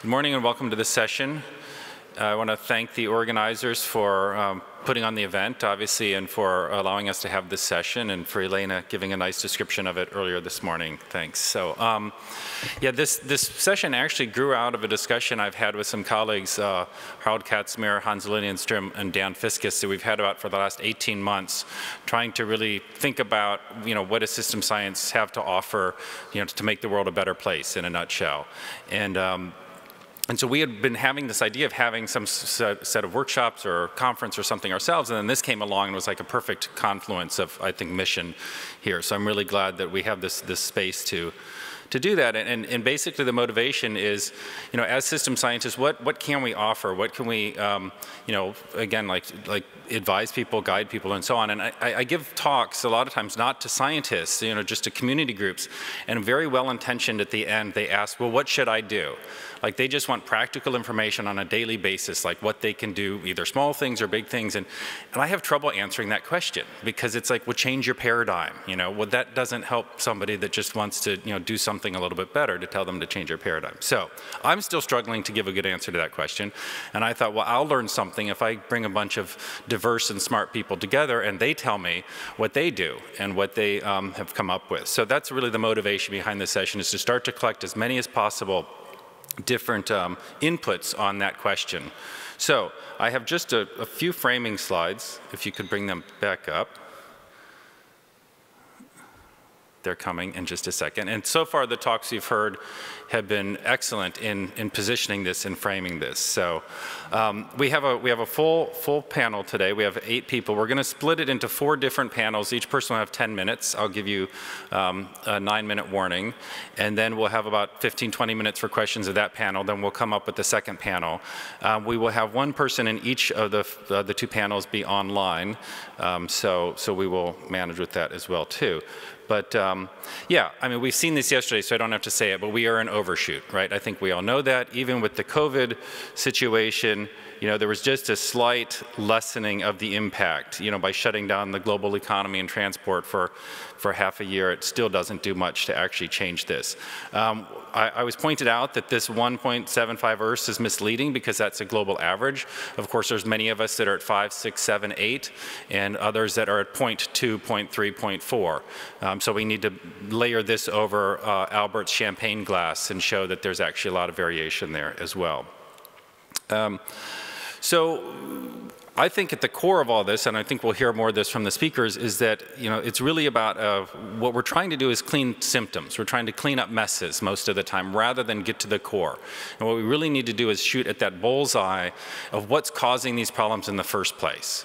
Good morning and welcome to this session. Uh, I want to thank the organizers for um, putting on the event, obviously, and for allowing us to have this session, and for Elena giving a nice description of it earlier this morning. Thanks. So, um, yeah, this, this session actually grew out of a discussion I've had with some colleagues, uh, Harald Katzmair, Hans Liljenström, and Dan Fiscus, that we've had about for the last 18 months, trying to really think about, you know, what does system science have to offer, you know, to make the world a better place in a nutshell. And um, and so we had been having this idea of having some set of workshops or conference or something ourselves, and then this came along and was like a perfect confluence of, I think, mission here. So I'm really glad that we have this, this space to, to do that. And, and, basically the motivation is, you know, as system scientists, what, what can we offer? What can we, um, you know, again, like, like advise people, guide people, and so on. And I, I, give talks a lot of times not to scientists, you know, just to community groups. And very well intentioned at the end, they ask, well, what should I do? Like they just want practical information on a daily basis, like what they can do, either small things or big things. And, and I have trouble answering that question because it's like, well, change your paradigm. You know, well, that doesn't help somebody that just wants to, you know, do something a little bit better to tell them to change their paradigm. So I'm still struggling to give a good answer to that question. And I thought, well, I'll learn something if I bring a bunch of diverse and smart people together and they tell me what they do and what they um, have come up with. So that's really the motivation behind this session is to start to collect as many as possible different um, inputs on that question. So I have just a, a few framing slides, if you could bring them back up. They're coming in just a second. And so far, the talks you've heard have been excellent in, in positioning this and framing this. So um, we have a we have a full full panel today. We have eight people. We're going to split it into four different panels. Each person will have 10 minutes. I'll give you um, a nine minute warning, and then we'll have about 15 20 minutes for questions of that panel. Then we'll come up with the second panel. Um, we will have one person in each of the uh, the two panels be online. Um, so so we will manage with that as well too. But um, yeah, I mean, we've seen this yesterday, so I don't have to say it, but we are an overshoot, right? I think we all know that. Even with the COVID situation, you know, there was just a slight lessening of the impact, you know, by shutting down the global economy and transport for, for half a year, it still doesn't do much to actually change this. Um, I, I, was pointed out that this 1.75 Earths is misleading because that's a global average. Of course, there's many of us that are at 5, 6, 7, 8, and others that are at 0.2, 0.3, 0.4. Um, so we need to layer this over uh, Albert's champagne glass and show that there's actually a lot of variation there as well. Um, so I think at the core of all this, and I think we'll hear more of this from the speakers, is that you know it's really about uh, what we're trying to do is clean symptoms. We're trying to clean up messes most of the time, rather than get to the core. And what we really need to do is shoot at that bullseye of what's causing these problems in the first place.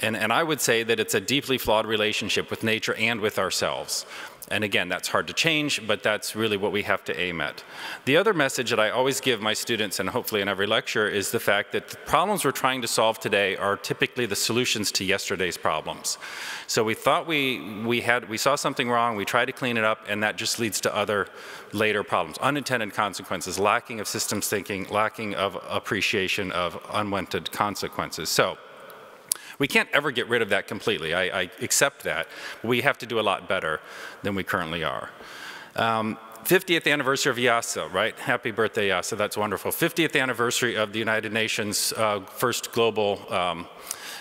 And, and I would say that it's a deeply flawed relationship with nature and with ourselves. And again, that's hard to change, but that's really what we have to aim at. The other message that I always give my students, and hopefully in every lecture, is the fact that the problems we're trying to solve today are typically the solutions to yesterday's problems. So we thought we, we, had, we saw something wrong, we tried to clean it up, and that just leads to other later problems. Unintended consequences, lacking of systems thinking, lacking of appreciation of unwanted consequences. So we can't ever get rid of that completely. I, I accept that. We have to do a lot better than we currently are. Um, 50th anniversary of IIASA, right? Happy birthday, IIASA, that's wonderful. 50th anniversary of the United Nations uh, first global um,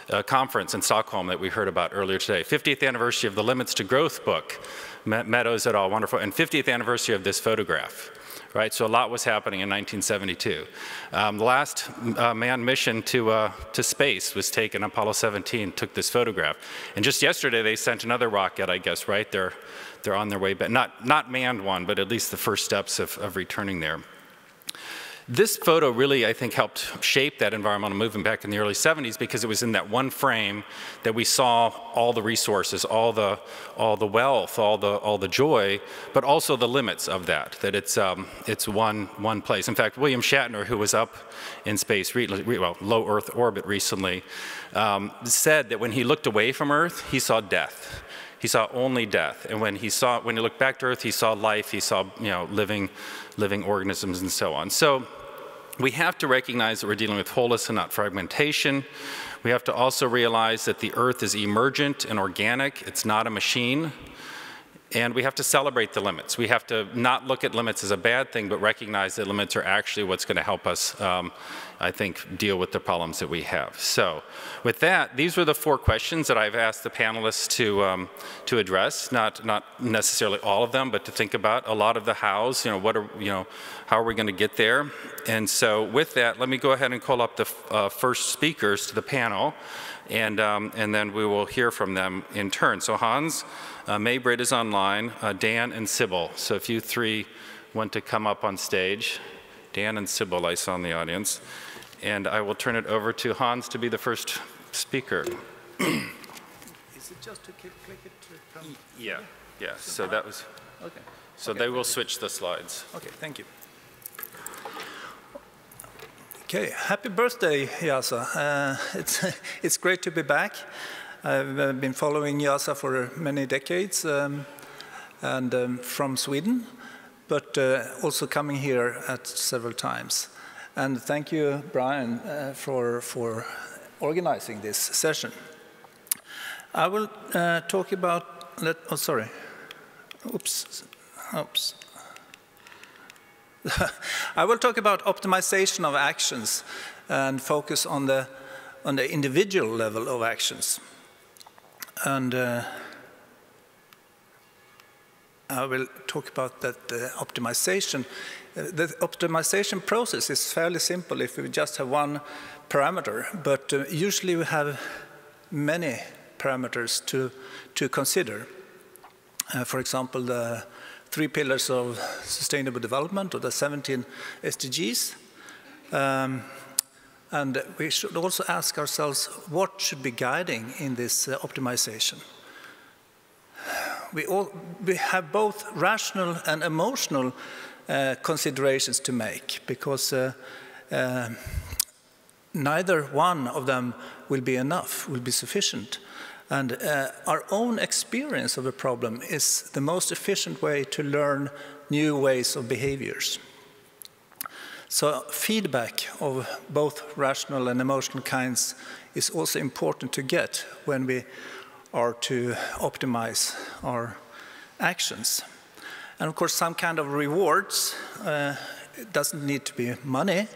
uh, conference in Stockholm that we heard about earlier today. 50th anniversary of the Limits to Growth book, Meadows et al., wonderful. And 50th anniversary of this photograph right? So a lot was happening in 1972. Um, the last uh, manned mission to, uh, to space was taken, Apollo 17 took this photograph. And just yesterday they sent another rocket, I guess, right? They're, they're on their way back, not, not manned one, but at least the first steps of, of returning there. This photo really, I think, helped shape that environmental movement back in the early 70s because it was in that one frame that we saw all the resources, all the, all the wealth, all the, all the joy, but also the limits of that, that it's, um, it's one, one place. In fact, William Shatner, who was up in space, well, low Earth orbit recently, um, said that when he looked away from Earth, he saw death he saw only death. And when he saw, when he looked back to Earth, he saw life, he saw, you know, living, living organisms and so on. So we have to recognize that we're dealing with wholeness and not fragmentation. We have to also realize that the Earth is emergent and organic. It's not a machine. And we have to celebrate the limits. We have to not look at limits as a bad thing, but recognize that limits are actually what's going to help us, um, I think, deal with the problems that we have. So with that, these were the four questions that I've asked the panelists to, um, to address, not, not necessarily all of them, but to think about a lot of the hows, you know, what are, you know, how are we going to get there? And so with that, let me go ahead and call up the uh, first speakers to the panel, and, um, and then we will hear from them in turn. So Hans, uh, May-Britt is online, uh, Dan and Sybil. So if you three want to come up on stage, Dan and Sybil I saw in the audience, and I will turn it over to Hans to be the first speaker. Is it just to click, click it to come? Yeah, yeah, so that was, Okay. so Okay, they will you. switch the slides. Okay, thank you. Okay, happy birthday, IIASA. Uh, it's, it's great to be back. I've uh, been following IIASA for many decades um, and um, from Sweden, but uh, also coming here at several times. And thank you, Brian, uh, for, for organizing this session. I will uh, talk about, let, oh, sorry. Oops, oops. I will talk about optimization of actions and focus on the, on the individual level of actions. And uh, I will talk about that uh, optimization. The optimization process is fairly simple if we just have one parameter, but uh, usually we have many parameters to, to consider. Uh, for example, the three pillars of sustainable development, or the 17 SDGs. Um, and we should also ask ourselves what should be guiding in this uh, optimization. We, all, we have both rational and emotional uh, considerations to make because uh, uh, neither one of them will be enough, will be sufficient. And our own experience of a problem is the most efficient way to learn new ways of behaviors. So feedback of both rational and emotional kinds is also important to get when we are to optimize our actions. And of course, some kind of rewards, uh, it doesn't need to be money.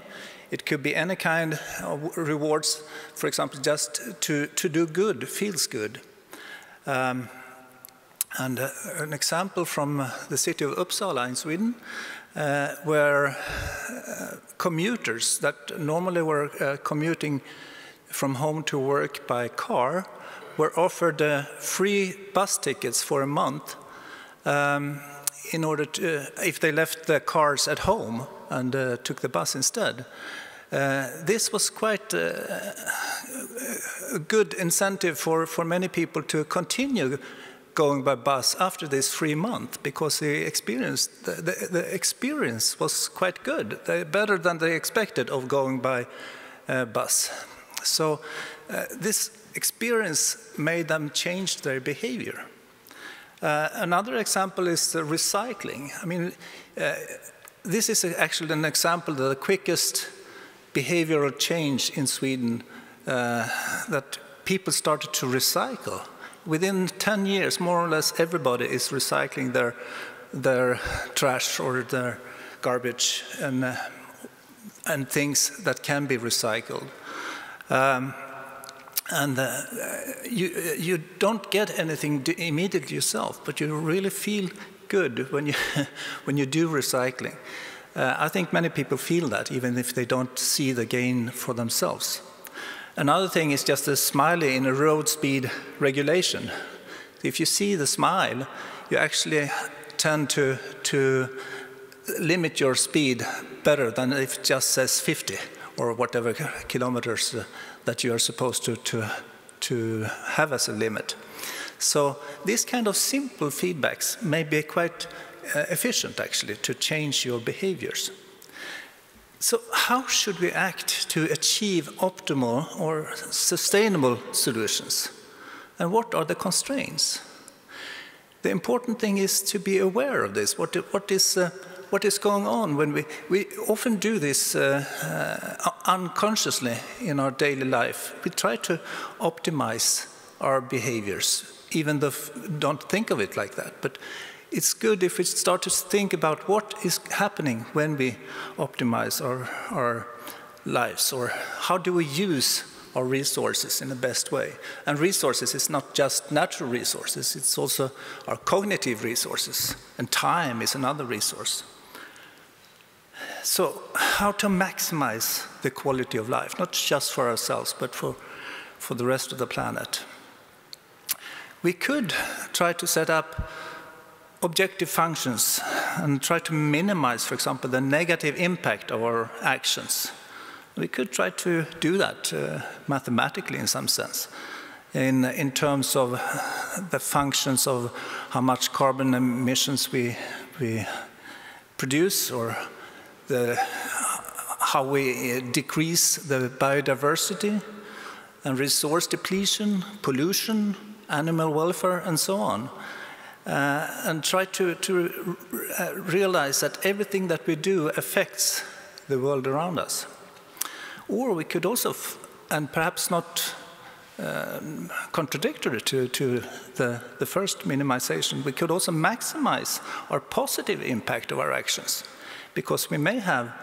It could be any kind of rewards, for example, just to, to do good, feels good. Um, and uh, an example from the city of Uppsala in Sweden, uh, where uh, commuters that normally were uh, commuting from home to work by car were offered uh, free bus tickets for a month um, in order to, if they left their cars at home and took the bus instead. Uh, this was quite uh, a good incentive for, for many people to continue going by bus after this free month because the experience, the, the, the experience was quite good, better than they expected of going by uh, bus. So uh, this experience made them change their behavior. Uh, another example is recycling. I mean, uh, this is actually an example of the quickest behavioral change in Sweden uh, that people started to recycle. Within 10 years, more or less everybody is recycling their, their trash or their garbage and, uh, and things that can be recycled. Um, and uh, you, you don't get anything immediately yourself, but you really feel good when you, when you do recycling. Uh, I think many people feel that, even if they don't see the gain for themselves. Another thing is just a smiley in a road speed regulation. If you see the smile, you actually tend to, to limit your speed better than if it just says 50 or whatever kilometers uh, that you are supposed to, to, to have as a limit. So these kind of simple feedbacks may be quite uh, efficient actually to change your behaviors. So how should we act to achieve optimal or sustainable solutions? And what are the constraints? The important thing is to be aware of this. What, what, is, uh, what is going on when we, we often do this uh, uh, unconsciously in our daily life. We try to optimize our behaviors even though don't think of it like that. But it's good if we start to think about what is happening when we optimize our, our lives, or how do we use our resources in the best way. And resources is not just natural resources, it's also our cognitive resources, and time is another resource. So, how to maximize the quality of life, not just for ourselves, but for, for the rest of the planet? We could try to set up objective functions and try to minimize, for example, the negative impact of our actions. We could try to do that uh, mathematically in some sense, in, in terms of the functions of how much carbon emissions we, we produce or the, how we decrease the biodiversity and resource depletion, pollution, animal welfare, and so on. Uh, and try to, to uh, realize that everything that we do affects the world around us. Or we could also, and perhaps not um, contradictory to, to the, the first minimization, we could also maximize our positive impact of our actions. Because we may have,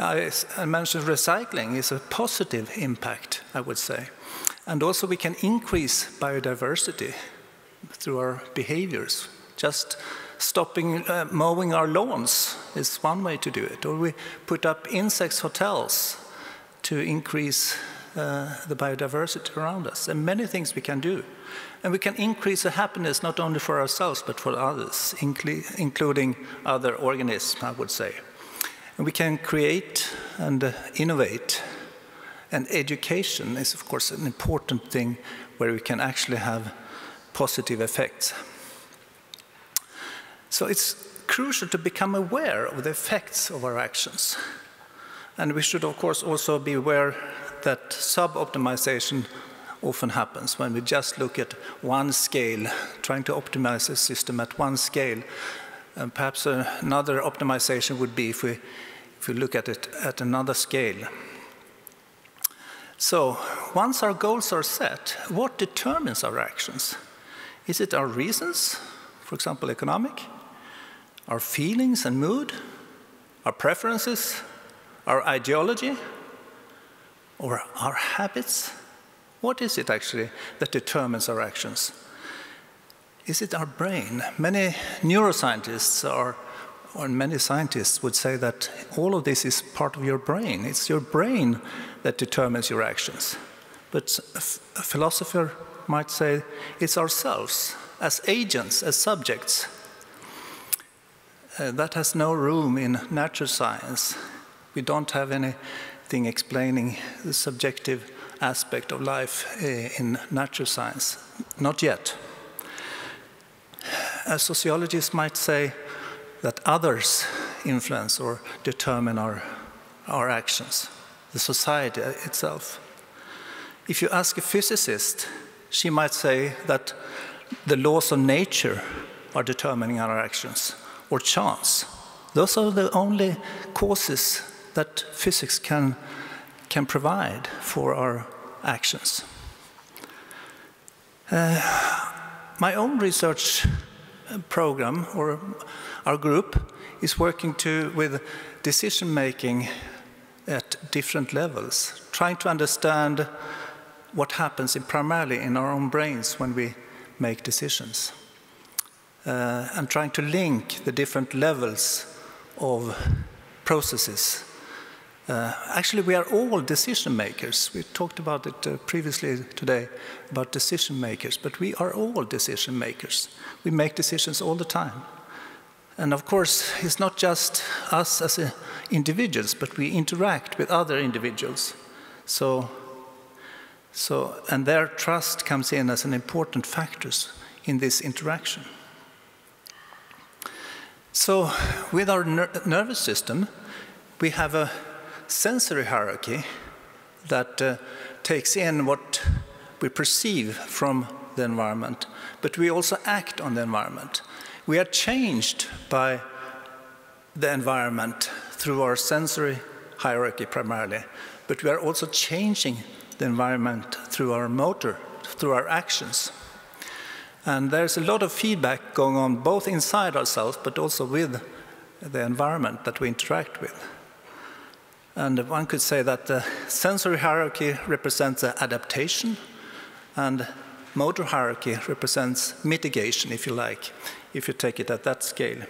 I, I mentioned recycling is a positive impact, I would say. And also we can increase biodiversity through our behaviors. Just stopping uh, mowing our lawns is one way to do it. Or we put up insect hotels to increase uh, the biodiversity around us. And many things we can do. And we can increase the happiness not only for ourselves but for others, including other organisms, I would say. And we can create and uh, innovate. And education is, of course, an important thing where we can actually have positive effects. So it's crucial to become aware of the effects of our actions. And we should, of course, also be aware that sub-optimization often happens when we just look at one scale, trying to optimize a system at one scale. And perhaps another optimization would be if we, if we look at it at another scale. So once our goals are set, what determines our actions? Is it our reasons, for example, economic, our feelings and mood, our preferences, our ideology, or our habits? What is it actually that determines our actions? Is it our brain? Many neuroscientists are, or many scientists would say that all of this is part of your brain. It's your brain that determines your actions. But a, philosopher might say it's ourselves as agents, as subjects. Uh, that has no room in natural science. We don't have anything explaining the subjective aspect of life uh, in natural science. Not yet. A sociologist might say that others influence or determine our, our actions, the society itself. If you ask a physicist, she might say that the laws of nature are determining our actions, or chance. Those are the only causes that physics can, can provide for our actions. Uh, my own research program, or our group, is working to, with decision making at different levels, trying to understand what happens in primarily in our own brains when we make decisions. Uh, and trying to link the different levels of processes uh, actually, we are all decision makers. We talked about it uh, previously today about decision makers, but we are all decision makers. We make decisions all the time. And of course, it's not just us as uh, individuals, but we interact with other individuals. So, so, and their trust comes in as an important factor in this interaction. So, with our ner nervous system, we have a sensory hierarchy that uh, takes in what we perceive from the environment, but we also act on the environment. We are changed by the environment through our sensory hierarchy primarily, but we are also changing the environment through our motor, through our actions. And there's a lot of feedback going on both inside ourselves but also with the environment that we interact with. And one could say that the sensory hierarchy represents adaptation and motor hierarchy represents mitigation, if you like, if you take it at that scale.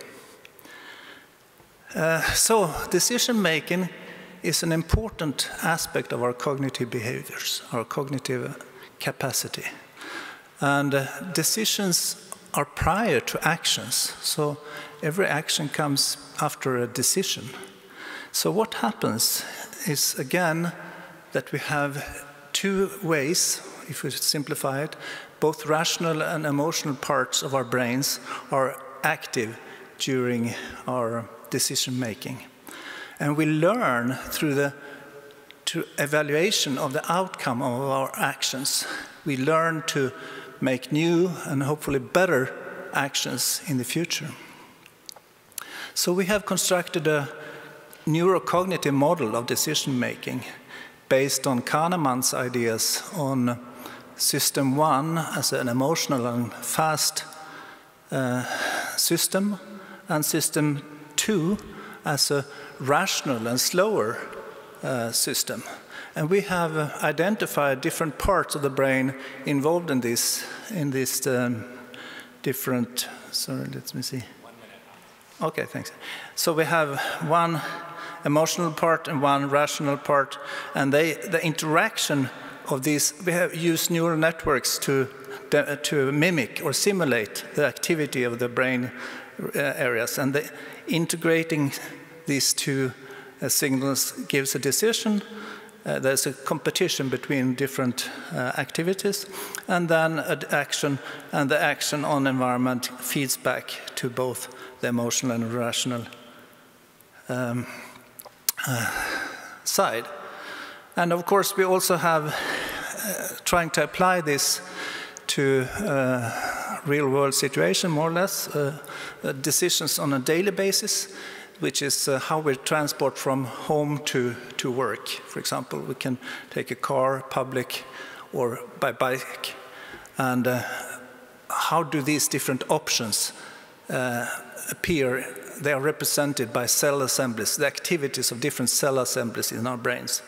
Uh, so decision making is an important aspect of our cognitive behaviors, our cognitive capacity. And uh, decisions are prior to actions. So every action comes after a decision. So what happens is, again, that we have two ways, if we simplify it, both rational and emotional parts of our brains are active during our decision making. And we learn through the evaluation of the outcome of our actions. We learn to make new and hopefully better actions in the future. So we have constructed a neurocognitive model of decision making based on Kahneman's ideas on system one as an emotional and fast uh, system, and system two as a rational and slower uh, system. And we have uh, identified different parts of the brain involved in this, in this um, different, sorry, let me see. Okay, thanks. So we have one emotional part and one rational part, and they, the interaction of these, we have used neural networks to, to mimic or simulate the activity of the brain uh, areas, and the, integrating these two uh, signals gives a decision. Uh, there's a competition between different uh, activities, and then an action, and the action on environment feeds back to both the emotional and rational. Um, side. And of course, we also have uh, trying to apply this to uh, real world situation, more or less, uh, uh, decisions on a daily basis, which is uh, how we transport from home to, to work. For example, we can take a car, public, or by bike. And how do these different options appear they are represented by cell assemblies, the activities of different cell assemblies in our brains.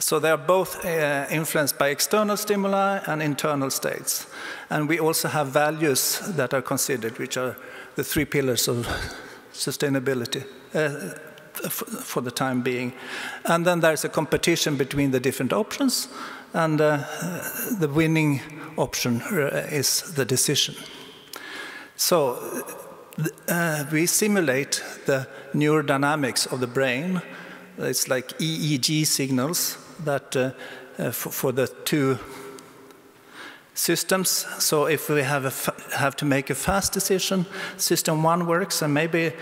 So they are both uh, influenced by external stimuli and internal states. And we also have values that are considered, which are the three pillars of sustainability uh, for the time being. And then there's a competition between the different options, and uh, the winning option uh, is the decision. So uh, we simulate the neurodynamics of the brain. It's like EEG signals that uh, uh, for the two systems. So if we have, have to make a fast decision, system one works, and maybe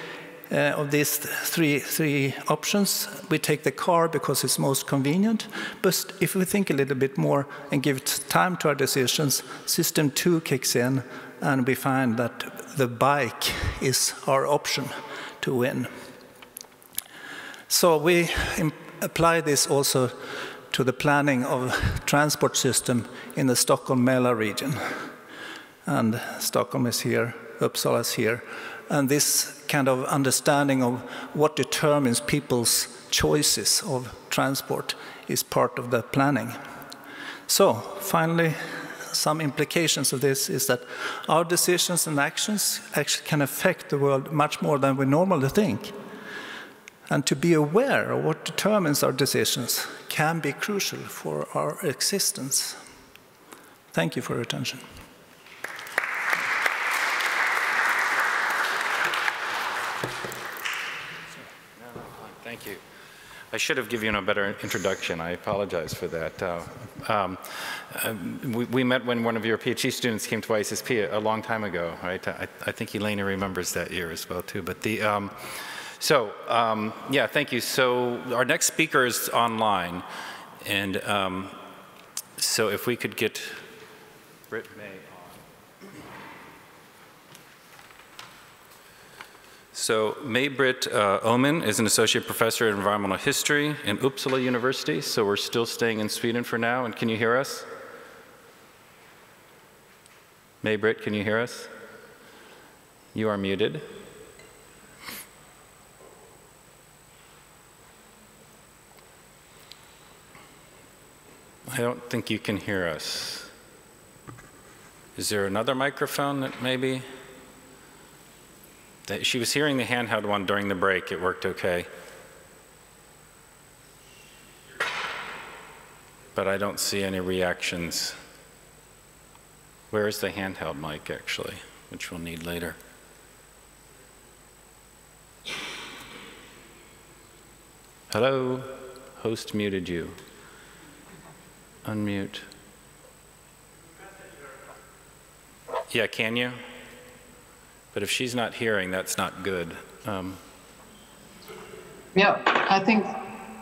uh, of these three, three options, we take the car because it's most convenient. But if we think a little bit more and give time to our decisions, system two kicks in, and we find that the bike is our option to win. So we apply this also to the planning of transport system in the Stockholm-Mälar region. And Stockholm is here, Uppsala is here. And this kind of understanding of what determines people's choices of transport is part of the planning. So, finally, some implications of this is that our decisions and actions actually can affect the world much more than we normally think. And to be aware of what determines our decisions can be crucial for our existence. Thank you for your attention. Thank you. I should have given you a better introduction. I apologize for that. Uh, um, uh, we, we, met when one of your PhD students came to YSSP a, a long time ago, right? I, I, think Elena remembers that year as well, too. But the, um, so, um, yeah, thank you. So our next speaker is online. And um, so if we could get Britt May. So May-Britt uh, Öhman is an associate professor of environmental history in Uppsala University. So we're still staying in Sweden for now. And can you hear us? May-Britt, can you hear us? You are muted. I don't think you can hear us. Is there another microphone that maybe? She was hearing the handheld one during the break. It worked okay. But I don't see any reactions. Where is the handheld mic actually, which we'll need later? Hello? Host muted you. Unmute. Yeah, can you? But if she's not hearing, that's not good. Um, yeah, I think.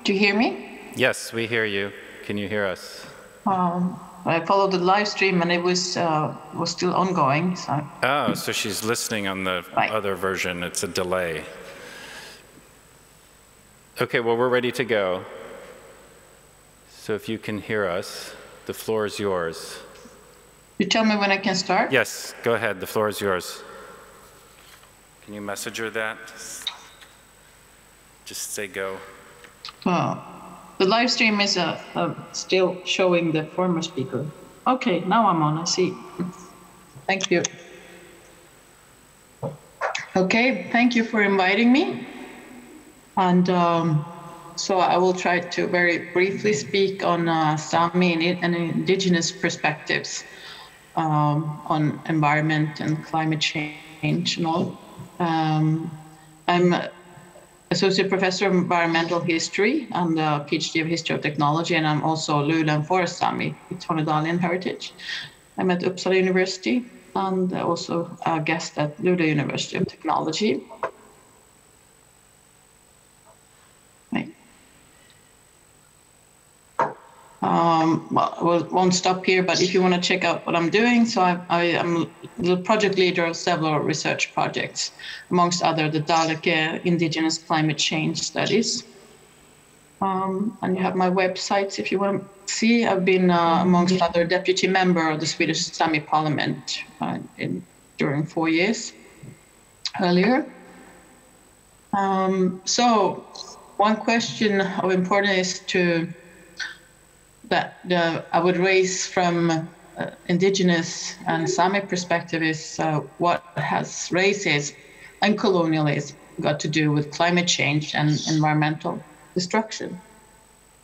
Do you hear me? Yes, we hear you. Can you hear us? Um, I followed the live stream and it was uh, was still ongoing. So. Oh, so she's listening on the right. other version. It's a delay. Okay, well, we're ready to go. So if you can hear us, the floor is yours. You tell me when I can start? Yes, go ahead. The floor is yours. Can you message her that? Just say go. Well, the live stream is uh, uh, still showing the former speaker. Okay, now I'm on. I see. Thank you. Okay, thank you for inviting me. And um, so I will try to very briefly speak on uh, Sami and indigenous perspectives um, on environment and climate change and all. Um, I'm associate professor of environmental history and a PhD of history of technology, and I'm also Luleå Forest Sami with Tornedalian heritage. I'm at Uppsala University and also a guest at Luleå University of Technology. Um, well, we won't stop here, but if you want to check out what I'm doing, so I, I am the project leader of several research projects, amongst other the Dálkke Indigenous Climate Change Studies. Um, and you have my websites if you want to see. I've been, uh, amongst other, deputy member of the Swedish Sami Parliament uh, in, during four years earlier. Um, so, one question of importance is to that I would raise from uh, indigenous and Sami perspective is uh, what has races and colonialism got to do with climate change and environmental destruction,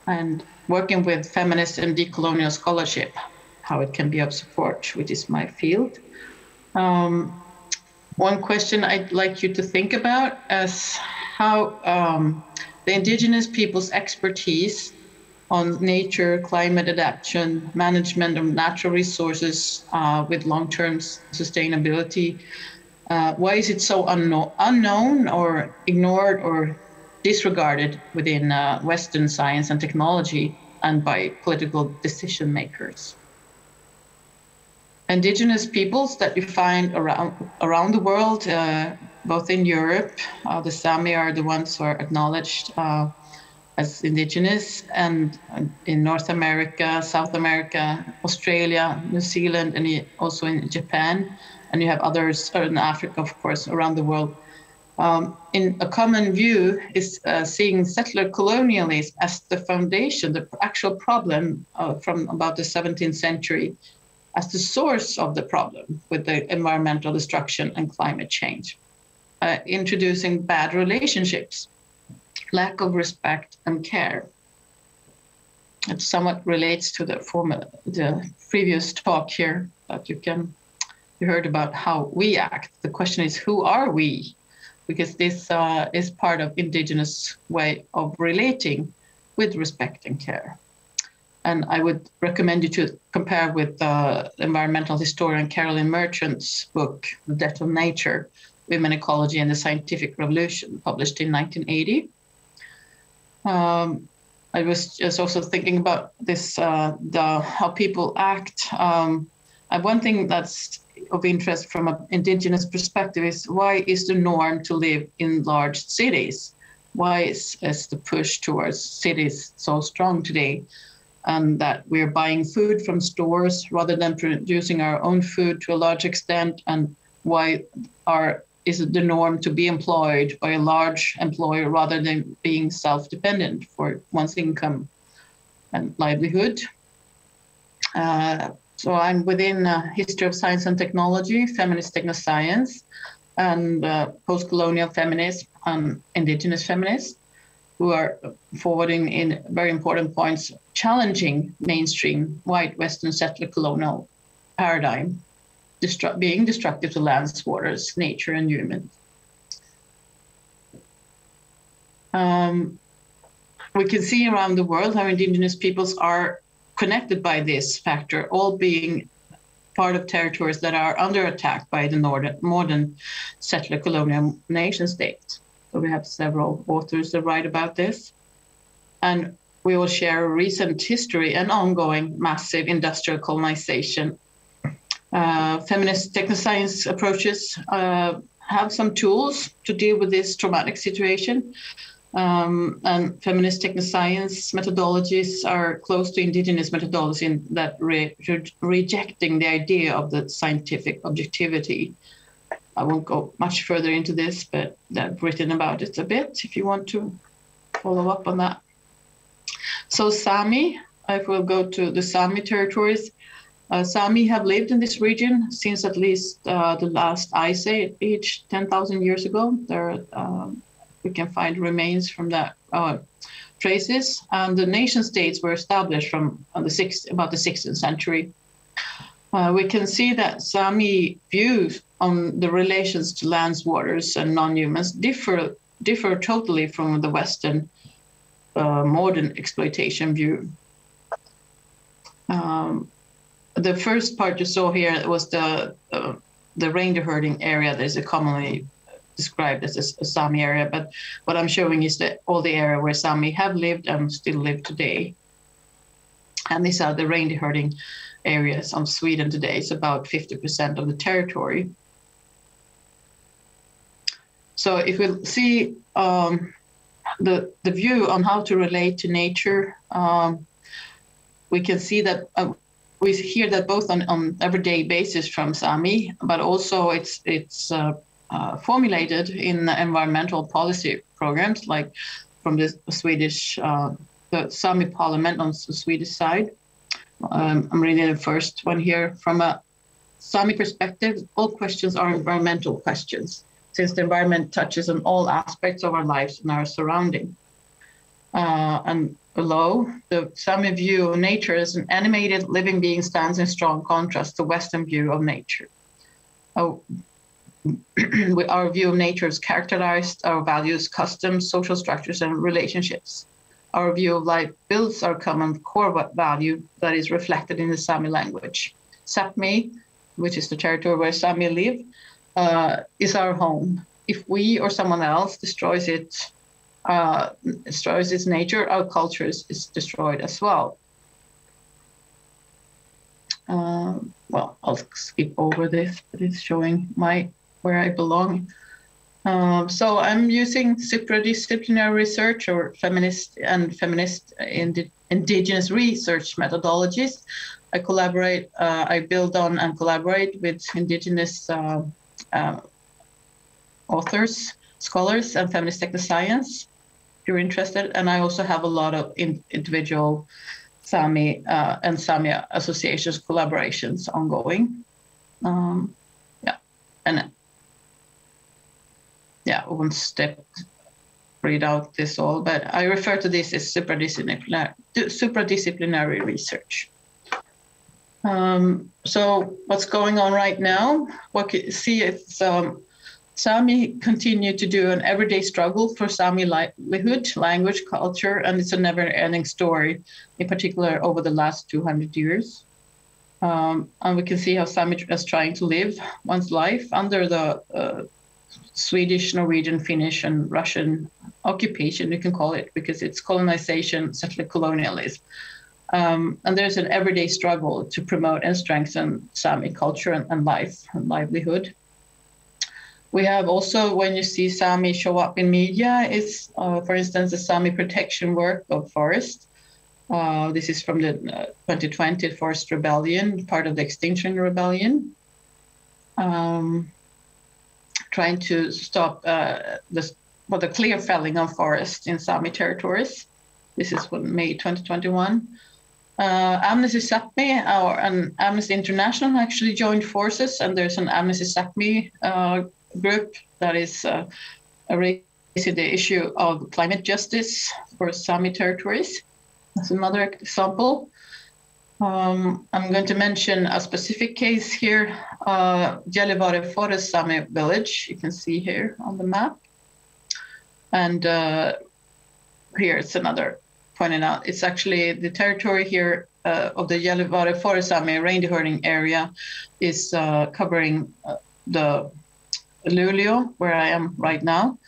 and working with feminist and decolonial scholarship, how it can be of support, which is my field. Um, one question I'd like you to think about is how um, the indigenous people's expertise on nature, climate adaptation, management of natural resources uh, with long-term sustainability. Uh, why is it so unknown, unknown or ignored or disregarded within uh, Western science and technology and by political decision makers? Indigenous peoples that you find around around the world, uh, both in Europe, uh, the Sami are the ones who are acknowledged uh, as indigenous and in North America, South America, Australia, New Zealand, and also in Japan. And you have others in Africa, of course, around the world. Um, in a common view is uh, seeing settler colonialism as the foundation, the actual problem uh, from about the 17th century, as the source of the problem with the environmental destruction and climate change, uh, introducing bad relationships lack of respect and care. It somewhat relates to the former, the previous talk here that you can you heard about how we act. The question is, who are we? Because this uh, is part of indigenous way of relating with respect and care. And I would recommend you to compare with uh, environmental historian Carolyn Merchant's book, The Death of Nature, Women Ecology and the Scientific Revolution, published in 1980. Um, I was just also thinking about this, uh, the how people act. Um, and one thing that's of interest from an indigenous perspective is why is the norm to live in large cities? Why is, is the push towards cities so strong today? and that we're buying food from stores rather than producing our own food to a large extent, and why our is it the norm to be employed by a large employer rather than being self-dependent for one's income and livelihood. Uh, so I'm within uh, history of science and technology, feminist technoscience, and uh, post-colonial feminism and indigenous feminists who are forwarding in very important points, challenging mainstream white Western settler colonial paradigm destru- being destructive to lands, waters, nature, and humans. Um, we can see around the world how indigenous peoples are connected by this factor, all being part of territories that are under attack by the northern, modern settler colonial nation states. So we have several authors that write about this. And we will share a recent history and ongoing massive industrial colonization uh, feminist technoscience approaches uh, have some tools to deal with this traumatic situation. Um, and feminist technoscience methodologies are close to indigenous methodology in that re- re- rejecting the idea of the scientific objectivity. I won't go much further into this, but I've written about it a bit if you want to follow up on that. So Sami, if we'll go to the Sami territories, uh, Sami have lived in this region since at least uh, the last ice age, 10,000 years ago. There, um, we can find remains from that uh, traces, and the nation states were established from the sixth, about the 16th century. Uh, we can see that Sami views on the relations to lands, waters, and non-humans differ differ totally from the Western uh, modern exploitation view. Um, the first part you saw here was the uh, the reindeer herding area that is commonly described as a, a, Sami area, but what I'm showing is that all the area where Sami have lived and still live today. And these are the reindeer herding areas of Sweden today. It's about 50% of the territory. So if we see um, the, the view on how to relate to nature, um, we can see that uh, we hear that both on, on everyday basis from Sami, but also it's it's uh, uh, formulated in environmental policy programs, like from the Swedish uh, the Sami Parliament on the Swedish side. Um, I'm reading the first one here from a Sami perspective. All questions are environmental questions, since the environment touches on all aspects of our lives and our surrounding. Uh, and below, the Sami view of nature as an animated living being stands in strong contrast to Western view of nature. Oh, our view of nature is characterized our values, customs, social structures, and relationships. Our view of life builds our common core value that is reflected in the Sami language. Sapmi, which is the territory where Sami live, uh, is our home. If we or someone else destroys it, uh, destroys its nature, our culture is, is destroyed as well. Um, well, I'll skip over this, but it's showing my where I belong. Um, so I'm using supradisciplinary research or feminist and feminist indi- indigenous research methodologies. I collaborate, uh, I build on and collaborate with indigenous uh, uh, authors, scholars, and feminist technoscience you're interested. And I also have a lot of in, individual Sami uh, and Sami associations collaborations ongoing. Um, yeah, and yeah, one step read out this all, but I refer to this as supradisciplinary, supradisciplinary research. Um, so what's going on right now? What you see it's um, Sami continue to do an everyday struggle for Sami livelihood, language, culture, and it's a never-ending story, in particular over the last 200 years. Um, and we can see how Sami is trying to live one's life under the uh, Swedish, Norwegian, Finnish, and Russian occupation, you can call it, because it's colonization, settler colonialism. Um, and there's an everyday struggle to promote and strengthen Sami culture and, and life and livelihood. We have also, when you see Sami show up in media, is, uh, for instance, the Sami protection work of forest. Uh, this is from the uh, 2020 Forest Rebellion, part of the Extinction Rebellion. Um, trying to stop uh, the, well, the clear felling of forests in Sami territories. This is from May 2021. Uh, Amnesty Sapmi or an Amnesty International actually joined forces, and there's an Amnesty Sapmi uh, group that is uh, raising the issue of climate justice for Sami territories. That's another example. Um, I'm going to mention a specific case here, uh, Forest Sami village. You can see here on the map. And uh, here it's another pointing out. It's actually the territory here uh, of the Gällivare Forest Sami reindeer herding area is uh, covering uh, the Luleå, where I am right now,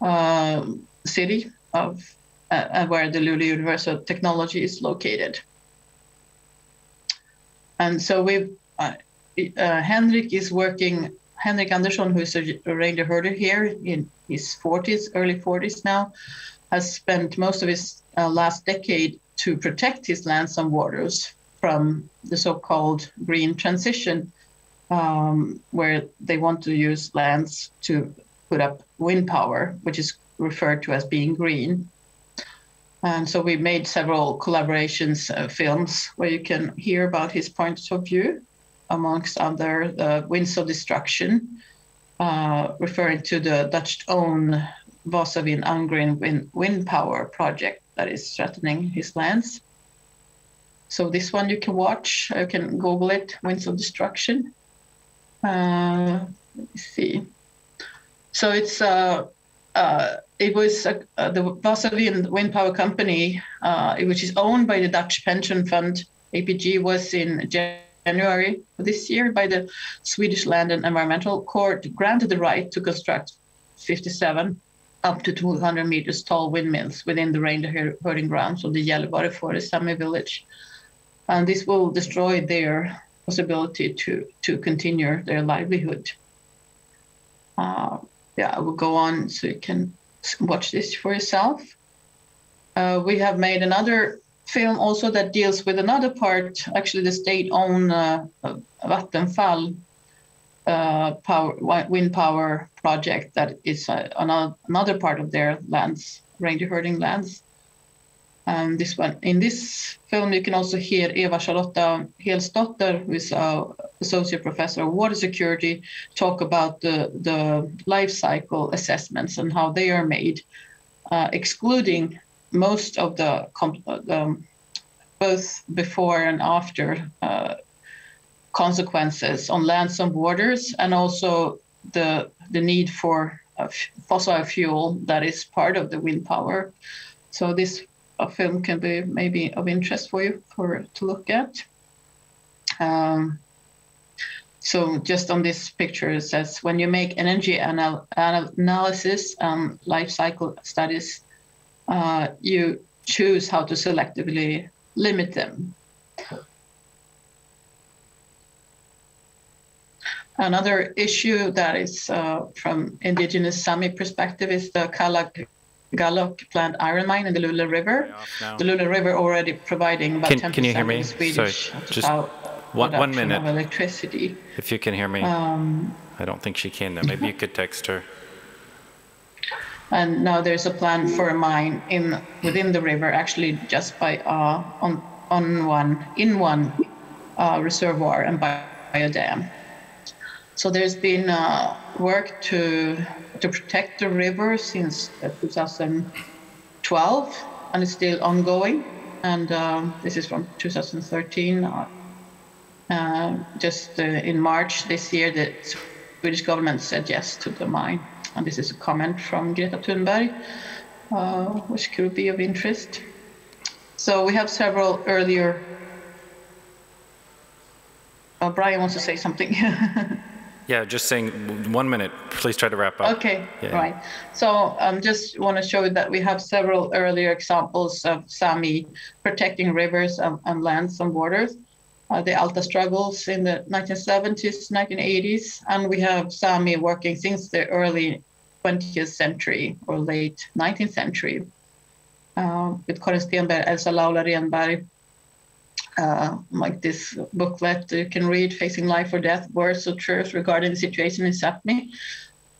uh, city of uh, where the Luleå University of Technology is located. And so we, uh, uh, Henrik is working, Henrik Andersson, who is a reindeer herder here in his 40s, early 40s now, has spent most of his uh, last decade to protect his lands and waters from the so-called green transition, um, where they want to use lands to put up wind power, which is referred to as being green. And so we made several collaborations uh, films where you can hear about his points of view, amongst other the Winds of Destruction, uh, referring to the Dutch-owned Vasavind Angren wind, wind power project that is threatening his lands. So this one you can watch. You can Google it, Winds of Destruction. Uh, let me see. So it's uh, uh, it was uh, the Vasavind Wind Power Company, uh, which is owned by the Dutch pension fund APG, was in January this year by the Swedish Land and Environmental Court granted the right to construct 57 up to 200 meters tall windmills within the reindeer herding grounds of the Gällivare Forest Sami village. And this will destroy their possibility to, to continue their livelihood. Uh, yeah, I will go on so you can watch this for yourself. Uh, we have made another film also that deals with another part, actually the state-owned uh, Vattenfall uh, power, wind power project that is uh, another part of their lands, reindeer herding lands. Um, this one in this film, you can also hear Eva Charlotta Helsdotter, who is a associate professor of water security, talk about the the life cycle assessments and how they are made, uh, excluding most of the, um, both before and after uh, consequences on lands and waters, and also the the need for fossil fuel that is part of the wind power. So this a film can be maybe of interest for you for to look at. Um, so just on this picture, it says when you make energy anal analysis and life cycle studies, uh, you choose how to selectively limit them. Another issue that is uh, from indigenous Sami perspective is the Kallak Gallok plant iron mine in the Luleå River. The Luleå River already providing about can, 10% can you hear me? Swedish Sorry, just one, one minute. Of electricity. If you can hear me. Um, I don't think she can. Though. Maybe you could text her. And now there's a plan for a mine in within the river, actually just by uh, on on one in one uh, reservoir and by, by a dam. So there's been uh, work to to protect the river since uh, 2012, and it's still ongoing. And um, this is from 2013. Uh, uh, just uh, in March this year, the Swedish government said yes to the mine. And this is a comment from Greta Thunberg, uh, which could be of interest. So we have several earlier. Uh, Brian wants to say something. Yeah, just saying one minute. Please try to wrap up. Okay, yeah. right. So I um, just want to show you that we have several earlier examples of Sami protecting rivers and, and lands and waters. Uh, the Alta struggles in the 1970s, 1980s, and we have Sami working since the early 20th century or late 19th century. uh, with Karin Stenberg, Elsa Laula Renberg, uh, like this booklet you can read, Facing Life or Death, Words of Truth regarding the situation in Sapmi.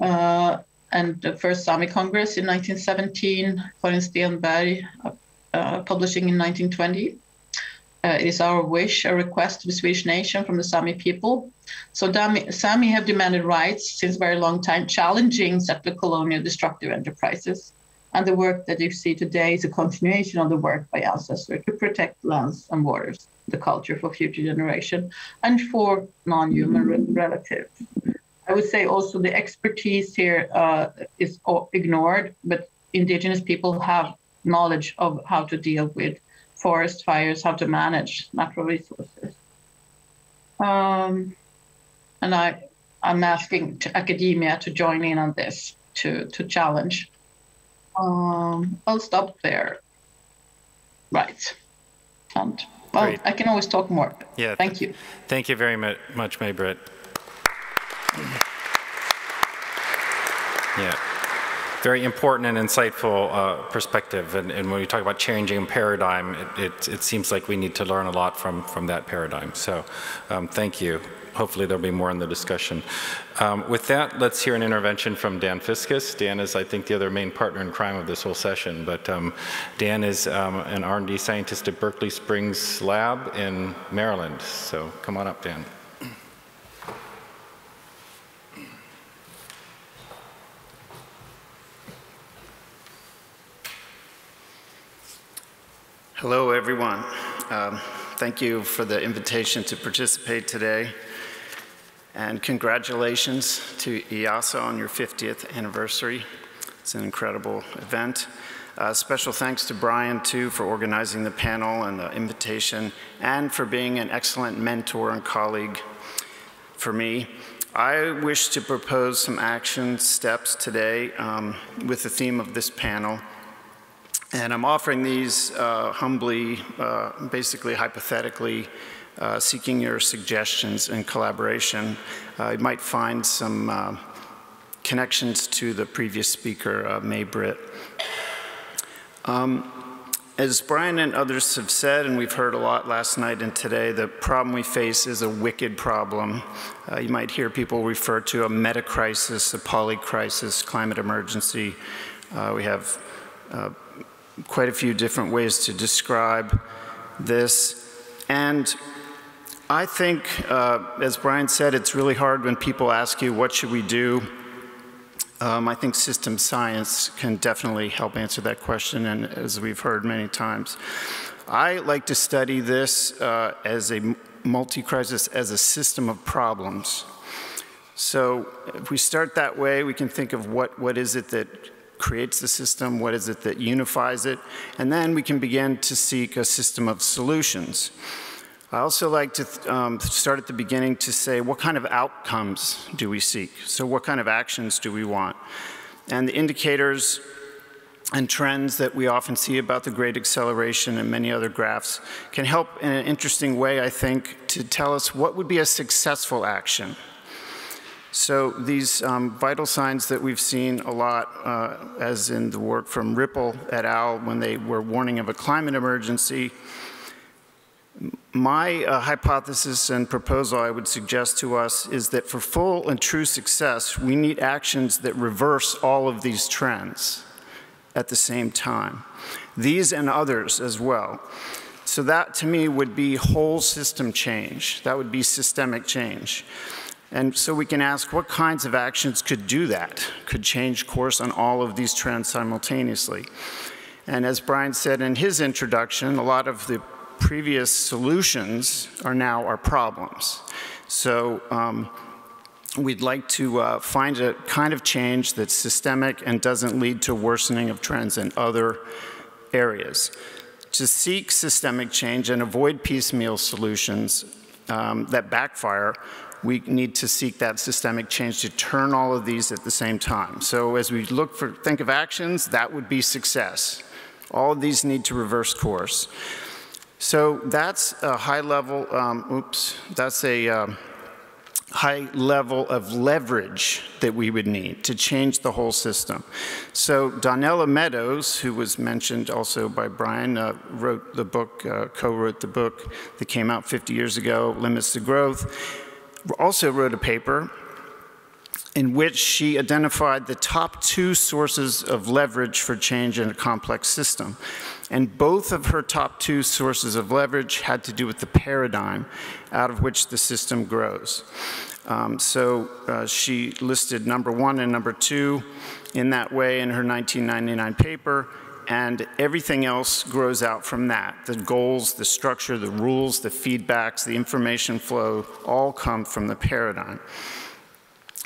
Uh, and the first Sami Congress in 1917, Karin Stenberg uh, uh, publishing in 1920. Uh, it is our wish, a request to the Swedish nation from the Sami people. So Dami, Sami have demanded rights since very long time, challenging settler colonial destructive enterprises. And the work that you see today is a continuation of the work by ancestors to protect lands and waters, the culture for future generation, and for non-human re- relatives. I would say also the expertise here uh, is ignored, but indigenous people have knowledge of how to deal with forest fires, how to manage natural resources. Um, and I, I'm asking to academia to join in on this to, to challenge. Um, I'll stop there. Right. And well, Great. I can always talk more. Yeah. Thank you. Thank you very much, May Britt. Yeah. Very important and insightful uh, perspective. And, and, when we talk about changing paradigm, it, it, it, seems like we need to learn a lot from, from that paradigm. So um, thank you. Hopefully there'll be more in the discussion. Um, with that, let's hear an intervention from Dan Fiscus. Dan is, I think, the other main partner in crime of this whole session. But um, Dan is um, an R&D scientist at Berkeley Springs Lab in Maryland. So come on up, Dan. Hello, everyone. Um, thank you for the invitation to participate today. And congratulations to IIASA on your 50th anniversary. It's an incredible event. Uh, special thanks to Brian, too, for organizing the panel and the invitation, and for being an excellent mentor and colleague for me. I wish to propose some action steps today um, with the theme of this panel, and I'm offering these uh, humbly, uh, basically hypothetically, uh, seeking your suggestions and collaboration. You might find some uh, connections to the previous speaker, uh, May Britt. Um, as Brian and others have said, and we've heard a lot last night and today, the problem we face is a wicked problem. Uh, you might hear people refer to a meta crisis, a polycrisis, climate emergency. Uh, we have uh, quite a few different ways to describe this. And I think, uh, as Brian said, it's really hard when people ask you, what should we do? Um, I think system science can definitely help answer that question, and as we've heard many times. I like to study this uh, as a multi-crisis, as a system of problems. So if we start that way, we can think of what, what is it that creates the system, what is it that unifies it, and then we can begin to seek a system of solutions. I also like to um, start at the beginning to say what kind of outcomes do we seek? So what kind of actions do we want? And the indicators and trends that we often see about the great acceleration and many other graphs can help in an interesting way, I think, to tell us what would be a successful action so these um, vital signs that we've seen a lot, uh, as in the work from Ripple et al. when they were warning of a climate emergency, my uh, hypothesis and proposal I would suggest to us is that for full and true success, we need actions that reverse all of these trends at the same time. These and others as well. So that to me would be whole system change. That would be systemic change. And so we can ask what kinds of actions could do that, could change course on all of these trends simultaneously. And as Brian said in his introduction, a lot of the previous solutions are now our problems. So um, we'd like to uh, find a kind of change that's systemic and doesn't lead to worsening of trends in other areas. To seek systemic change and avoid piecemeal solutions um, that backfire, we need to seek that systemic change to turn all of these at the same time. So as we look for, think of actions, that would be success. All of these need to reverse course. So that's a high level, um, oops, that's a, um, high level of leverage that we would need to change the whole system. So Donella Meadows, who was mentioned also by Brian, uh, wrote the book, uh, co-wrote the book that came out 50 years ago, Limits to Growth, also wrote a paper in which she identified the top two sources of leverage for change in a complex system. And both of her top two sources of leverage had to do with the paradigm out of which the system grows. Um, so uh, she listed number one and number two in that way in her 1999 paper, and everything else grows out from that. The goals, the structure, the rules, the feedbacks, the information flow all come from the paradigm.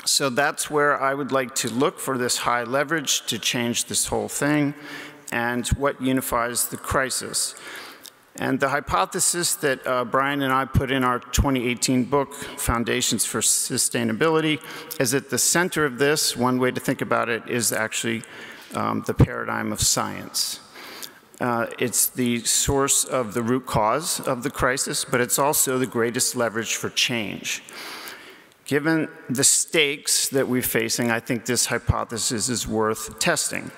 So that's where I would like to look for this high leverage to change this whole thing and what unifies the crisis. And the hypothesis that uh, Brian and I put in our 2018 book, Foundations for Sustainability, is at the center of this, one way to think about it is actually um, the paradigm of science. Uh, it's the source of the root cause of the crisis, but it's also the greatest leverage for change. Given the stakes that we're facing, I think this hypothesis is worth testing.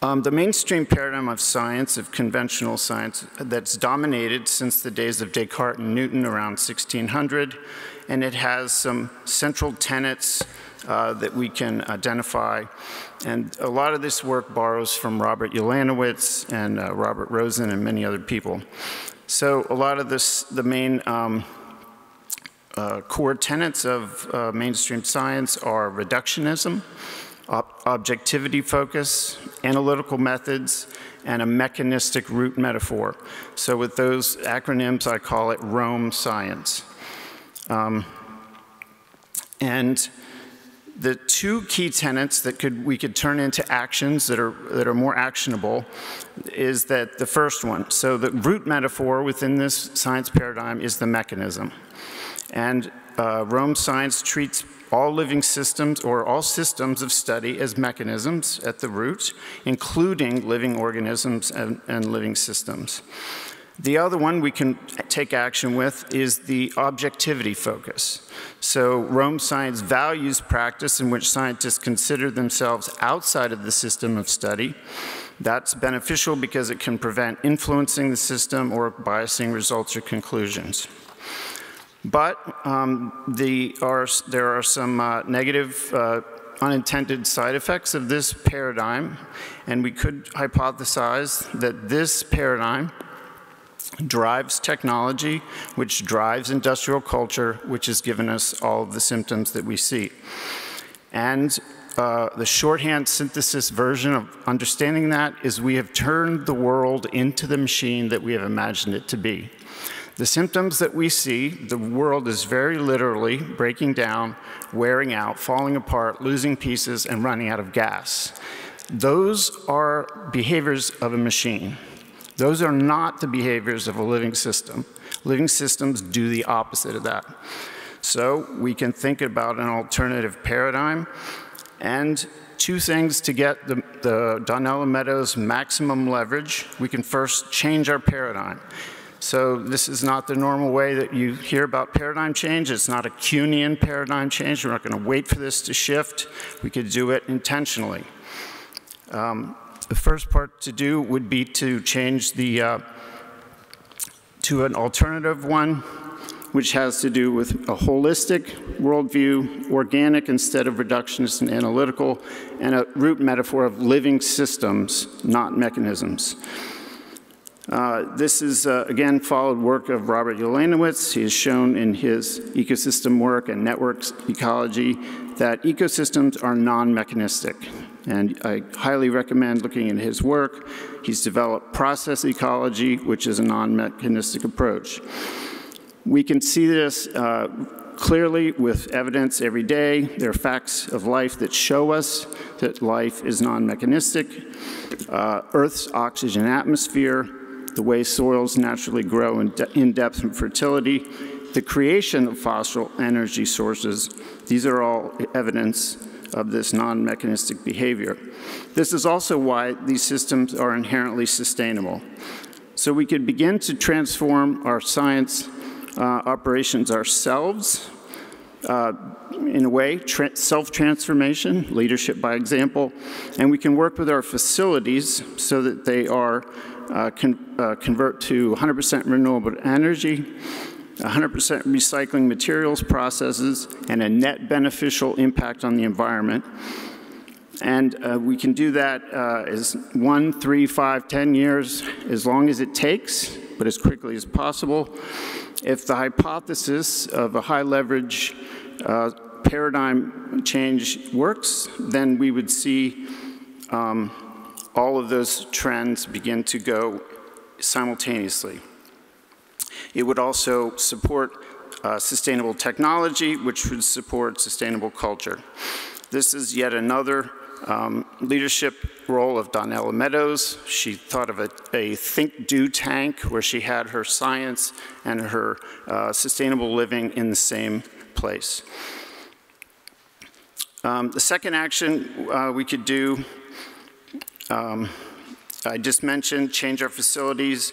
Um, the mainstream paradigm of science, of conventional science, that's dominated since the days of Descartes and Newton around 1600, and it has some central tenets uh, that we can identify. And a lot of this work borrows from Robert Ulanowicz and uh, Robert Rosen and many other people. So a lot of this, the main um, uh, core tenets of uh, mainstream science are reductionism, ob objectivity focus, analytical methods, and a mechanistic root metaphor. So with those acronyms, I call it Rome science. Um, and the two key tenets that could, we could turn into actions that are, that are more actionable is that the first one, so the root metaphor within this science paradigm is the mechanism. And uh, Rome science treats all living systems or all systems of study as mechanisms at the root, including living organisms and, and living systems. The other one we can take action with is the objectivity focus. So Rome science values practice in which scientists consider themselves outside of the system of study. That's beneficial because it can prevent influencing the system or biasing results or conclusions. But um, the are, there are some uh, negative uh, unintended side effects of this paradigm, and we could hypothesize that this paradigm drives technology, which drives industrial culture, which has given us all of the symptoms that we see. And uh, the shorthand synthesis version of understanding that is we have turned the world into the machine that we have imagined it to be. The symptoms that we see, the world is very literally breaking down, wearing out, falling apart, losing pieces, and running out of gas. Those are behaviors of a machine. Those are not the behaviors of a living system. Living systems do the opposite of that. So we can think about an alternative paradigm and two things to get the, the Donella Meadows maximum leverage. We can first change our paradigm. So this is not the normal way that you hear about paradigm change. It's not a Kuhnian paradigm change. We're not going to wait for this to shift. We could do it intentionally. Um, the first part to do would be to change the uh, to an alternative one, which has to do with a holistic worldview, organic instead of reductionist and analytical, and a root metaphor of living systems, not mechanisms. Uh, this is, uh, again, followed work of Robert Ulanowicz. He has shown in his ecosystem work and networks ecology that ecosystems are non-mechanistic. And I highly recommend looking at his work. He's developed process ecology, which is a non-mechanistic approach. We can see this uh, clearly with evidence every day. There are facts of life that show us that life is non-mechanistic. Uh, Earth's oxygen atmosphere the way soils naturally grow in, de in depth and fertility, the creation of fossil energy sources, these are all evidence of this non-mechanistic behavior. This is also why these systems are inherently sustainable. So we could begin to transform our science uh, operations ourselves uh, in a way, self-transformation, leadership by example, and we can work with our facilities so that they are uh, con uh, convert to 100% renewable energy, 100% recycling materials processes, and a net beneficial impact on the environment. And uh, we can do that uh, as one, three, five, ten years, as long as it takes, but as quickly as possible. If the hypothesis of a high leverage uh, paradigm change works, then we would see um, all of those trends begin to go simultaneously. It would also support uh, sustainable technology, which would support sustainable culture. This is yet another um, leadership role of Donella Meadows. She thought of a, a, think do tank where she had her science and her uh, sustainable living in the same place. Um, the second action uh, we could do, um, I just mentioned, change our facilities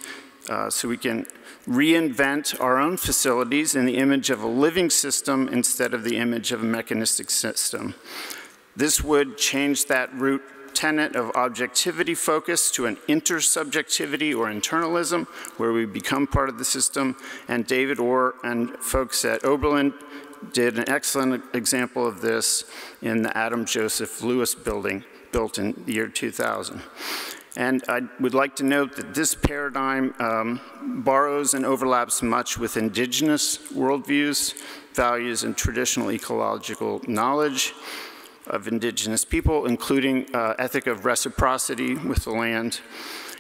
uh, so we can reinvent our own facilities in the image of a living system instead of the image of a mechanistic system. This would change that root tenet of objectivity focus to an intersubjectivity or internalism, where we become part of the system. And David Orr and folks at Oberlin did an excellent example of this in the Adam Joseph Lewis building built in the year 2000. And I would like to note that this paradigm um, borrows and overlaps much with indigenous worldviews, values, and traditional ecological knowledge of indigenous people, including uh, ethic of reciprocity with the land.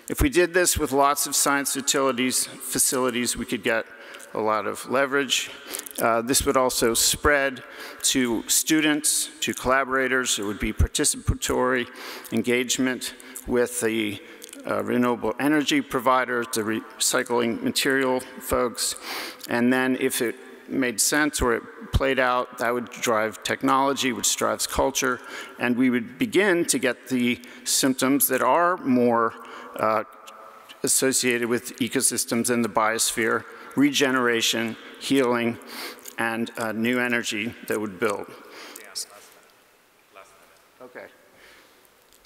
If we did this with lots of science utilities, facilities, we could get a lot of leverage. Uh, this would also spread to students, to collaborators. It would be participatory engagement with the uh, renewable energy providers, the recycling material folks, and then if it made sense or it played out, that would drive technology, which drives culture, and we would begin to get the symptoms that are more uh, associated with ecosystems in the biosphere, regeneration, healing, and uh, new energy that would build. Okay.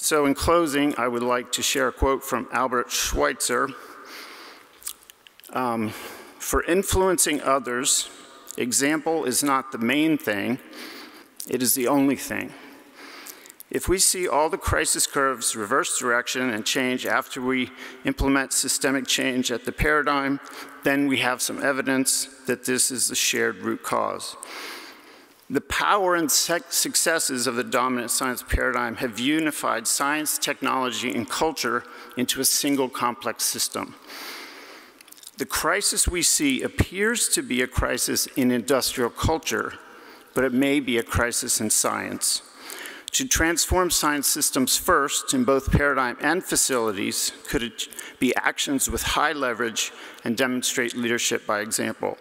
So in closing, I would like to share a quote from Albert Schweitzer. Um, for influencing others, example is not the main thing, it is the only thing. If we see all the crisis curves reverse direction and change after we implement systemic change at the paradigm, then we have some evidence that this is the shared root cause. The power and successes of the dominant science paradigm have unified science, technology, and culture into a single complex system. The crisis we see appears to be a crisis in industrial culture, but it may be a crisis in science. To transform science systems first in both paradigm and facilities could be actions with high leverage and demonstrate leadership by example.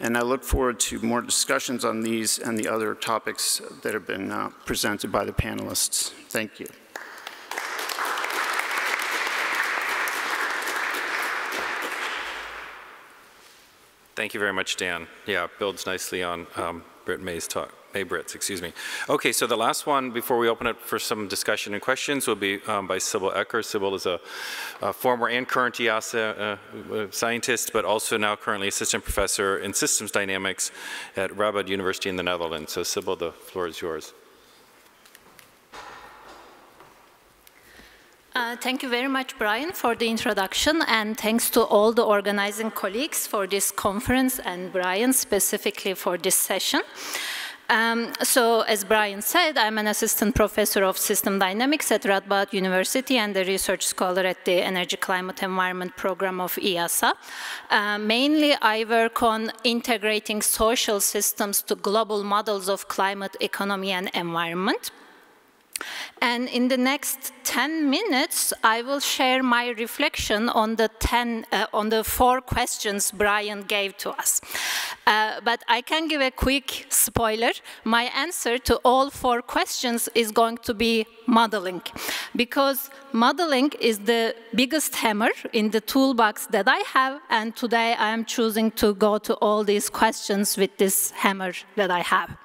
And I look forward to more discussions on these and the other topics that have been uh, presented by the panelists. Thank you. Thank you very much, Dan. Yeah, builds nicely on um, Britt May's talk. May Brits, excuse me. Okay, so the last one before we open it for some discussion and questions will be um, by Sibel Eker. Sibel is a, a former and current IIASA uh, scientist, but also now currently assistant professor in systems dynamics at Radboud University in the Netherlands. So Sibel, the floor is yours. Uh, thank you very much, Brian, for the introduction, and thanks to all the organizing colleagues for this conference, and Brian specifically for this session. Um, so as Brian said, I'm an assistant professor of system dynamics at Radboud University and a research scholar at the Energy Climate Environment program of IIASA. Uh, mainly, I work on integrating social systems to global models of climate, economy, and environment. And in the next 10 minutes, I will share my reflection on the 10, uh, on the four questions Brian gave to us. Uh, but I can give a quick spoiler. My answer to all four questions is going to be modeling, because modeling is the biggest hammer in the toolbox that I have, and today I am choosing to go to all these questions with this hammer that I have.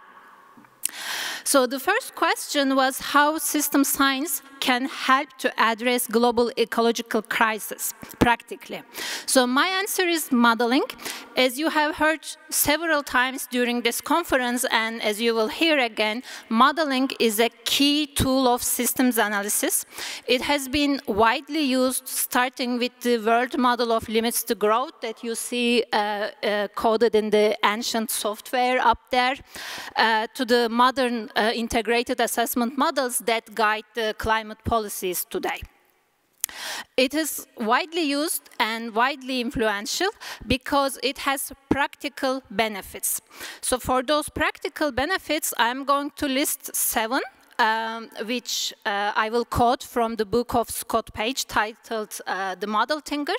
So the first question was how system science can help to address global ecological crisis practically. So my answer is modeling. As you have heard several times during this conference and as you will hear again, modeling is a key tool of systems analysis. It has been widely used starting with the world model of limits to growth that you see uh, uh, coded in the ancient software up there uh, to the modern uh, integrated assessment models that guide the climate policies today. It is widely used and widely influential because it has practical benefits. So for those practical benefits, I'm going to list seven um, which uh, I will quote from the book of Scott Page titled uh, The Model Thinker.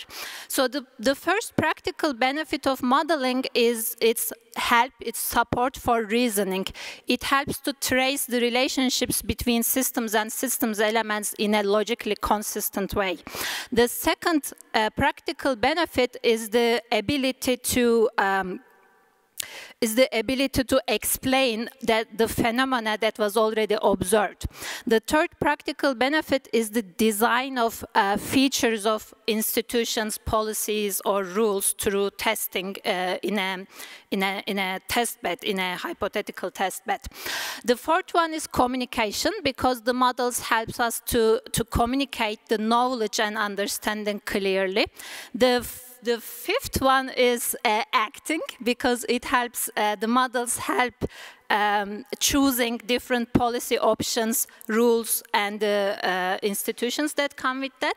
So the, the first practical benefit of modeling is its help, its support for reasoning. It helps to trace the relationships between systems and systems elements in a logically consistent way. The second uh, practical benefit is the ability to um, is the ability to explain that the phenomena that was already observed. The third practical benefit is the design of uh, features of institutions, policies, or rules through testing uh, in, a, in, a, in a test bed, in a hypothetical test bed. The fourth one is communication, because the models helps us to, to communicate the knowledge and understanding clearly. The the fifth one is uh, acting because it helps, uh, the models help um, choosing different policy options, rules, and uh, institutions that come with that.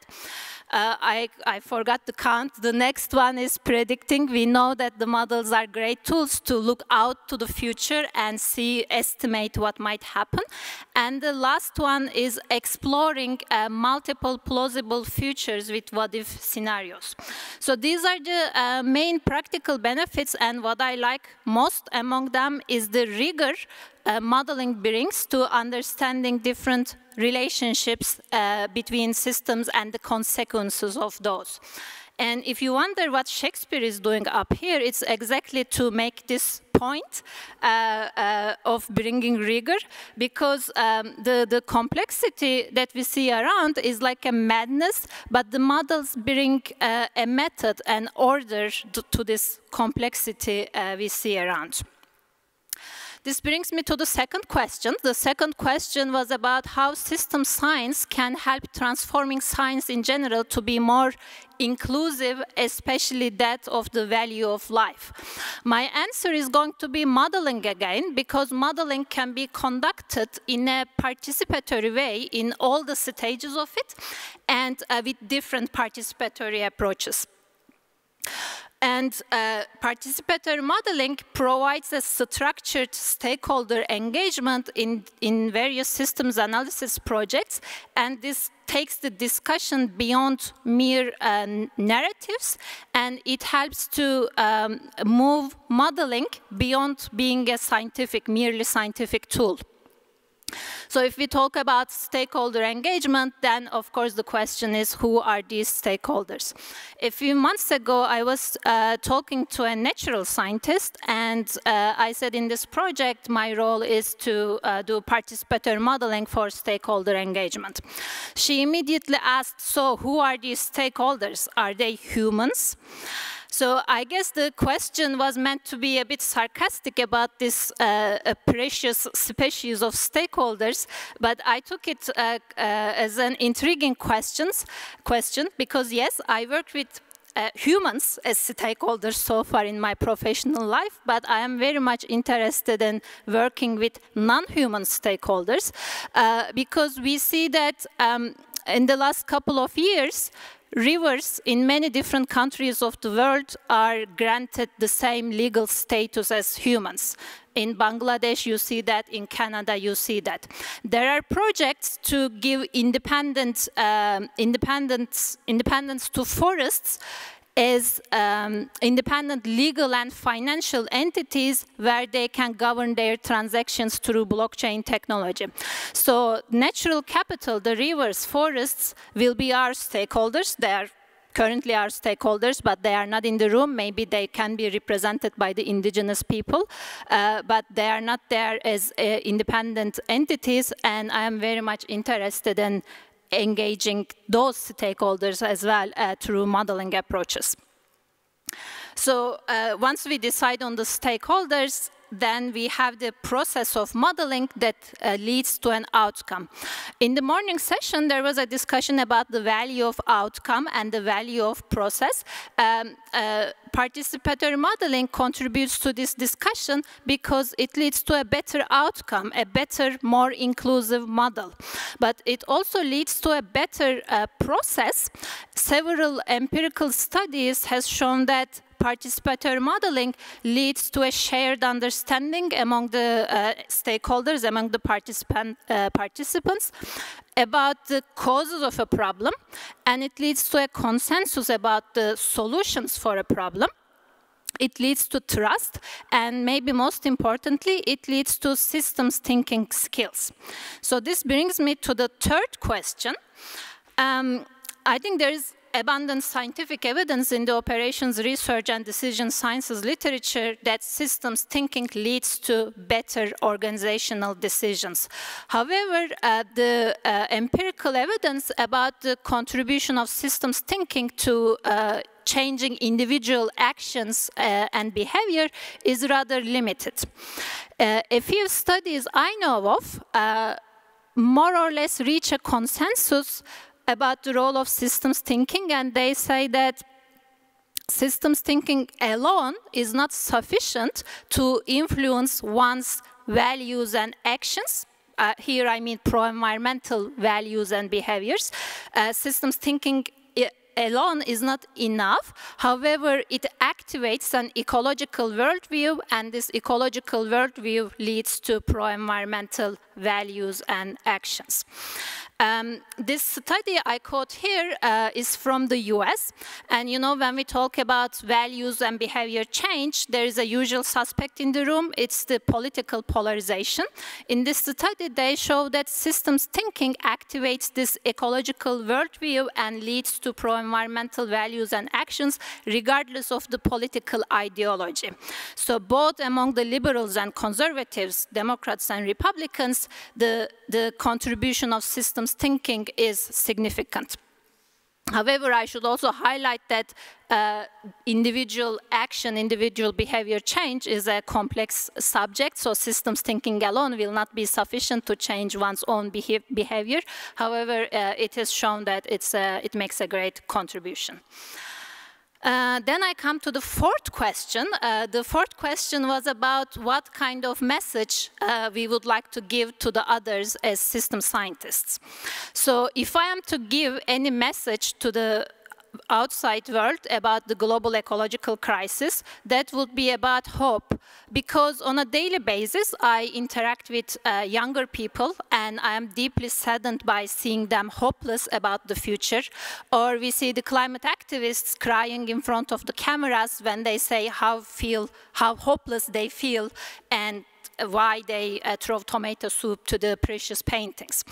Uh, I, I, forgot to count. The next one is predicting. We know that the models are great tools to look out to the future and see, estimate what might happen. And the last one is exploring uh, multiple plausible futures with what-if scenarios. So these are the uh, main practical benefits, and what I like most among them is the rigor uh, modeling brings to understanding different relationships uh, between systems and the consequences of those. And if you wonder what Shakespeare is doing up here, it's exactly to make this point uh, uh, of bringing rigor, because um, the, the complexity that we see around is like a madness, but the models bring uh, a method and order to, to this complexity uh, we see around. This brings me to the second question. The second question was about how system science can help transforming science in general to be more inclusive, especially that of the value of life. My answer is going to be modeling again, because modeling can be conducted in a participatory way in all the stages of it, and uh, with different participatory approaches. And uh, participatory modeling provides a structured stakeholder engagement in, in various systems analysis projects, and this takes the discussion beyond mere uh, narratives, and it helps to um, move modeling beyond being a scientific, merely scientific tool. So if we talk about stakeholder engagement, then of course the question is who are these stakeholders? A few months ago, I was uh, talking to a natural scientist, and uh, I said in this project, my role is to uh, do participatory modeling for stakeholder engagement. She immediately asked, so who are these stakeholders? Are they humans? So I guess the question was meant to be a bit sarcastic about this uh, precious species of stakeholders, but I took it uh, uh, as an intriguing questions, question because yes, I work with uh, humans as stakeholders so far in my professional life, but I am very much interested in working with non-human stakeholders uh, because we see that um, in the last couple of years, rivers in many different countries of the world are granted the same legal status as humans. In Bangladesh, you see that. In Canada, you see that. There are projects to give independent, um, independence, independence to forests as um, independent legal and financial entities where they can govern their transactions through blockchain technology. So natural capital, the rivers, forests, will be our stakeholders. They are currently our stakeholders, but they are not in the room. Maybe they can be represented by the indigenous people, uh, but they are not there as uh, independent entities, and I am very much interested in engaging those stakeholders as well uh, through modeling approaches. So uh, once we decide on the stakeholders, then we have the process of modeling that uh, leads to an outcome. In the morning session, there was a discussion about the value of outcome and the value of process. Um, uh, participatory modeling contributes to this discussion because it leads to a better outcome, a better, more inclusive model. But it also leads to a better uh, process. Several empirical studies has shown that participatory modeling leads to a shared understanding among the uh, stakeholders, among the participant, uh, participants about the causes of a problem, and it leads to a consensus about the solutions for a problem. It leads to trust, and maybe most importantly, it leads to systems thinking skills. So this brings me to the third question. Um, I think there is abundant scientific evidence in the operations research and decision sciences literature that systems thinking leads to better organizational decisions. However, uh, the uh, empirical evidence about the contribution of systems thinking to uh, changing individual actions uh, and behavior is rather limited. Uh, a few studies I know of uh, more or less reach a consensus about the role of systems thinking, and they say that systems thinking alone is not sufficient to influence one's values and actions. Uh, here I mean pro-environmental values and behaviors. Uh, systems thinking alone is not enough. However, it activates an ecological worldview, and this ecological worldview leads to pro-environmental values and actions. Um, this study I quote here uh, is from the US. And you know, when we talk about values and behavior change, there is a usual suspect in the room. It's the political polarization. In this study, they show that systems thinking activates this ecological worldview and leads to pro-environmental values and actions, regardless of the political ideology. So both among the liberals and conservatives, Democrats and Republicans, the, the contribution of systems thinking is significant. However, I should also highlight that uh, individual action, individual behavior change is a complex subject, so systems thinking alone will not be sufficient to change one's own behavior. However, uh, it has shown that it makes a great contribution. Uh, then I come to the fourth question. Uh, the fourth question was about what kind of message uh, we would like to give to the others as system scientists. So if I am to give any message to the outside world about the global ecological crisis, that would be about hope. Because on a daily basis, I interact with uh, younger people and I am deeply saddened by seeing them hopeless about the future. Or we see the climate activists crying in front of the cameras when they say how feel, how hopeless they feel and why they uh, throw tomato soup to the precious paintings.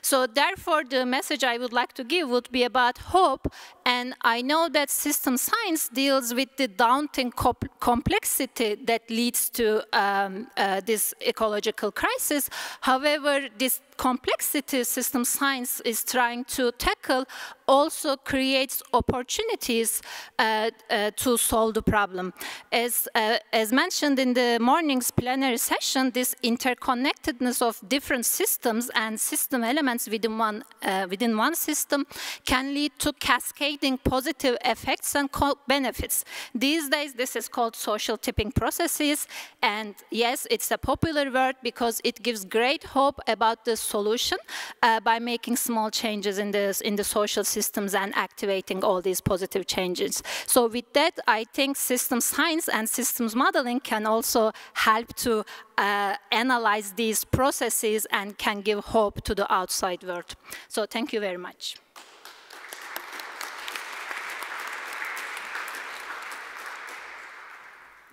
So therefore, the message I would like to give would be about hope. And I know that system science deals with the daunting complexity that leads to um, uh, this ecological crisis. However, this complexity system science is trying to tackle also creates opportunities uh, uh, to solve the problem. As, uh, as mentioned in the morning's plenary session, this interconnectedness of different systems and system elements within one, uh, within one system can lead to cascading positive effects and benefits. These days, this is called social tipping processes. And yes, it's a popular word because it gives great hope about the solution uh, by making small changes in the, in the social systems and activating all these positive changes. So with that, I think system science and systems modeling can also help to uh, analyze these processes and can give hope to the outside world. So thank you very much.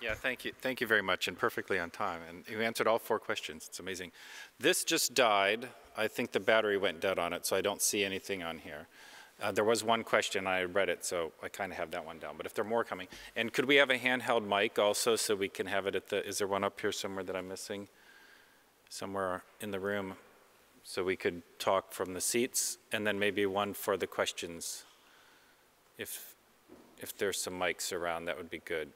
Yeah, thank you. Thank you very much, and perfectly on time. And you answered all four questions. It's amazing. This just died. I think the battery went dead on it, so I don't see anything on here. Uh, there was one question, I read it, so I kind of have that one down. But if there are more coming, and could we have a handheld mic also, so we can have it at the? Is there one up here somewhere that I'm missing? Somewhere in the room, so we could talk from the seats, and then maybe one for the questions. If if there's some mics around, that would be good.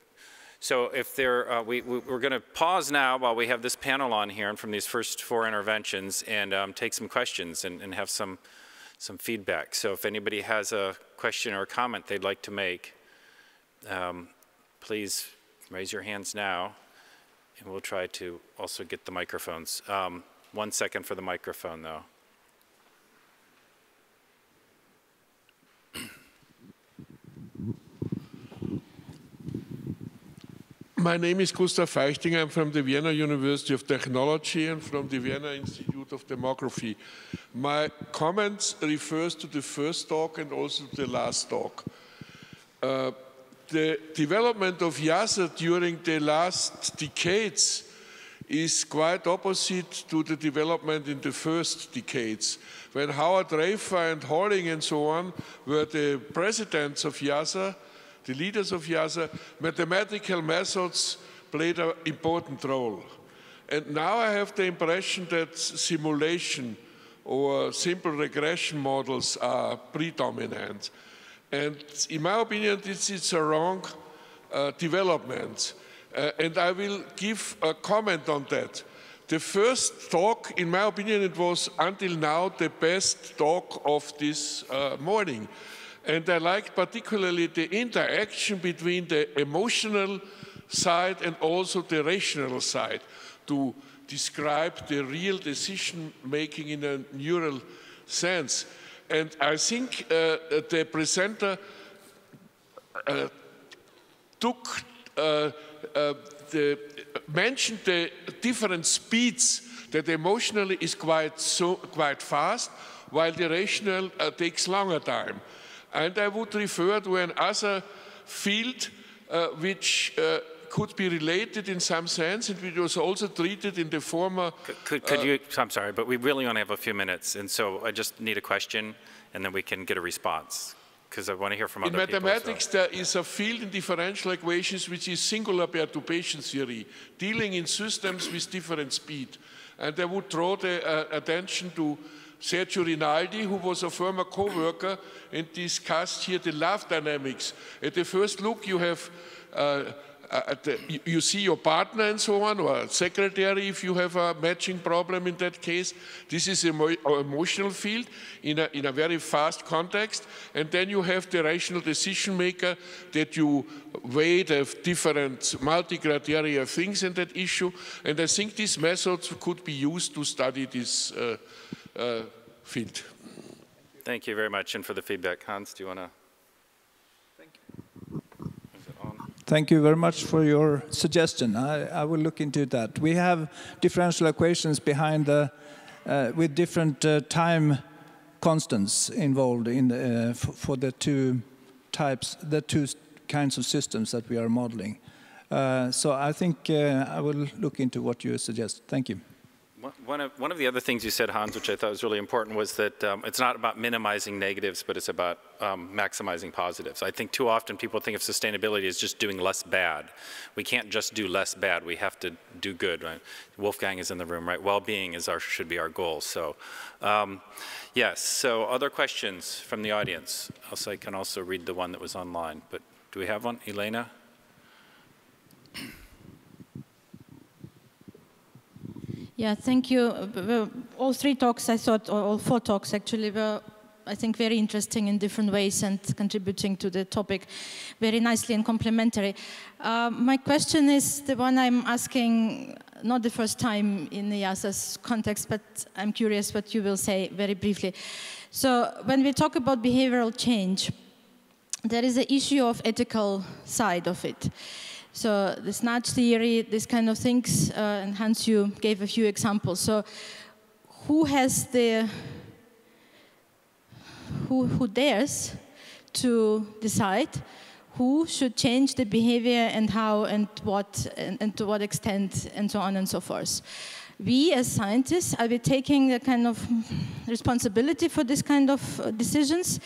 So if there, uh, we, we, are going to pause now while we have this panel on here and from these first four interventions and um, take some questions and, and, have some, some feedback. So if anybody has a question or a comment they'd like to make, um, please raise your hands now and we'll try to also get the microphones. Um, one second for the microphone though. My name is Gustav Feichtinger. I'm from the Vienna University of Technology and from the Vienna Institute of Demography. My comments refers to the first talk and also to the last talk. Uh, the development of IIASA during the last decades is quite opposite to the development in the first decades. When Howard Raiffa and Holling and so on were the presidents of IIASA, the leaders of IIASA, mathematical methods played an important role. And now I have the impression that simulation or simple regression models are predominant. And in my opinion, this is a wrong uh, development. Uh, and I will give a comment on that. The first talk, in my opinion, it was until now the best talk of this uh, morning. And I like particularly the interaction between the emotional side and also the rational side to describe the real decision making in a neural sense. And I think uh, the presenter uh, took uh, uh the, mentioned the different speeds that emotionally is quite so quite fast, while the rational uh, takes longer time. And I would refer to another field uh, which uh, could be related in some sense and which was also treated in the former. Could, could, uh, you, I'm sorry, but we really only have a few minutes. And so I just need a question and then we can get a response because I want to hear from in other people. In mathematics, there is a field in differential equations which is singular perturbation theory, dealing in systems with different speed. And I would draw the uh, attention to Sergio Rinaldi, who was a former co-worker, and discussed here the love dynamics. At the first look, you have uh, uh, you see your partner and so on, or secretary if you have a matching problem in that case. This is an emotional field in a, in a very fast context. And then you have the rational decision maker that you weigh the different multi-criteria things in that issue. And I think these methods could be used to study this uh, uh, field. Thank you very much. And for the feedback, Hans, do you want to? Thank you very much for your suggestion. I, I, will look into that. We have differential equations behind the, uh, with different uh, time constants involved in the, uh, for the two types, the two kinds of systems that we are modeling. Uh, so I think uh, I will look into what you suggest. Thank you. One of, one of the other things you said, Hans, which I thought was really important, was that um, it's not about minimizing negatives, but it's about um, maximizing positives. I think too often people think of sustainability as just doing less bad. We can't just do less bad. We have to do good. Right? Wolfgang is in the room, right? Well-being is our should be our goal. So, um, yes. So, other questions from the audience? Also, I can also read the one that was online. But do we have one, Elena? Yeah, thank you. All three talks, I thought, all four talks actually, were I think, very interesting in different ways and contributing to the topic very nicely and complementary. Uh, my question is the one I'm asking, not the first time in the IIASA's context, but I'm curious what you will say very briefly. So when we talk about behavioral change, there is an issue of ethical side of it. So the snatch theory, this kind of things, uh, and Hans, you gave a few examples. So who has the, who, who dares to decide who should change the behavior and how and what and, and, to what extent and so on and so forth. We as scientists are we taking a kind of responsibility for this kind of uh, decisions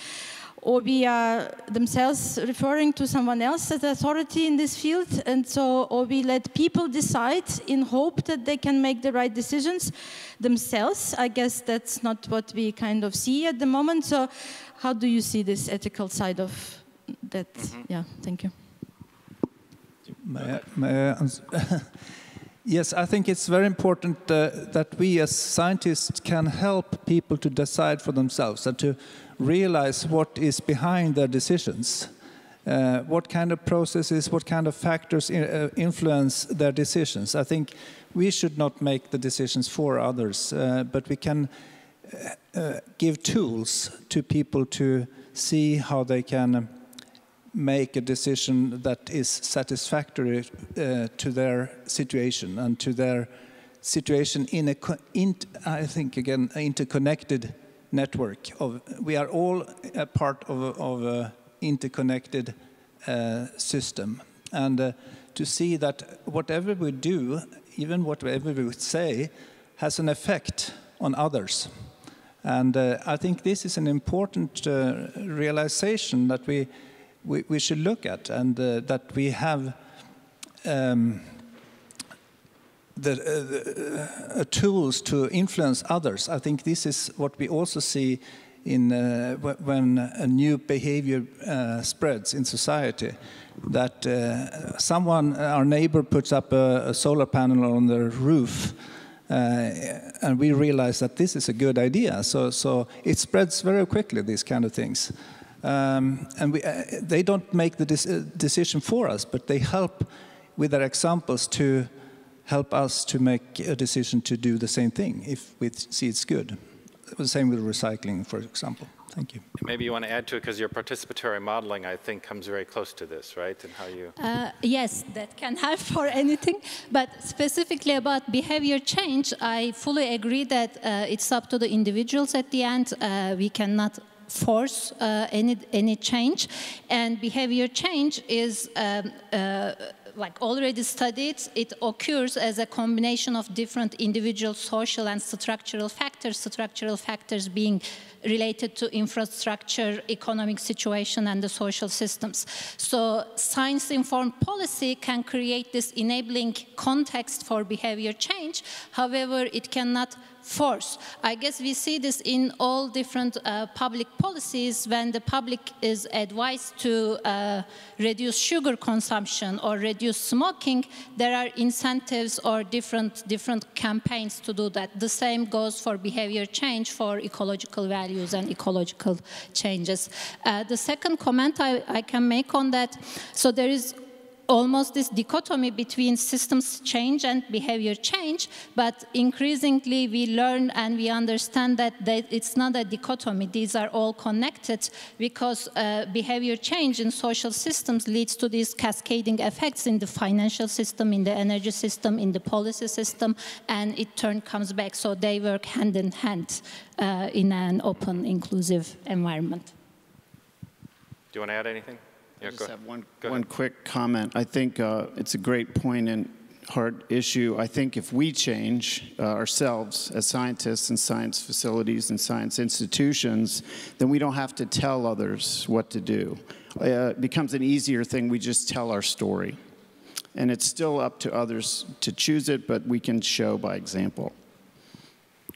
or we are themselves referring to someone else as authority in this field, and so, or we let people decide in hope that they can make the right decisions themselves. I guess that's not what we kind of see at the moment. So, how do you see this ethical side of that? Mm -hmm. Yeah, thank you. May I, may I yes, I think it's very important uh, that we as scientists can help people to decide for themselves and to realize what is behind their decisions. Uh, what kind of processes, what kind of factors in, uh, influence their decisions. I think we should not make the decisions for others, uh, but we can uh, uh, give tools to people to see how they can make a decision that is satisfactory uh, to their situation and to their situation in a, in, I think again, interconnected network. Of, we are all a part of, of an interconnected uh, system. And uh, to see that whatever we do, even whatever we say, has an effect on others. And uh, I think this is an important uh, realization that we, we, we, should look at and uh, that we have um, the, uh, uh, tools to influence others. I think this is what we also see in uh, when a new behavior uh, spreads in society. That uh, someone, our neighbor, puts up a, a solar panel on their roof. Uh, and we realize that this is a good idea. So, so it spreads very quickly, these kind of things. Um, and we, they don't make the decision for us, but they help with their examples to help us to make a decision to do the same thing if we see it's good. The same with recycling, for example. Thank you. Maybe you want to add to it because your participatory modeling, I think, comes very close to this, right? And how you. Uh, yes, that can help for anything. But specifically about behavior change, I fully agree that uh, it's up to the individuals at the end. Uh, we cannot force uh, any any change, and behavior change is um, uh, like already studied, it occurs as a combination of different individual social and structural factors, structural factors being related to infrastructure, economic situation, and the social systems. So science-informed policy can create this enabling context for behavior change. However, it cannot force. I guess we see this in all different uh, public policies when the public is advised to uh, reduce sugar consumption or reduce smoking, there are incentives or different, different campaigns to do that. The same goes for behavior change for ecological values and ecological changes. Uh, the second comment I, I can make on that, so there is almost this dichotomy between systems change and behavior change, but increasingly we learn and we understand that, it's not a dichotomy. These are all connected because uh, behavior change in social systems leads to these cascading effects in the financial system, in the energy system, in the policy system, and it turn comes back. So they work hand in hand uh, in an open, inclusive environment. Do you want to add anything? Yeah, I just have one, one quick comment. I think uh, it's a great point and hard issue. I think if we change uh, ourselves as scientists and science facilities and science institutions, then we don't have to tell others what to do. Uh, it becomes an easier thing. We just tell our story. And it's still up to others to choose it, but we can show by example.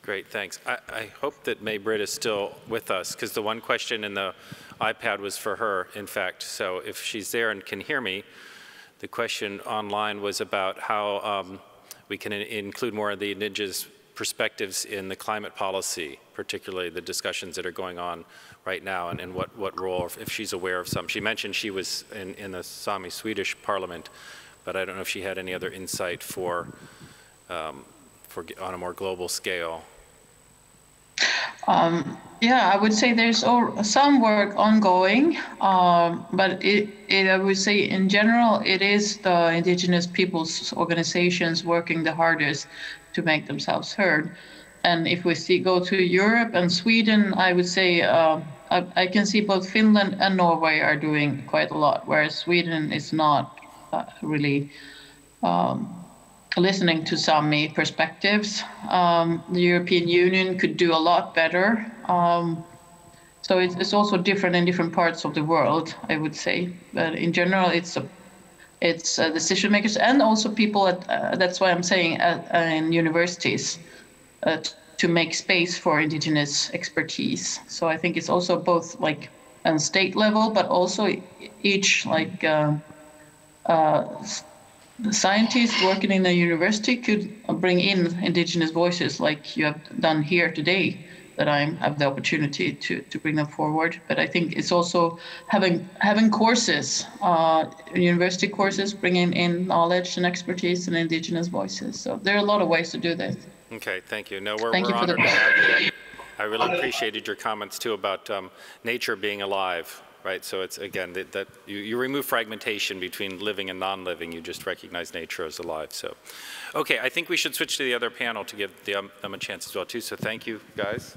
Great, thanks. I, I hope that May Britt is still with us, because the one question in the iPad was for her, in fact. So if she's there and can hear me, the question online was about how um, we can include more of the indigenous perspectives in the climate policy, particularly the discussions that are going on right now, and, and what, what role, if she's aware of some. She mentioned she was in, in the Sami Swedish parliament, but I don't know if she had any other insight for, um, for on a more global scale. Um, yeah, I would say there's some work ongoing, um, but it, it, I would say in general, it is the indigenous peoples organizations working the hardest to make themselves heard. And if we see go to Europe and Sweden, I would say uh, I, I, can see both Finland and Norway are doing quite a lot, whereas Sweden is not uh, really um, listening to Sami perspectives. Um, the European Union could do a lot better. Um, so it's, it's, also different in different parts of the world, I would say. But in general, it's a, it's uh, decision makers and also people at uh, that's why I'm saying at, uh, in universities uh, to make space for indigenous expertise. So I think it's also both like on state level, but also each like uh, uh, scientists working in a university could bring in indigenous voices like you have done here today that I have the opportunity to, to bring them forward. But I think it's also having having courses, uh, university courses, bringing in knowledge and expertise and indigenous voices. So there are a lot of ways to do this. Okay, thank you. No, we're, Thank we're honored to have you. I really appreciated your comments too about um, nature being alive, right? So it's again that, that you, you, remove fragmentation between living and non-living. You just recognize nature as alive. So, okay, I think we should switch to the other panel to give the, um, them a chance as well too. So thank you, guys.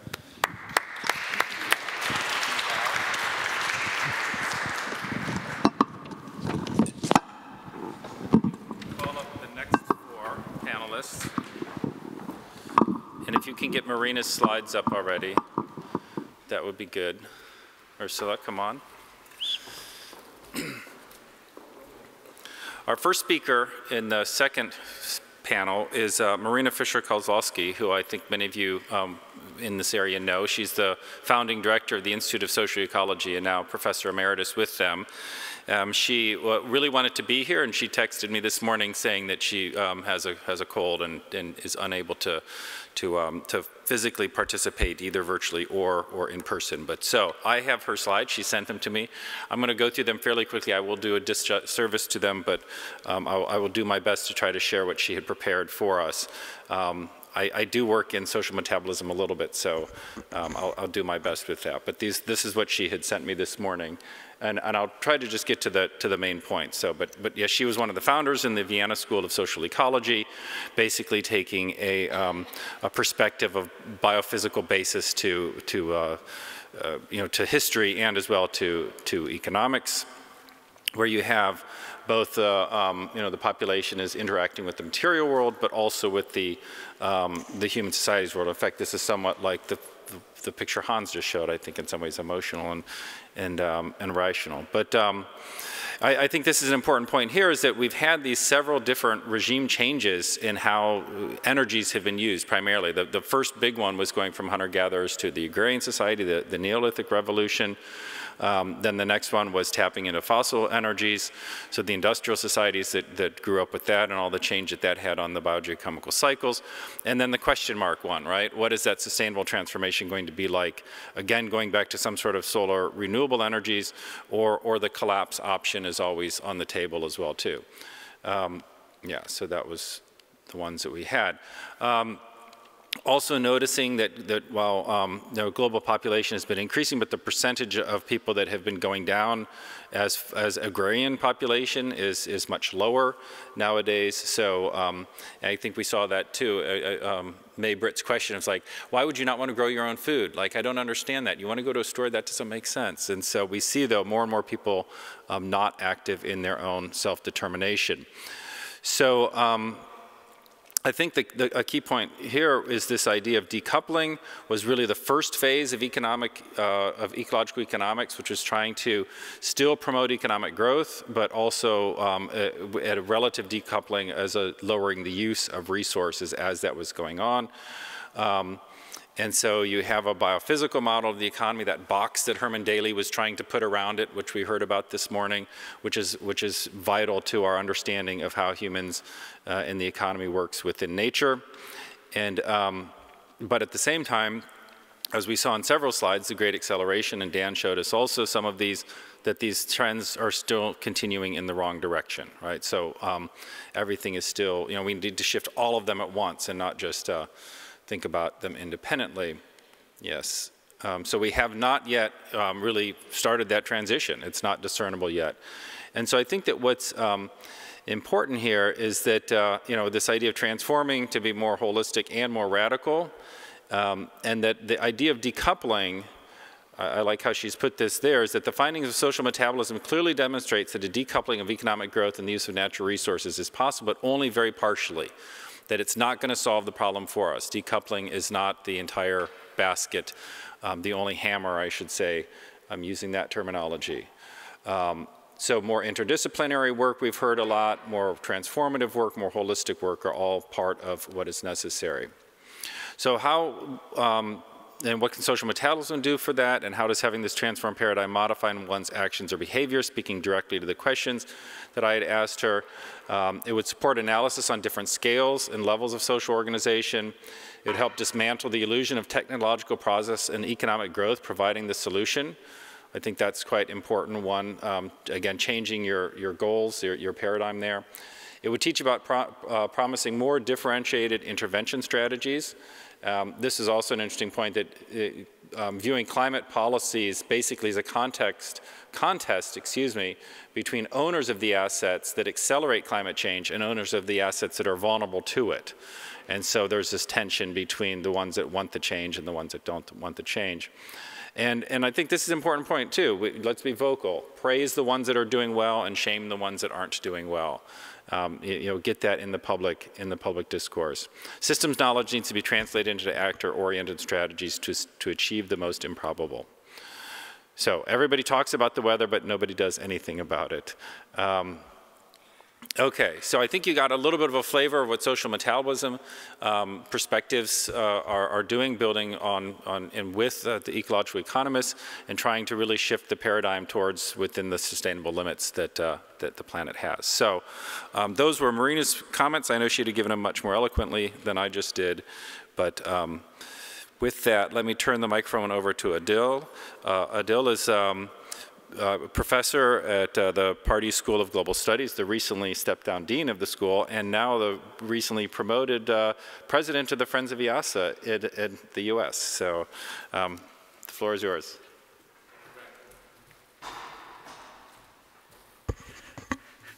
And if you can get Marina's slides up already, that would be good. Ursula, come on. Our first speaker in the second panel is uh, Marina Fischer-Kowalski, who I think many of you um, in this area know. She's the founding director of the Institute of Socioecology and now professor emeritus with them. Um, she really wanted to be here, and she texted me this morning saying that she um, has a has a cold and, and is unable to to, um, to physically participate either virtually or, or in person. But so I have her slides. She sent them to me. I'm going to go through them fairly quickly. I will do a disservice to them, but um, I, I, will do my best to try to share what she had prepared for us. Um, I, I, do work in social metabolism a little bit, so um, I'll, I'll, do my best with that. But these, this is what she had sent me this morning and, and I'll try to just get to the, to the main point. So, but, but yes, she was one of the founders in the Vienna School of Social Ecology, basically taking a, um, a perspective of biophysical basis to, to, uh, uh, you know, to history and as well to, to economics, where you have both uh, um, you know, the population is interacting with the material world, but also with the, um, the human societies world. In fact, this is somewhat like the, the, the, picture Hans just showed, I think in some ways emotional and, and, um, and rational. But um, I, I, think this is an important point here is that we've had these several different regime changes in how energies have been used primarily. The, the first big one was going from hunter-gatherers to the agrarian society, the, the Neolithic revolution. Um, then the next one was tapping into fossil energies. So the industrial societies that, that grew up with that and all the change that that had on the biogeochemical cycles. And then the question mark one, right? What is that sustainable transformation going to be like? Again, going back to some sort of solar renewable energies or, or the collapse option is always on the table as well too. Um, yeah, so that was the ones that we had. Um, also noticing that, that while um, the global population has been increasing, but the percentage of people that have been going down as, as agrarian population is, is much lower nowadays. So um, I think we saw that too. Uh, uh, um, May-Britt's question is like, why would you not want to grow your own food? Like, I don't understand that. You want to go to a store, that doesn't make sense. And so we see though more and more people um, not active in their own self-determination. So um, I think the, the, a key point here is this idea of decoupling was really the first phase of economic, uh, of ecological economics, which was trying to still promote economic growth, but also um, at a relative decoupling as a lowering the use of resources as that was going on. Um, and so you have a biophysical model of the economy, that box that Herman Daly was trying to put around it, which we heard about this morning, which is, which is vital to our understanding of how humans uh, and the economy works within nature. And, um, but at the same time, as we saw in several slides, the great acceleration, and Dan showed us also some of these, that these trends are still continuing in the wrong direction, right? So um, everything is still, you know, we need to shift all of them at once and not just uh, think about them independently. Yes. Um, so we have not yet um, really started that transition. It's not discernible yet. And so I think that what's um, important here is that, uh, you know, this idea of transforming to be more holistic and more radical, um, and that the idea of decoupling, I, I like how she's put this there, is that the findings of social metabolism clearly demonstrates that a decoupling of economic growth and the use of natural resources is possible, but only very partially. That it's not going to solve the problem for us. Decoupling is not the entire basket, um, the only hammer, I should say. I'm using that terminology. Um, so more interdisciplinary work we've heard a lot, more transformative work, more holistic work are all part of what is necessary. So how, um, and what can social metabolism do for that, and how does having this transform paradigm modify one's actions or behavior, speaking directly to the questions that I had asked her. Um, it would support analysis on different scales and levels of social organization. It would help dismantle the illusion of technological progress and economic growth, providing the solution. I think that's quite important one. Um, again, changing your, your goals, your, your paradigm there. It would teach about pro uh, promising more differentiated intervention strategies. Um, this is also an interesting point that uh, um, viewing climate policies basically as a context, contest, excuse me, between owners of the assets that accelerate climate change and owners of the assets that are vulnerable to it. And so there's this tension between the ones that want the change and the ones that don't want the change. And, and I think this is an important point too. We, let's be vocal. Praise the ones that are doing well and shame the ones that aren't doing well. Um, you, know, get that in the public in the public discourse. Systems knowledge needs to be translated into actor-oriented strategies to, to achieve the most improbable. So everybody talks about the weather, but nobody does anything about it. Um, Okay, so I think you got a little bit of a flavor of what social metabolism um, perspectives uh, are, are, doing, building on, on and with uh, the ecological economists and trying to really shift the paradigm towards within the sustainable limits that, uh, that the planet has. So um, those were Marina's comments. I know she'd have given them much more eloquently than I just did, but um, with that, let me turn the microphone over to Adil. Uh, Adil is um, uh, professor at uh, the Pardee School of Global Studies, the recently stepped down dean of the school, and now the recently promoted uh, president of the Friends of IIASA in, in the US. So um, the floor is yours.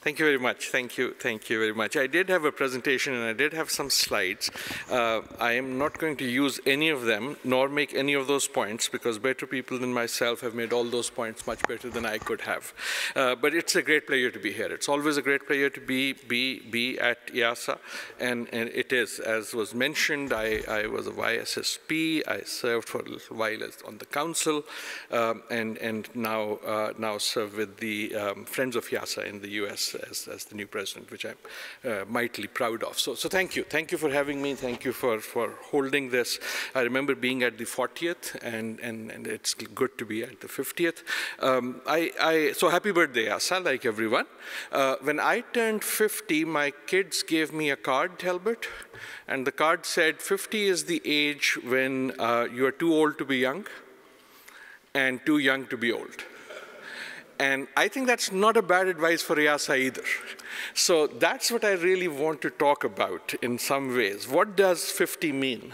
Thank you very much. Thank you. Thank you very much. I did have a presentation and I did have some slides. Uh, I am not going to use any of them nor make any of those points because better people than myself have made all those points much better than I could have. Uh, but it's a great pleasure to be here. It's always a great pleasure to be be be at IIASA, and and it is as was mentioned. I I was a YSSP. I served for a little while on the council, um, and and now uh, now serve with the um, Friends of IIASA in the U.S as, as the new president, which I'm uh, mightily proud of. So, so thank you. Thank you for having me. Thank you for, for holding this. I remember being at the 40th, and, and, and it's good to be at the 50th. Um, I, I, so happy birthday, IIASA, like everyone. Uh, when I turned 50, my kids gave me a card, Talbot, and the card said 50 is the age when uh, you are too old to be young and too young to be old. And I think that's not a bad advice for IIASA either. So that's what I really want to talk about in some ways. What does 50 mean?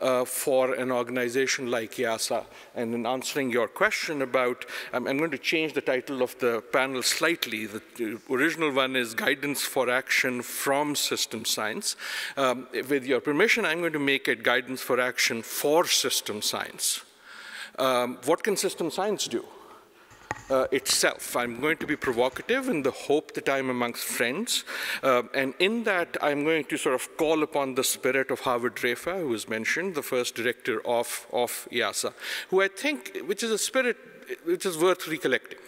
Uh, for an organization like IIASA. And in answering your question about, I'm, I'm, going to change the title of the panel slightly. The, the original one is Guidance for Action from System Science. Um, with your permission, I'm going to make it Guidance for Action for System Science. Um, what can system science do? Uh, itself. I'm going to be provocative in the hope that I'm amongst friends. Uh, and in that, I'm going to sort of call upon the spirit of Howard Raiffa, who was mentioned, the first director of, of IIASA, who I think, which is a spirit which is worth recollecting.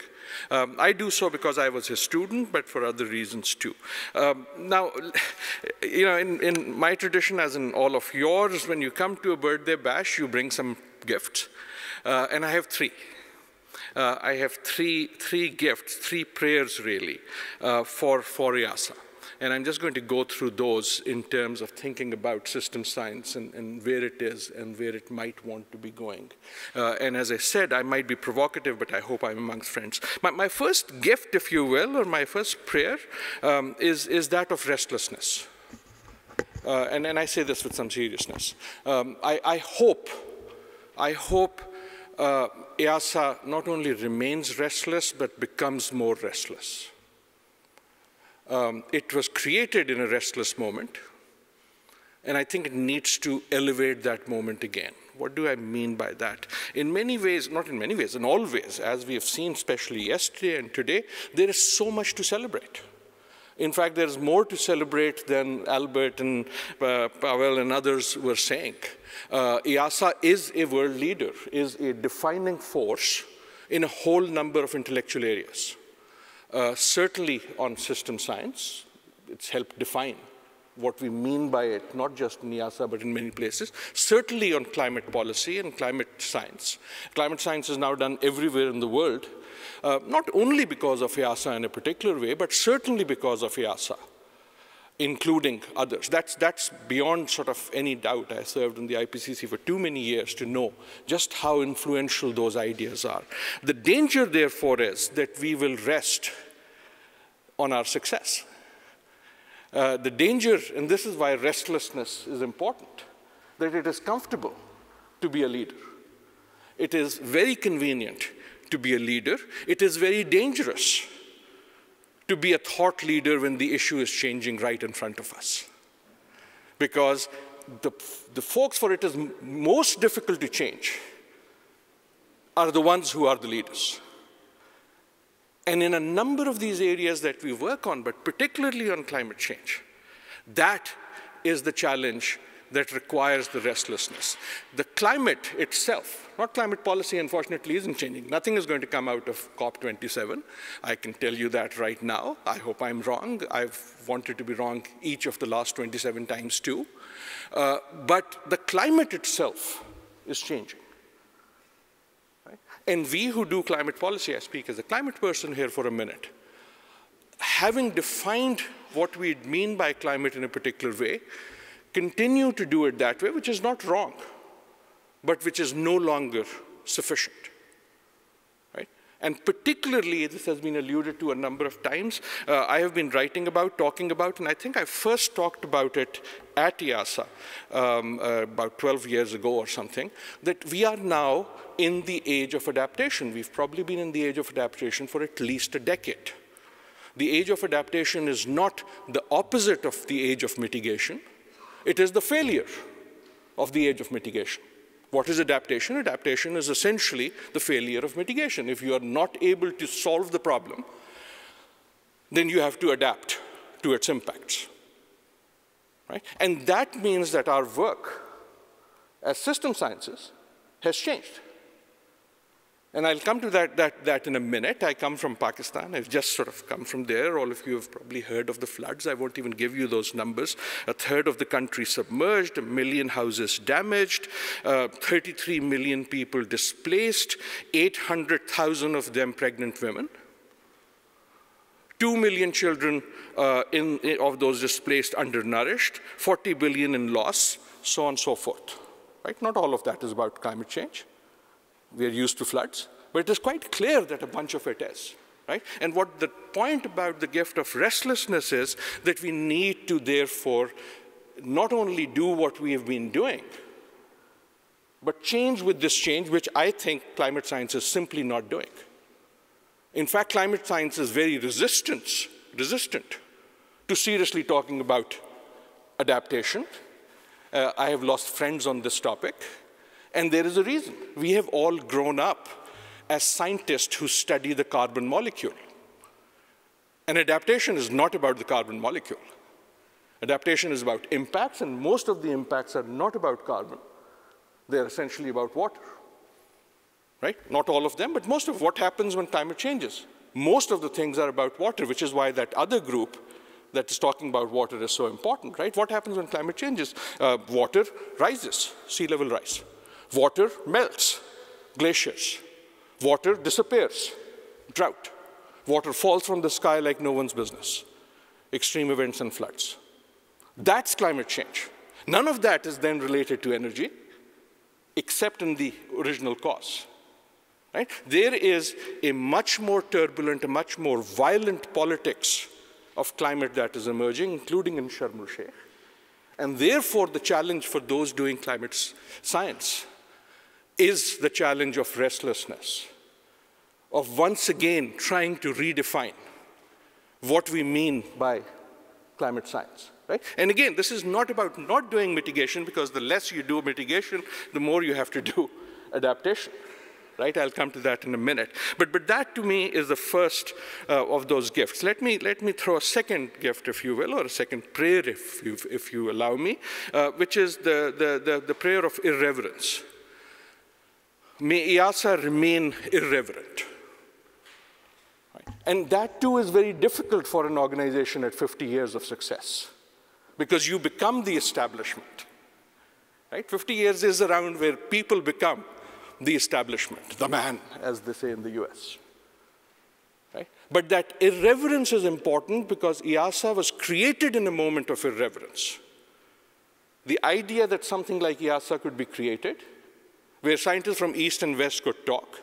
Um, I do so because I was his student, but for other reasons too. Um, now, you know, in, in my tradition, as in all of yours, when you come to a birthday bash, you bring some gifts. Uh, and I have three uh, I have three, three gifts, three prayers really uh, for, for IIASA. And I'm just going to go through those in terms of thinking about system science and, and where it is and where it might want to be going. Uh, and as I said, I might be provocative, but I hope I'm amongst friends. My, my first gift, if you will, or my first prayer um, is, is that of restlessness. Uh, and, and I say this with some seriousness. Um, I, I hope, I hope uh, IIASA not only remains restless, but becomes more restless. Um, it was created in a restless moment, and I think it needs to elevate that moment again. What do I mean by that? In many ways, not in many ways, in all ways, as we have seen, especially yesterday and today, there is so much to celebrate. In fact, there's more to celebrate than Albert and uh, Pavel and others were saying. Uh, IIASA is a world leader, is a defining force in a whole number of intellectual areas. Uh, certainly on system science, it's helped define what we mean by it, not just in IIASA, but in many places. Certainly on climate policy and climate science. Climate science is now done everywhere in the world, uh, not only because of IIASA in a particular way, but certainly because of IIASA, including others. That's, that's beyond sort of any doubt. I served in the IPCC for too many years to know just how influential those ideas are. The danger, therefore, is that we will rest on our success. Uh, the danger, and this is why restlessness is important, that it is comfortable to be a leader. It is very convenient to be a leader. It is very dangerous to be a thought leader when the issue is changing right in front of us. Because the, the folks for it is most difficult to change are the ones who are the leaders. And in a number of these areas that we work on, but particularly on climate change, that is the challenge that requires the restlessness. The climate itself, not climate policy, unfortunately, isn't changing. Nothing is going to come out of COP27. I can tell you that right now. I hope I'm wrong. I've wanted to be wrong each of the last 27 times too. Uh, but the climate itself is changing. Right? And we who do climate policy, I speak as a climate person here for a minute, having defined what we mean by climate in a particular way, continue to do it that way, which is not wrong, but which is no longer sufficient. Right? And particularly, this has been alluded to a number of times, uh, I have been writing about, talking about, and I think I first talked about it at IIASA um, uh, about 12 years ago or something, that we are now in the age of adaptation. We've probably been in the age of adaptation for at least a decade. The age of adaptation is not the opposite of the age of mitigation. It is the failure of the age of mitigation. What is adaptation? Adaptation is essentially the failure of mitigation. If you are not able to solve the problem, then you have to adapt to its impacts. Right? And that means that our work as system sciences has changed. And I'll come to that, that, that in a minute. I come from Pakistan. I've just sort of come from there. All of you have probably heard of the floods. I won't even give you those numbers. A third of the country submerged, a million houses damaged, uh, 33 million people displaced, 800,000 of them pregnant women. 2 million children uh, in, in, of those displaced undernourished, 40 billion in loss, so on and so forth. Right? Not all of that is about climate change we are used to floods, but it is quite clear that a bunch of it is. Right? And what the point about the gift of restlessness is that we need to therefore not only do what we have been doing, but change with this change, which I think climate science is simply not doing. In fact, climate science is very resistant, resistant to seriously talking about adaptation. Uh, I have lost friends on this topic. And there is a reason. We have all grown up as scientists who study the carbon molecule. And adaptation is not about the carbon molecule. Adaptation is about impacts, and most of the impacts are not about carbon. They're essentially about water. Right? Not all of them, but most of what happens when climate changes. Most of the things are about water, which is why that other group that is talking about water is so important, right? What happens when climate changes? Uh, water rises, sea level rise. Water melts, glaciers. Water disappears, drought. Water falls from the sky like no one's business. extreme events and floods. That's climate change. None of that is then related to energy, except in the original cause. Right? There is a much more turbulent, a much more violent politics of climate that is emerging, including in Sharm el-Sheikh. And therefore, the challenge for those doing climate science is the challenge of restlessness, of once again trying to redefine what we mean by climate science. Right? And again, this is not about not doing mitigation because the less you do mitigation, the more you have to do adaptation. Right? I'll come to that in a minute. But, but that to me is the first uh, of those gifts. Let me, let me throw a second gift, if you will, or a second prayer, if you, if you allow me, uh, which is the, the, the, the prayer of irreverence. May IIASA remain irreverent. And that too is very difficult for an organization at 50 years of success because you become the establishment. Right? 50 years is around where people become the establishment, the man, as they say in the US. Right? But that irreverence is important because IIASA was created in a moment of irreverence. The idea that something like IIASA could be created, where scientists from East and West could talk,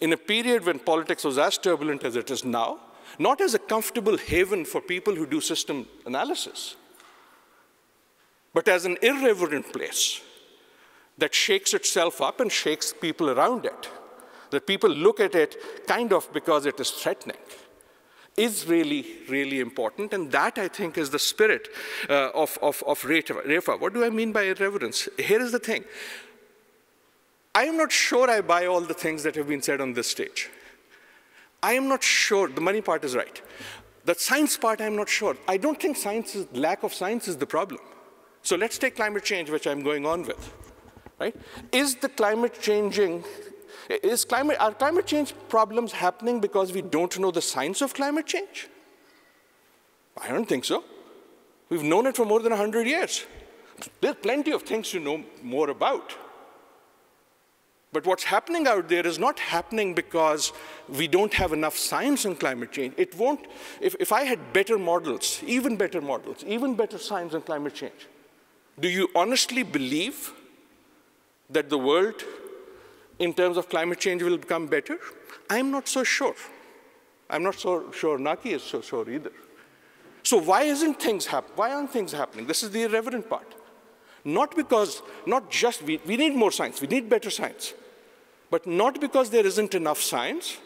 in a period when politics was as turbulent as it is now, not as a comfortable haven for people who do system analysis, but as an irreverent place that shakes itself up and shakes people around it. That people look at it kind of because it is threatening is really, really important. And that, I think, is the spirit uh, of, of, of Raiffa. What do I mean by irreverence? Here is the thing. I am not sure I buy all the things that have been said on this stage. I am not sure, the money part is right. The science part, I'm not sure. I don't think science is, lack of science is the problem. So let's take climate change, which I'm going on with. Right? Is the climate changing, is climate, are climate change problems happening because we don't know the science of climate change? I don't think so. We've known it for more than 100 years. There are plenty of things to know more about. But what's happening out there is not happening because we don't have enough science on climate change. It won't, if, if I had better models, even better models, even better science on climate change, do you honestly believe that the world in terms of climate change will become better? I'm not so sure. I'm not so sure Naki is so sure either. So why isn't things hap- why aren't things happening? This is the irreverent part. Not because, not just, we, we need more science, we need better science. But not because there isn't enough science,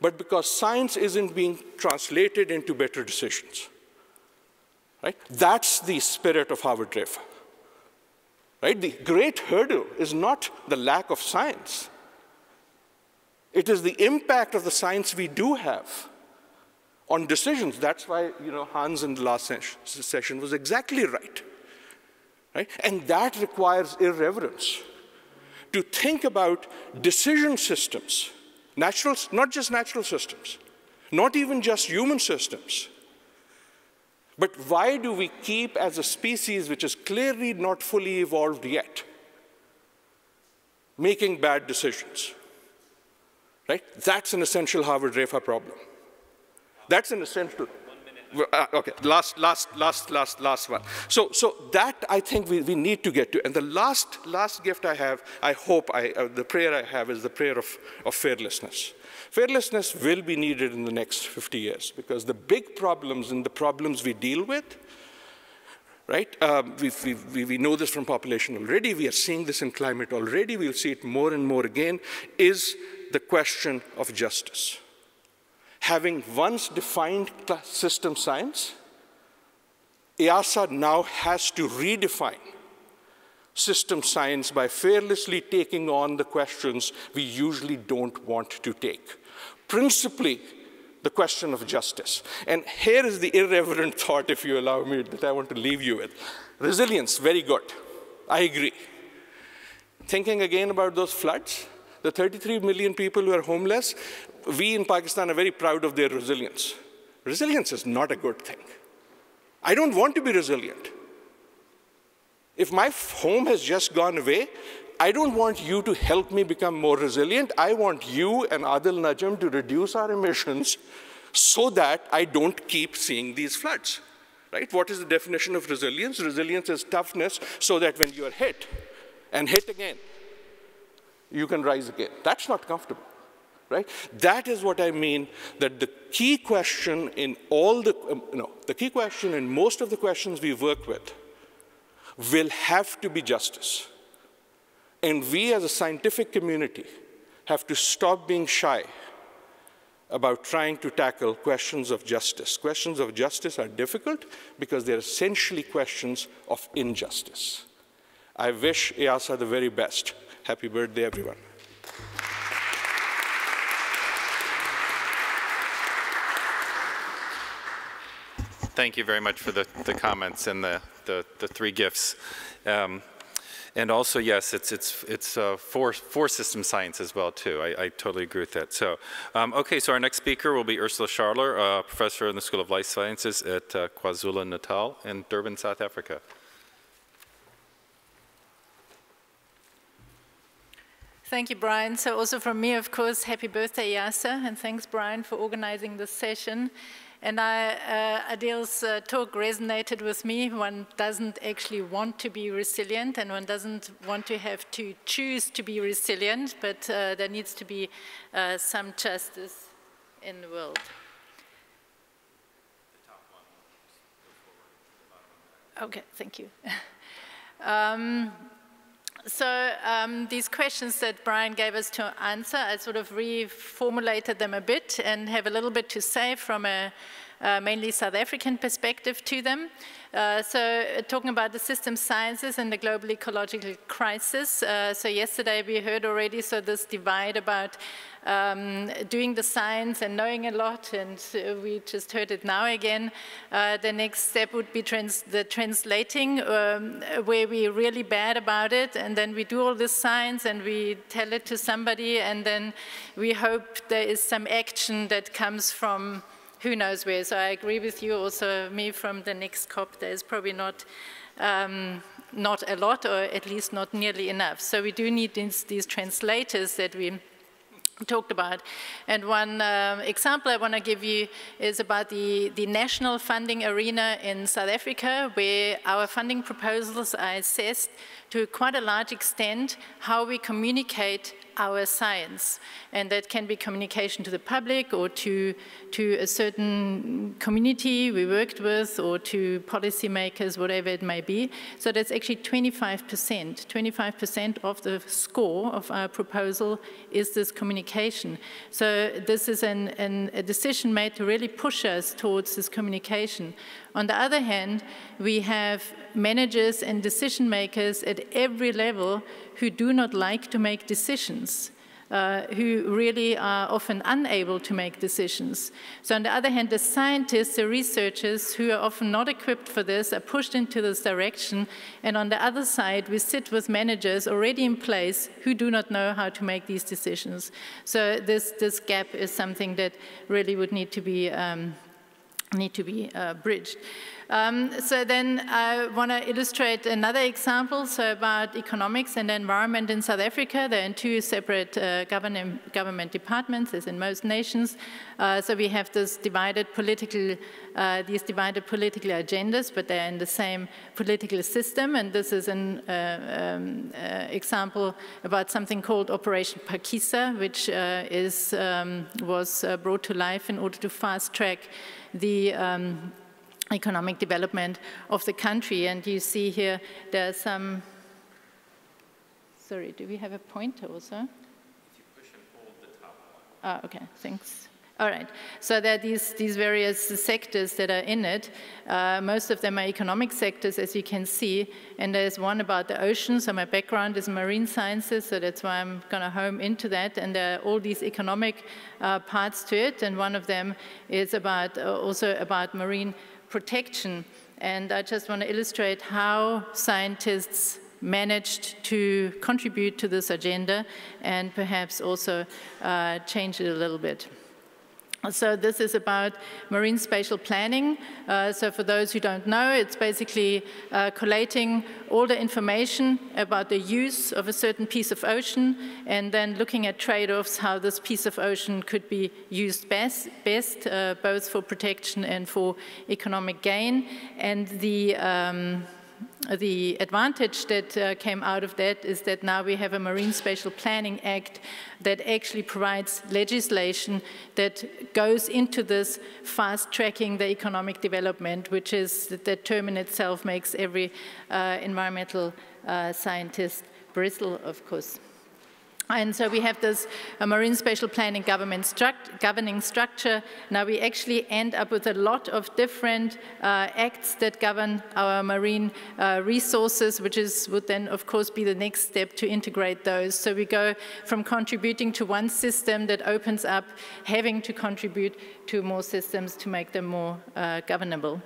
but because science isn't being translated into better decisions. Right? That's the spirit of Howard Raiffa. Right? The great hurdle is not the lack of science. It is the impact of the science we do have on decisions. That's why you know, Hans in the last session was exactly right. Right. And that requires irreverence to think about decision systems, natural, not just natural systems, not even just human systems. But why do we keep, as a species which is clearly not fully evolved yet, making bad decisions? Right? That's an essential Howard Raiffa problem. That's an essential. Uh, okay, last, last, last, last, last one. So, so that I think we, we need to get to. And the last, last gift I have, I hope, I, uh, the prayer I have is the prayer of, of fearlessness. Fearlessness will be needed in the next 50 years because the big problems and the problems we deal with, right? Um, we, we, we know this from population already. We are seeing this in climate already. We'll see it more and more again, is the question of justice having once defined system science, IIASA now has to redefine system science by fearlessly taking on the questions we usually don't want to take. Principally, the question of justice. And here is the irreverent thought, if you allow me, that I want to leave you with. Resilience, very good. I agree. Thinking again about those floods, the 33 million people who are homeless, we in Pakistan are very proud of their resilience. Resilience is not a good thing. I don't want to be resilient. If my home has just gone away, I don't want you to help me become more resilient. I want you and Adil Najam to reduce our emissions so that I don't keep seeing these floods. Right? What is the definition of resilience? Resilience is toughness so that when you're hit and hit again, you can rise again. That's not comfortable. Right? That is what I mean that the key question in all the, um, no, the key question in most of the questions we work with will have to be justice. And we as a scientific community have to stop being shy about trying to tackle questions of justice. Questions of justice are difficult because they're essentially questions of injustice. I wish IIASA the very best. Happy birthday, everyone. Thank you very much for the, the comments and the, the, the three gifts. Um, and also, yes, it's, it's, it's uh, for, for system science as well, too. I, I totally agree with that. So, um, okay, so our next speaker will be Ursula Scharler, professor in the School of Life Sciences at uh, KwaZulu-Natal in Durban, South Africa. Thank you, Brian. So also from me, of course, happy birthday, IIASA, and thanks, Brian, for organizing this session. And I, uh, Adil's uh, talk resonated with me. One doesn't actually want to be resilient, and one doesn't want to have to choose to be resilient, but uh, there needs to be uh, some justice in the world. Okay, thank you. um, so um, these questions that Brian gave us to answer, I sort of reformulated them a bit and have a little bit to say from a uh, mainly South African perspective to them. Uh, so uh, talking about the system sciences and the global ecological crisis. Uh, so yesterday we heard already so this divide about um, doing the science and knowing a lot, and uh, we just heard it now again. Uh, the next step would be trans the translating, um, where we're really bad about it, and then we do all this science and we tell it to somebody, and then we hope there is some action that comes from who knows where. So I agree with you also, me from the next COP, there's probably not, um, not a lot or at least not nearly enough. So we do need these, these translators that we talked about. And one uh, example I want to give you is about the, the national funding arena in South Africa, where our funding proposals are assessed to quite a large extent how we communicate our science. And that can be communication to the public or to, to a certain community we worked with or to policymakers, whatever it may be. So that's actually 25%. 25% of the score of our proposal is this communication. So this is an, an, a decision made to really push us towards this communication. On the other hand, we have managers and decision makers at every level who do not like to make decisions. Uh, who really are often unable to make decisions. So on the other hand, the scientists, the researchers who are often not equipped for this are pushed into this direction. And on the other side, we sit with managers already in place who do not know how to make these decisions. So this, this gap is something that really would need to be um, need to be uh, bridged. Um, so then I want to illustrate another example, so about economics and environment in South Africa. They're in two separate uh, government, government departments, as in most nations. Uh, so we have this divided political, uh, these divided political agendas, but they're in the same political system. And this is an uh, um, uh, example about something called Operation Phakisa, which uh, is, um, was brought to life in order to fast track the um, economic development of the country. And you see here there are some, sorry, do we have a pointer also? Ah, okay, thanks. All right, so there are these, these various sectors that are in it. Uh, most of them are economic sectors, as you can see, and there's one about the ocean, so my background is marine sciences, so that's why I'm going to home into that, and there are all these economic uh, parts to it, and one of them is about uh, also about marine protection. And I just want to illustrate how scientists managed to contribute to this agenda and perhaps also uh, change it a little bit. So this is about marine spatial planning. Uh, so for those who don't know, it's basically uh, collating all the information about the use of a certain piece of ocean and then looking at trade-offs, how this piece of ocean could be used best, best uh, both for protection and for economic gain. And the um, the advantage that uh, came out of that is that now we have a Marine Spatial Planning Act that actually provides legislation that goes into this fast tracking the economic development, which is that term in itself makes every uh, environmental uh, scientist bristle, of course. And so we have this uh, marine spatial planning government struct governing structure. Now we actually end up with a lot of different uh, acts that govern our marine uh, resources, which is, would then of course be the next step to integrate those. So we go from contributing to one system that opens up having to contribute to more systems to make them more uh, governable.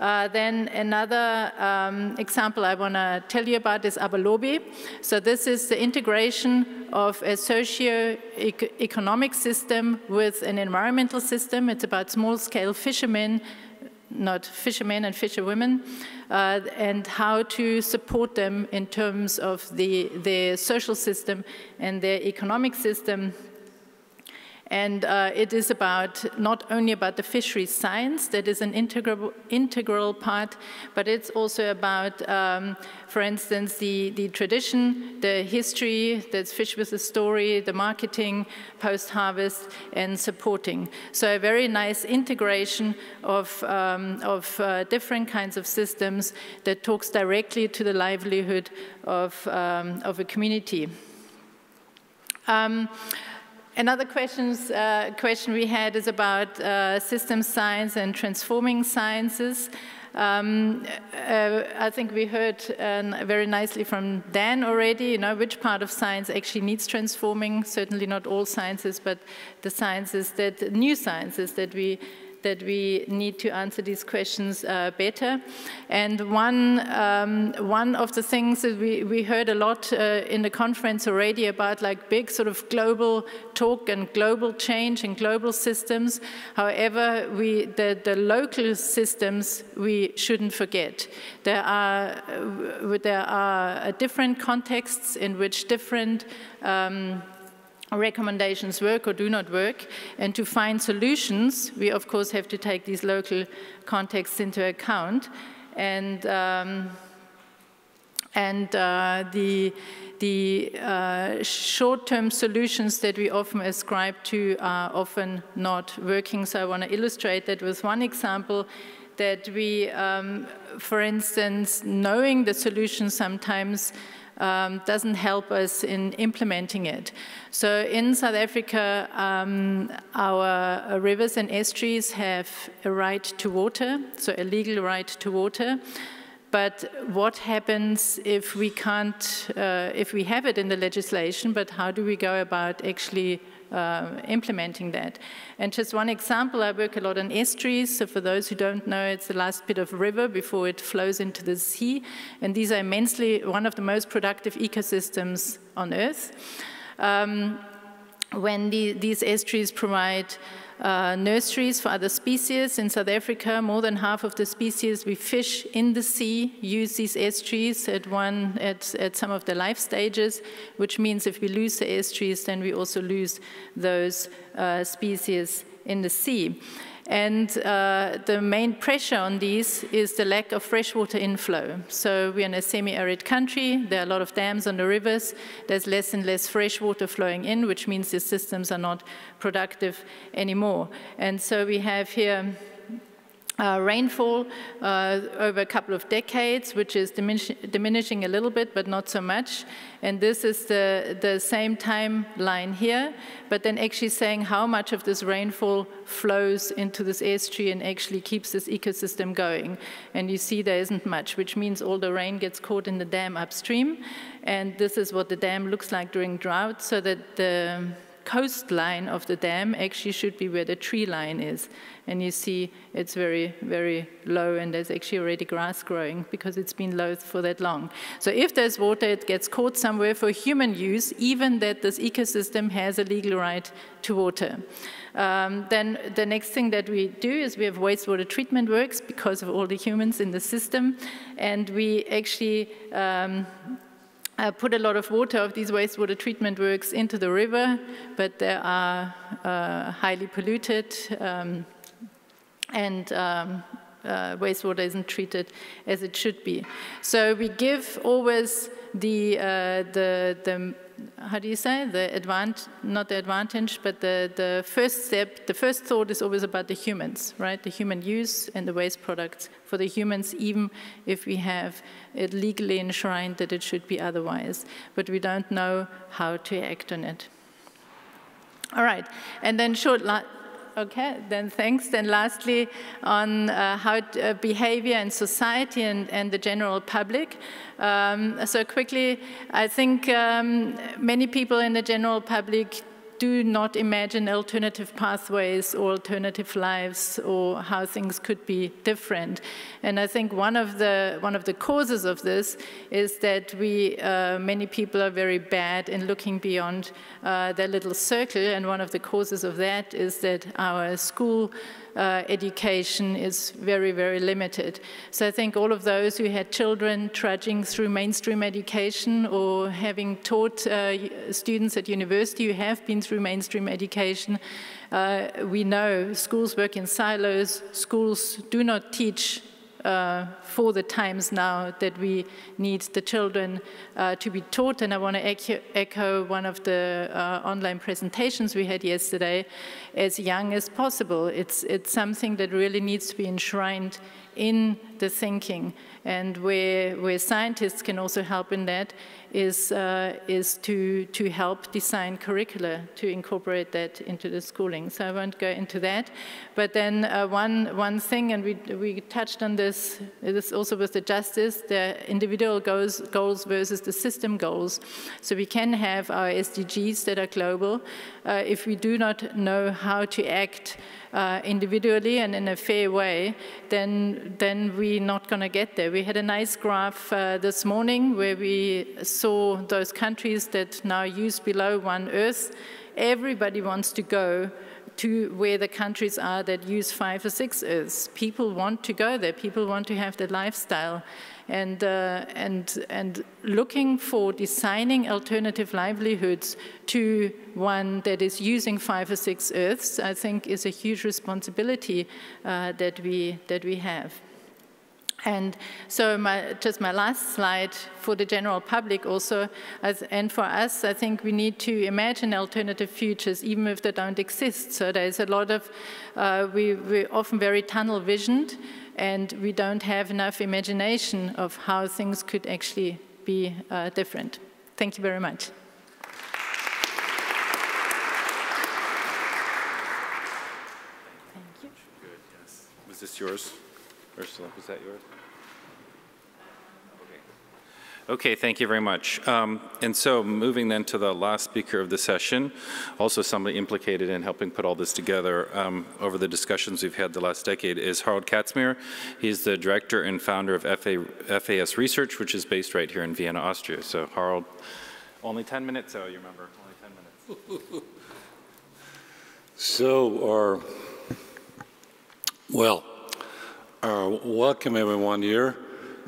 Uh, then another um, example I want to tell you about is Abalobi. So this is the integration of a socio-economic system with an environmental system. It's about small-scale fishermen, not fishermen and fisherwomen, uh, and how to support them in terms of the, their social system and their economic system and uh, it is about not only about the fisheries science that is an integral, integral part, but it's also about, um, for instance, the, the tradition, the history, that's fish with a story, the marketing, post-harvest, and supporting. So a very nice integration of, um, of uh, different kinds of systems that talks directly to the livelihood of, um, of a community. Um, Another questions, uh, question we had is about uh, system science and transforming sciences. Um, uh, I think we heard uh, very nicely from Dan already, you know, which part of science actually needs transforming, certainly not all sciences, but the sciences that, new sciences that we that we need to answer these questions uh, better. And one, um, one of the things that we, we heard a lot uh, in the conference already about like big sort of global talk and global change and global systems. However, we, the, the local systems we shouldn't forget. There are, there are different contexts in which different um, recommendations work or do not work. And to find solutions, we of course have to take these local contexts into account. And, um, and uh, the, the uh, short-term solutions that we often ascribe to are often not working. So I want to illustrate that with one example that we, um, for instance, knowing the solution sometimes um, doesn't help us in implementing it. So in South Africa, um, our rivers and estuaries have a right to water, so a legal right to water. But what happens if we can't, uh, if we have it in the legislation, but how do we go about actually uh, implementing that. And just one example, I work a lot on estuaries. So for those who don't know, it's the last bit of river before it flows into the sea. And these are immensely one of the most productive ecosystems on Earth. Um, when the, these estuaries provide uh, nurseries for other species. In South Africa, more than half of the species we fish in the sea use these estuaries at, one, at, at some of the life stages, which means if we lose the estuaries, then we also lose those uh, species in the sea. And uh, the main pressure on these is the lack of freshwater inflow. So we're in a semi-arid country. There are a lot of dams on the rivers. There's less and less freshwater flowing in, which means the systems are not productive anymore. And so we have here uh, rainfall uh, over a couple of decades, which is diminish diminishing a little bit, but not so much. And this is the, the same timeline here, but then actually saying how much of this rainfall flows into this estuary and actually keeps this ecosystem going. And you see there isn't much, which means all the rain gets caught in the dam upstream. And this is what the dam looks like during drought, so that the coastline of the dam actually should be where the tree line is. And you see it's very, very low and there's actually already grass growing because it's been low for that long. So if there's water, it gets caught somewhere for human use, even that this ecosystem has a legal right to water. Um, then the next thing that we do is we have wastewater treatment works because of all the humans in the system. And we actually um, uh, put a lot of water of these wastewater treatment works into the river, but they are uh, highly polluted. Um, and um, uh, wastewater isn't treated as it should be. So we give always the, uh, the, the how do you say, the advantage, not the advantage, but the, the first step, the first thought is always about the humans, right? The human use and the waste products for the humans, even if we have it legally enshrined that it should be otherwise. But we don't know how to act on it. All right, and then short, Okay, then thanks. Then lastly, on uh, how uh, behavior in society and, and the general public. Um, so quickly, I think um, many people in the general public do not imagine alternative pathways or alternative lives or how things could be different. And I think one of the, one of the causes of this is that we, uh, many people are very bad in looking beyond uh, their little circle. And one of the causes of that is that our school uh, education is very, very limited. So I think all of those who had children trudging through mainstream education or having taught uh, students at university who have been through mainstream education, uh, we know schools work in silos, schools do not teach uh, for the times now that we need the children uh, to be taught. And I want to echo, echo one of the uh, online presentations we had yesterday, as young as possible. It's, it's something that really needs to be enshrined in the thinking. And where, where scientists can also help in that is, uh, is to, to help design curricula to incorporate that into the schooling. So I won't go into that. But then uh, one, one thing, and we, we touched on this, this also with the justice, the individual goals, goals versus the system goals. So we can have our SDGs that are global. Uh, if we do not know how to act uh, individually and in a fair way, then, then we're not going to get there. We had a nice graph uh, this morning where we saw those countries that now use below one Earth. Everybody wants to go to where the countries are that use five or six Earths. People want to go there. People want to have that lifestyle and, uh, and, and looking for designing alternative livelihoods to one that is using five or six Earths, I think is a huge responsibility uh, that, we, that we have. And so my, just my last slide for the general public also, as, and for us, I think we need to imagine alternative futures, even if they don't exist. So there's a lot of, uh, we, we're often very tunnel visioned, and we don't have enough imagination of how things could actually be uh, different. Thank you very much. Thank you. Good, yes. Was this yours, Ursula? Was that yours? Okay, thank you very much. Um, and so moving then to the last speaker of the session, also somebody implicated in helping put all this together um, over the discussions we've had the last decade is Harald Katzmair. He's the director and founder of FA, FAS Research, which is based right here in Vienna, Austria. So Harold, only 10 minutes, so you remember, only 10 minutes. so, uh, well, uh, welcome everyone here.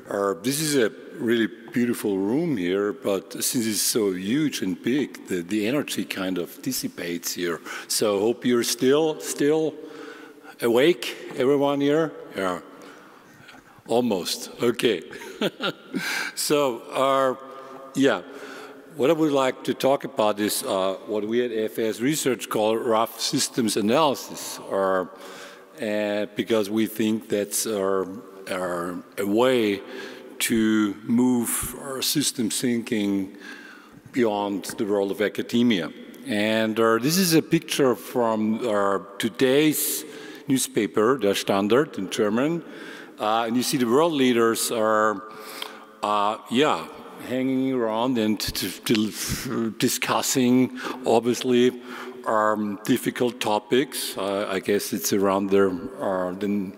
Uh, this is a really beautiful room here, but since it's so huge and big, the, the energy kind of dissipates here. So hope you're still still awake, everyone here. Yeah, almost. Okay. so, our, yeah, what I would like to talk about is uh, what we at FAS Research call rough systems analysis, or uh, because we think that's our, our, a way to move our system thinking beyond the world of academia. And uh, this is a picture from uh, today's newspaper, Der Standard in German. Uh, and you see the world leaders are, uh, yeah, hanging around and discussing, obviously, um, difficult topics. Uh, I guess it's around the, uh, the,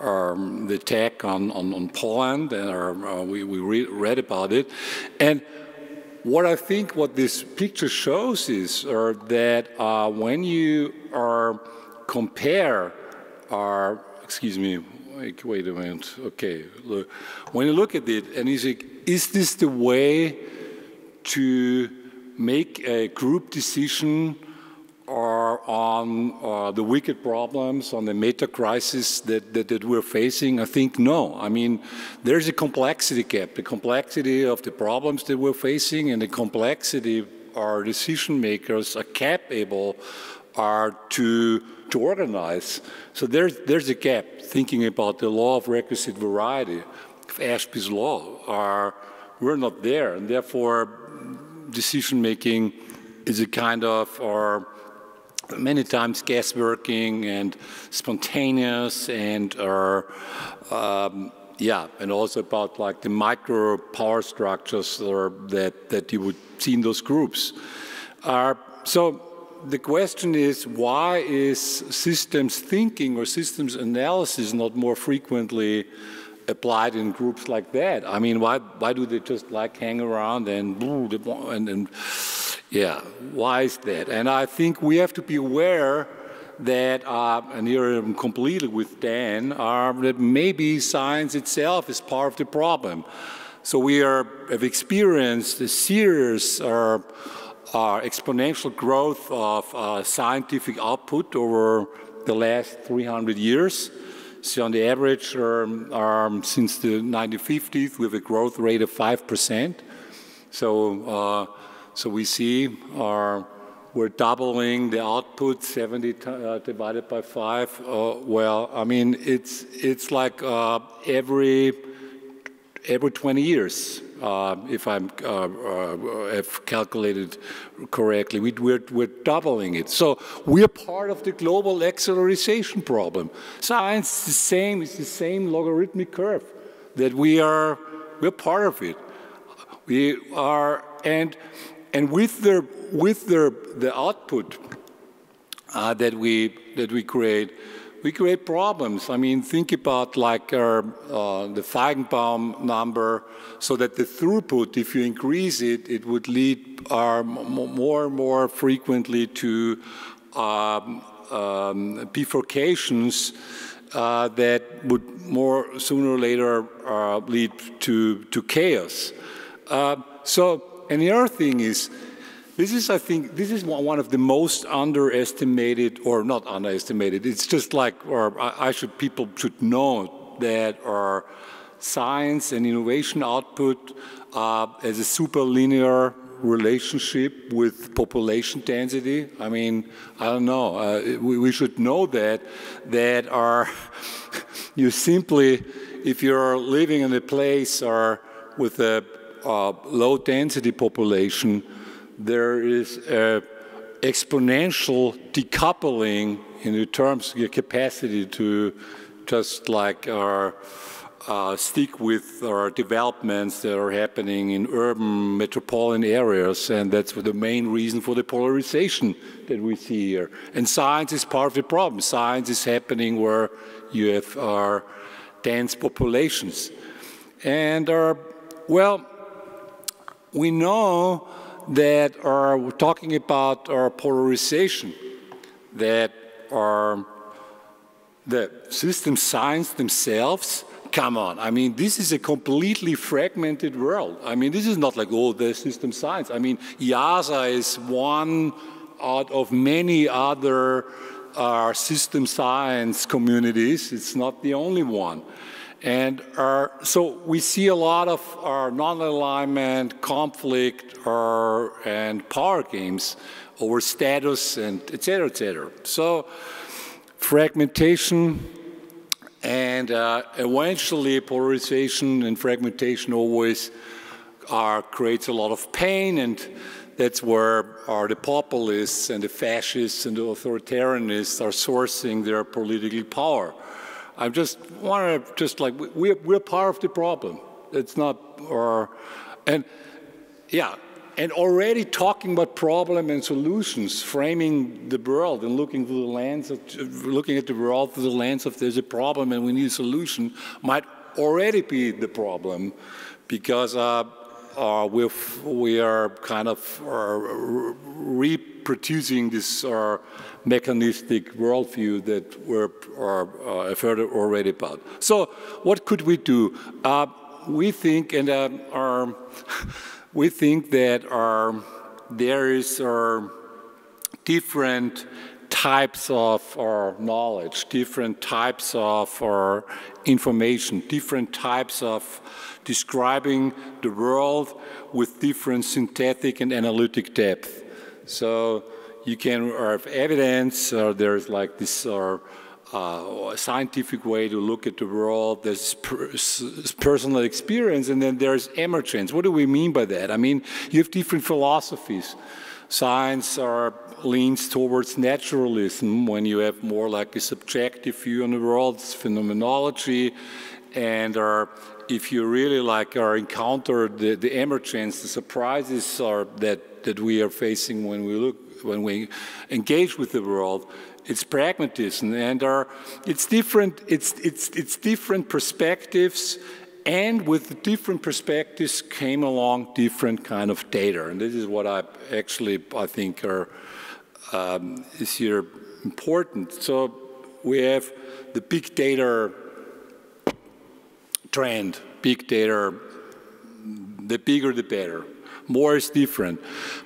um, the attack on, on, on Poland, and uh, we, we re read about it. And what I think what this picture shows is uh, that uh, when you are compare our, excuse me, wait, wait a minute, okay, look, when you look at it and you say, is this the way to make a group decision or on uh, the wicked problems, on the meta crisis that, that, that, we're facing? I think no. I mean, there's a complexity gap, the complexity of the problems that we're facing and the complexity our decision makers are capable are to, to organize. So there's, there's a gap thinking about the law of requisite variety, Ashby's law. Are, we're not there, and therefore decision making is a kind of, or many times guessworking and spontaneous and or um, yeah, and also about like the micro power structures that that you would see in those groups. Uh, so the question is why is systems thinking or systems analysis not more frequently applied in groups like that? I mean, why why do they just like hang around and and, and yeah, why is that? And I think we have to be aware that, uh, and here I'm completely with Dan, uh, that maybe science itself is part of the problem. So we are, have experienced a serious uh, exponential growth of uh, scientific output over the last 300 years. So on the average, um, um, since the 1950s, we have a growth rate of 5%. So uh, so we see our, we're doubling the output, 70 uh, divided by 5. Uh, well, I mean, it's, it's like uh, every, every 20 years, uh, if I'm uh, uh, have calculated correctly. We, we're, we're doubling it. So we're part of the global acceleration problem. Science is the same, it's the same logarithmic curve that we are, we're part of it. We are, and and with the with the the output uh, that we that we create, we create problems. I mean, think about like our, uh, the Feigenbaum number, so that the throughput, if you increase it, it would lead uh, more and more frequently to um, um, bifurcations uh, that would more sooner or later uh, lead to to chaos. Uh, so and the other thing is, this is, I think, this is one of the most underestimated, or not underestimated. It's just like, or I should, people should know that our science and innovation output uh, as a superlinear relationship with population density. I mean, I don't know. Uh, we, we, should know that that are you simply, if you're living in a place or with a uh, low density population, there is exponential decoupling in the terms of your capacity to just like our uh, stick with our developments that are happening in urban metropolitan areas, and that's the main reason for the polarization that we see here. And science is part of the problem. Science is happening where you have our dense populations. And our, well, we know that we're talking about our polarization, that are the system science themselves, come on, I mean, this is a completely fragmented world. I mean, this is not like, oh, the system science. I mean, IIASA is one out of many other uh, system science communities. It's not the only one. And our, so we see a lot of our non-alignment, conflict, and power games over status and et cetera, et cetera. So fragmentation and uh, eventually polarization and fragmentation always are, creates a lot of pain and that's where are the populists and the fascists and the authoritarianists are sourcing their political power. I just want to just like we're we're part of the problem. It's not or and yeah, and already talking about problem and solutions, framing the world and looking through the lens of, looking at the world through the lens of there's a problem and we need a solution might already be the problem because uh, uh, we are kind of uh, reproducing this uh, mechanistic worldview that we're uh, I've heard already about. So what could we do? Uh, we think, and our we think that our, there is our different types of our knowledge, different types of information, different types of describing the world with different synthetic and analytic depth. So you can have evidence, uh, or there's like this or uh, scientific way to look at the world, there's per personal experience, and then there's emergence. What do we mean by that? I mean, you have different philosophies. Science are, leans towards naturalism when you have more like a subjective view on the world, it's phenomenology, and are, if you really like are encounter the, the emergence, the surprises are that, that we are facing when we look when we engage with the world, it's pragmatism, and our, it's different. It's it's it's different perspectives, and with different perspectives came along different kind of data, and this is what I actually I think are um, is here important. So we have the big data trend, big data. The bigger, the better more is different.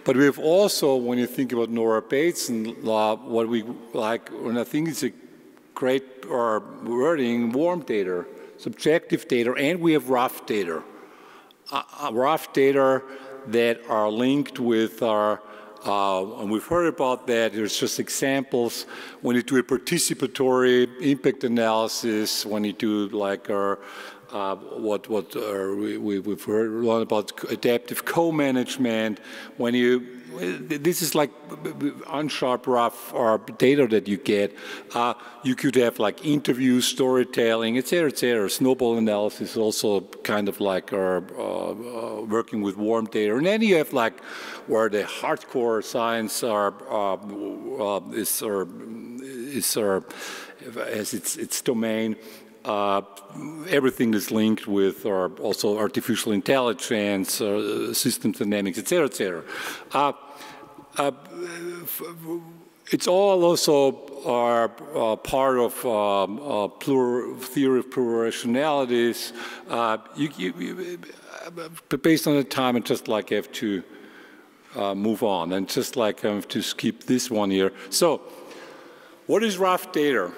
But we have also, when you think about Nora Bateson law, what we like, and I think it's a great or wording, warm data, subjective data, and we have rough data. Uh, uh, rough data that are linked with our uh, and we've heard about that. There's just examples when you do a participatory impact analysis, when you do like our uh, what what uh, we, we've heard a lot about adaptive co-management. When you this is like unsharp, rough or data that you get. Uh, you could have like interviews, storytelling, etc., etc. Snowball analysis also kind of like uh, uh, working with warm data, and then you have like where the hardcore science are uh, is or is or has its its domain. Uh, everything is linked with or also artificial intelligence, uh, system dynamics, etc., etc. Uh, uh, it's all also are uh, part of um, uh, theory of plurirationalities. You, you, you, based on the time, I just like have to move on, and just like I have to skip this one here. So, what is rough data?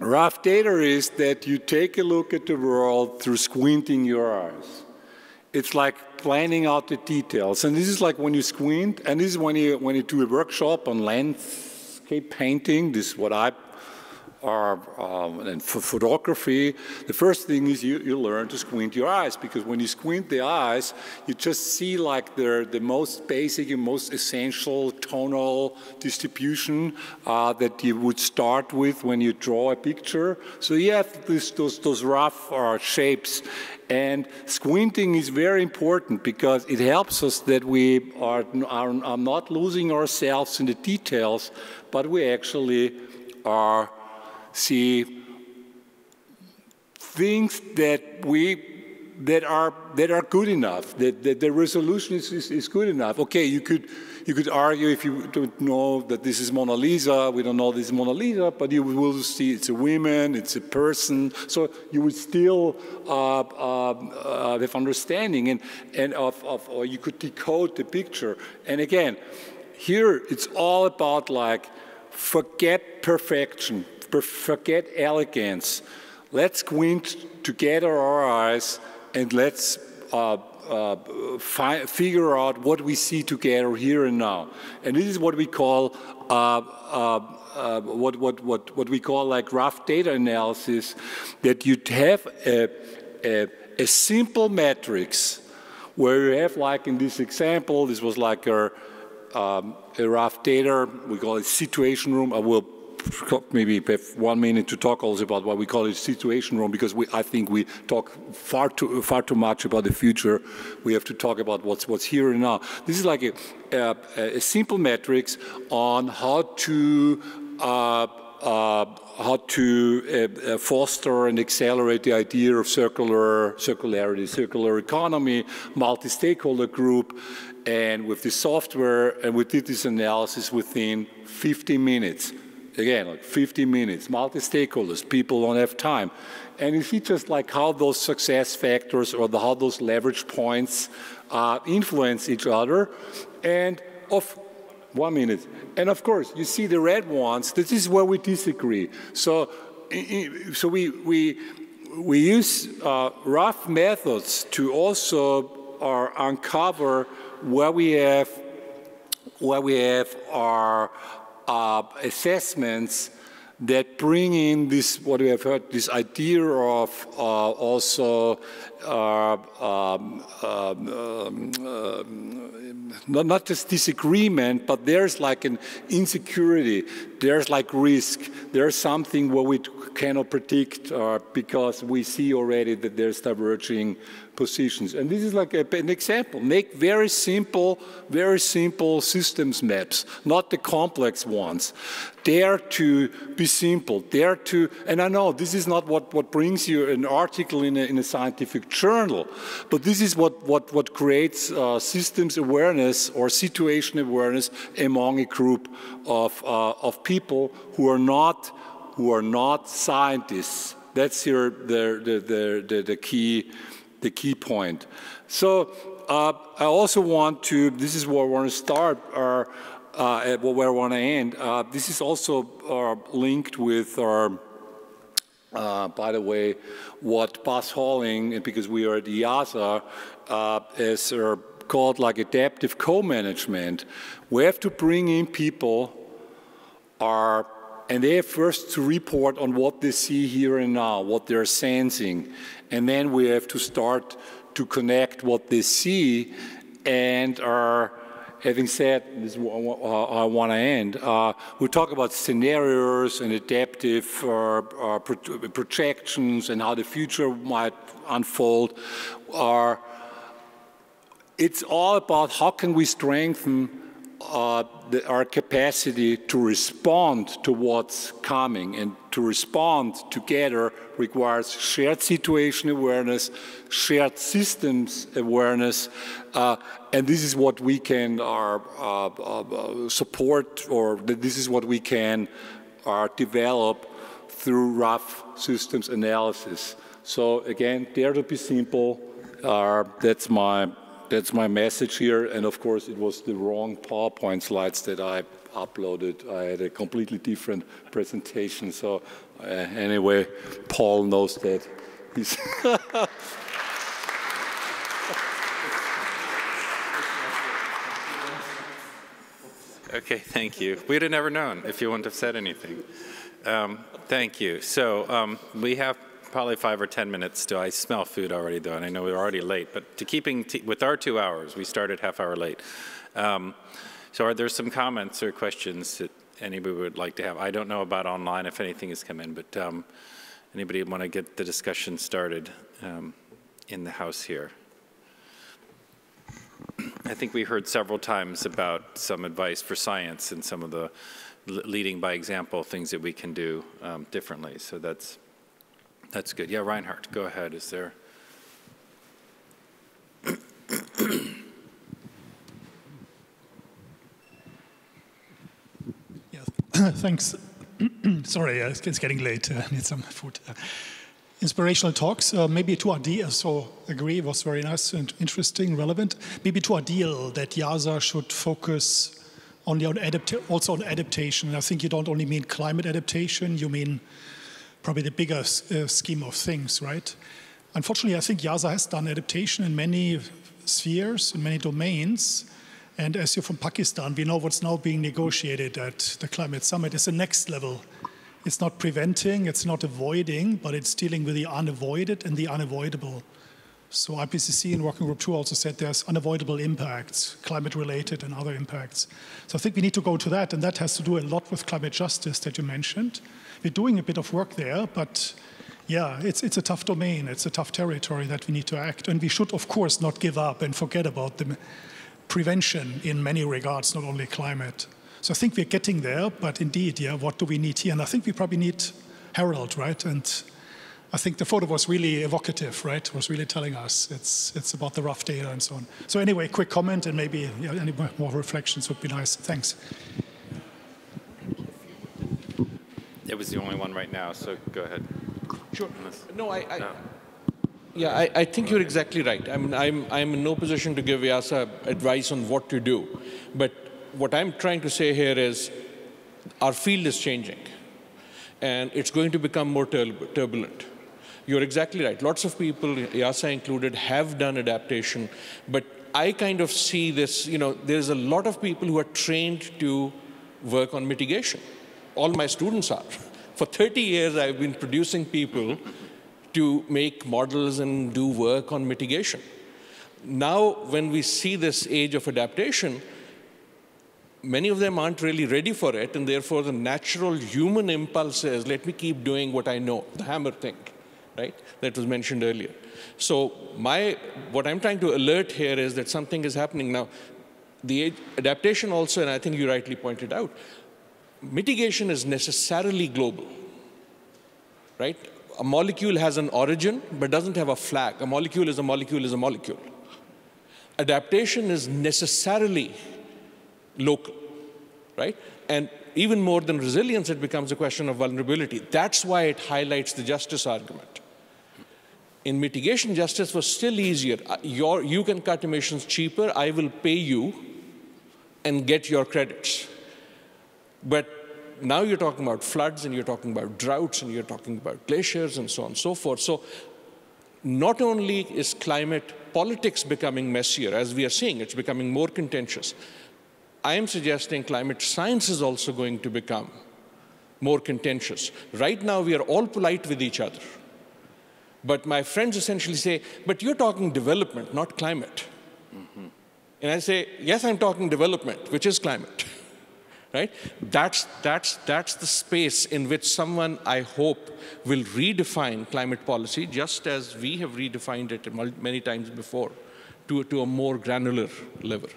Rough data is that you take a look at the world through squinting your eyes. It's like planning out the details. And this is like when you squint, and this is when you, when you do a workshop on landscape painting, this is what I um, and for photography, the first thing is you, you learn to squint your eyes because when you squint the eyes, you just see like the, the most basic and most essential tonal distribution uh, that you would start with when you draw a picture. So you have this, those, those rough uh, shapes. And squinting is very important because it helps us that we are, are, are not losing ourselves in the details, but we actually are see things that we that are that are good enough that, that the resolution is, is, is, good enough. Okay you could you could argue if you don't know that this is Mona Lisa we don't know this is Mona Lisa but you will see it's a woman it's a person. So you would still uh, uh, uh, have understanding and and of, of or you could decode the picture. And again here it's all about like forget perfection forget elegance. Let's squint together our eyes and let's uh, uh, figure out what we see together here and now. And this is what we call uh, uh, uh what, what, what, what we call like rough data analysis, that you have a, a, a simple matrix where you have like in this example, this was like a, um, a rough data, we call it situation room. I will maybe have one minute to talk also about what we call a situation room because we, I think we talk far too far too much about the future. We have to talk about what's what's here and now. This is like a, a, a simple metrics on how to. Uh, uh, how to uh, uh, foster and accelerate the idea of circular circularity, circular economy, multi-stakeholder group, and with the software, and we did this analysis within 50 minutes. Again, like 50 minutes, multi-stakeholders, people don't have time. And you see just like how those success factors or the, how those leverage points uh, influence each other. And of one minute. And of course, you see the red ones, this is where we disagree. So, so we, we, we use uh, rough methods to also uh, uncover where we have, where we have our uh, assessments that bring in this, what we have heard, this idea of uh, also uh, um, um, um, not, not just disagreement, but there's like an insecurity, there's like risk, there's something where we cannot predict uh, because we see already that there's diverging positions. And this is like a, an example. Make very simple, very simple systems maps, not the complex ones. Dare to be simple, dare to, and I know this is not what, what brings you an article in a, in a scientific journal, but this is what, what, what creates uh, systems awareness or situation awareness among a group of, uh, of people who are not, who are not scientists. That's here the, the, the, the key the key point. So uh, I also want to, this is where I want to start, or uh, where I want to end. Uh, this is also uh, linked with our, uh, by the way, what Buzz Holling, because we are at IIASA, uh, is called like adaptive co-management. We have to bring in people are and they have first to report on what they see here and now, what they're sensing. And then we have to start to connect what they see and are having said, this is I want to end, uh, we talk about scenarios and adaptive uh, uh, projections and how the future might unfold. Uh, it's all about how can we strengthen uh, the, our capacity to respond to what's coming and to respond together requires shared situation awareness, shared systems awareness, uh, and this is what we can uh, uh, uh support or this is what we can uh, develop through rough systems analysis. So again, dare to be simple, that's my that's my message here. And of course, it was the wrong PowerPoint slides that I uploaded. I had a completely different presentation. So uh, anyway, Paul knows that. He's okay, thank you. We'd have never known if you wouldn't have said anything. Um, thank you. So um, we have probably five or 10 minutes Do I smell food already though, and I know we're already late, but to keeping, with our two hours, we started half hour late. Um, so are there some comments or questions that anybody would like to have? I don't know about online if anything has come in, but um, anybody want to get the discussion started um, in the house here? I think we heard several times about some advice for science and some of the leading by example things that we can do um, differently. So that's that's good. Yeah, Reinhard, go ahead. Is there? yeah, thanks. Sorry, uh, it's getting late. I uh, need some food. Uh, inspirational talks. Uh, maybe two ideas. So agree, was very nice and interesting, relevant. Maybe two ideal that IIASA should focus on adapt also on adaptation. I think you don't only mean climate adaptation. You mean probably the bigger uh, scheme of things, right? Unfortunately, I think IIASA has done adaptation in many spheres, in many domains. And as you're from Pakistan, we know what's now being negotiated at the climate summit is the next level. It's not preventing, it's not avoiding, but it's dealing with the unavoided and the unavoidable. So IPCC in Working Group 2 also said there's unavoidable impacts, climate-related and other impacts. So I think we need to go to that, and that has to do a lot with climate justice that you mentioned. We're doing a bit of work there, but yeah, it's, it's a tough domain. It's a tough territory that we need to act. And we should, of course, not give up and forget about the prevention in many regards, not only climate. So I think we're getting there, but indeed, yeah, what do we need here? And I think we probably need Harald, right? And I think the photo was really evocative, right? It was really telling us it's, it's about the rough data and so on. So anyway, quick comment and maybe yeah, any more reflections would be nice. Thanks. It was the only one right now, so go ahead. Sure. No, I, I no. yeah, I, I, think you're exactly right. I mean, I'm, I'm in no position to give IIASA advice on what to do. But what I'm trying to say here is our field is changing and it's going to become more turbulent. You're exactly right. Lots of people, IIASA included, have done adaptation, but I kind of see this, you know, there's a lot of people who are trained to work on mitigation. All my students are. For 30 years, I've been producing people to make models and do work on mitigation. Now, when we see this age of adaptation, many of them aren't really ready for it, and therefore the natural human impulse is, let me keep doing what I know, the hammer thing right? That was mentioned earlier. So my, what I'm trying to alert here is that something is happening now. The adaptation also, and I think you rightly pointed out, mitigation is necessarily global, right? A molecule has an origin, but doesn't have a flag. A molecule is a molecule is a molecule. Adaptation is necessarily local, right? And even more than resilience, it becomes a question of vulnerability. That's why it highlights the justice argument in mitigation justice was still easier. Uh, your, you can cut emissions cheaper, I will pay you and get your credits. But now you're talking about floods and you're talking about droughts and you're talking about glaciers and so on and so forth. So not only is climate politics becoming messier, as we are seeing, it's becoming more contentious. I am suggesting climate science is also going to become more contentious. Right now, we are all polite with each other. But my friends essentially say, but you're talking development, not climate. Mm-hmm. And I say, yes, I'm talking development, which is climate. right? That's, that's, that's the space in which someone, I hope, will redefine climate policy, just as we have redefined it many times before, to, to a more granular level.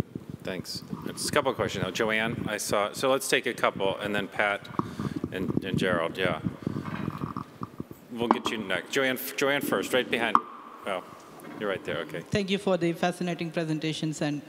Thanks. It's a couple of questions now. Joanne, I saw. So let's take a couple, and then Pat and, and Gerald. Yeah we'll get you next. Joanne, Joanne first, right behind. Oh, you're right there. Okay. Thank you for the fascinating presentations and.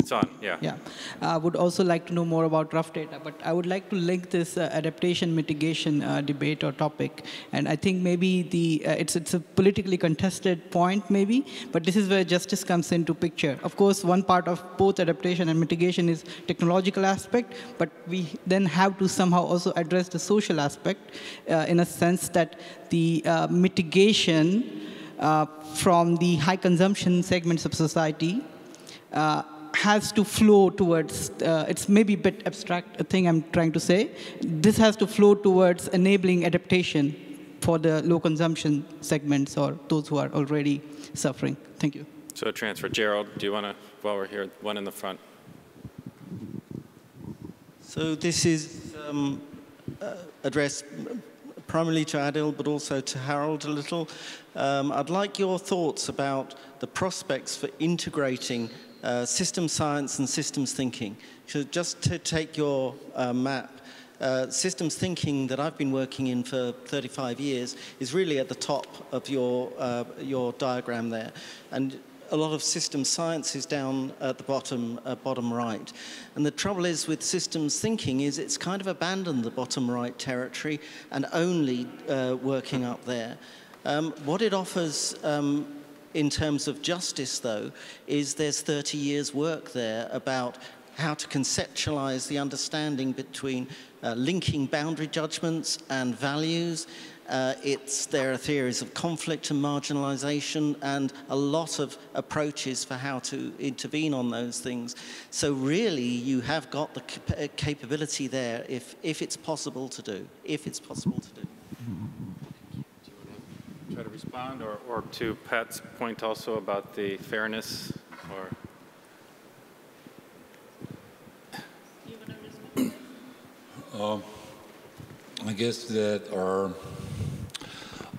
It's on, yeah. Yeah. I would also like to know more about rough data, but I would like to link this uh, adaptation mitigation uh, debate or topic. And I think maybe the uh, it's, it's a politically contested point, maybe, but this is where justice comes into picture. Of course, one part of both adaptation and mitigation is technological aspect, but we then have to somehow also address the social aspect uh, in a sense that the uh, mitigation uh, from the high consumption segments of society uh, has to flow towards, uh, it's maybe a bit abstract a thing I'm trying to say. This has to flow towards enabling adaptation for the low consumption segments or those who are already suffering. Thank you. So transfer. Gerald, do you want to, while we're here, one in the front. So this is um, uh, addressed primarily to Atul, but also to Harald a little. Um, I'd like your thoughts about the prospects for integrating uh, system science and systems thinking. So just to take your uh, map, uh, systems thinking that I've been working in for 35 years is really at the top of your, uh, your diagram there. And a lot of system science is down at the bottom, uh, bottom right. And the trouble is with systems thinking is it's kind of abandoned the bottom right territory and only uh, working up there. Um, what it offers um, in terms of justice, though, is there's 30 years' work there about how to conceptualize the understanding between uh, linking boundary judgments and values. Uh, it's, there are theories of conflict and marginalization and a lot of approaches for how to intervene on those things. So really, you have got the cap capability there if, if it's possible to do, if it's possible to do. Try to respond, or, or to Pat's point also about the fairness, or? Um, I guess that our,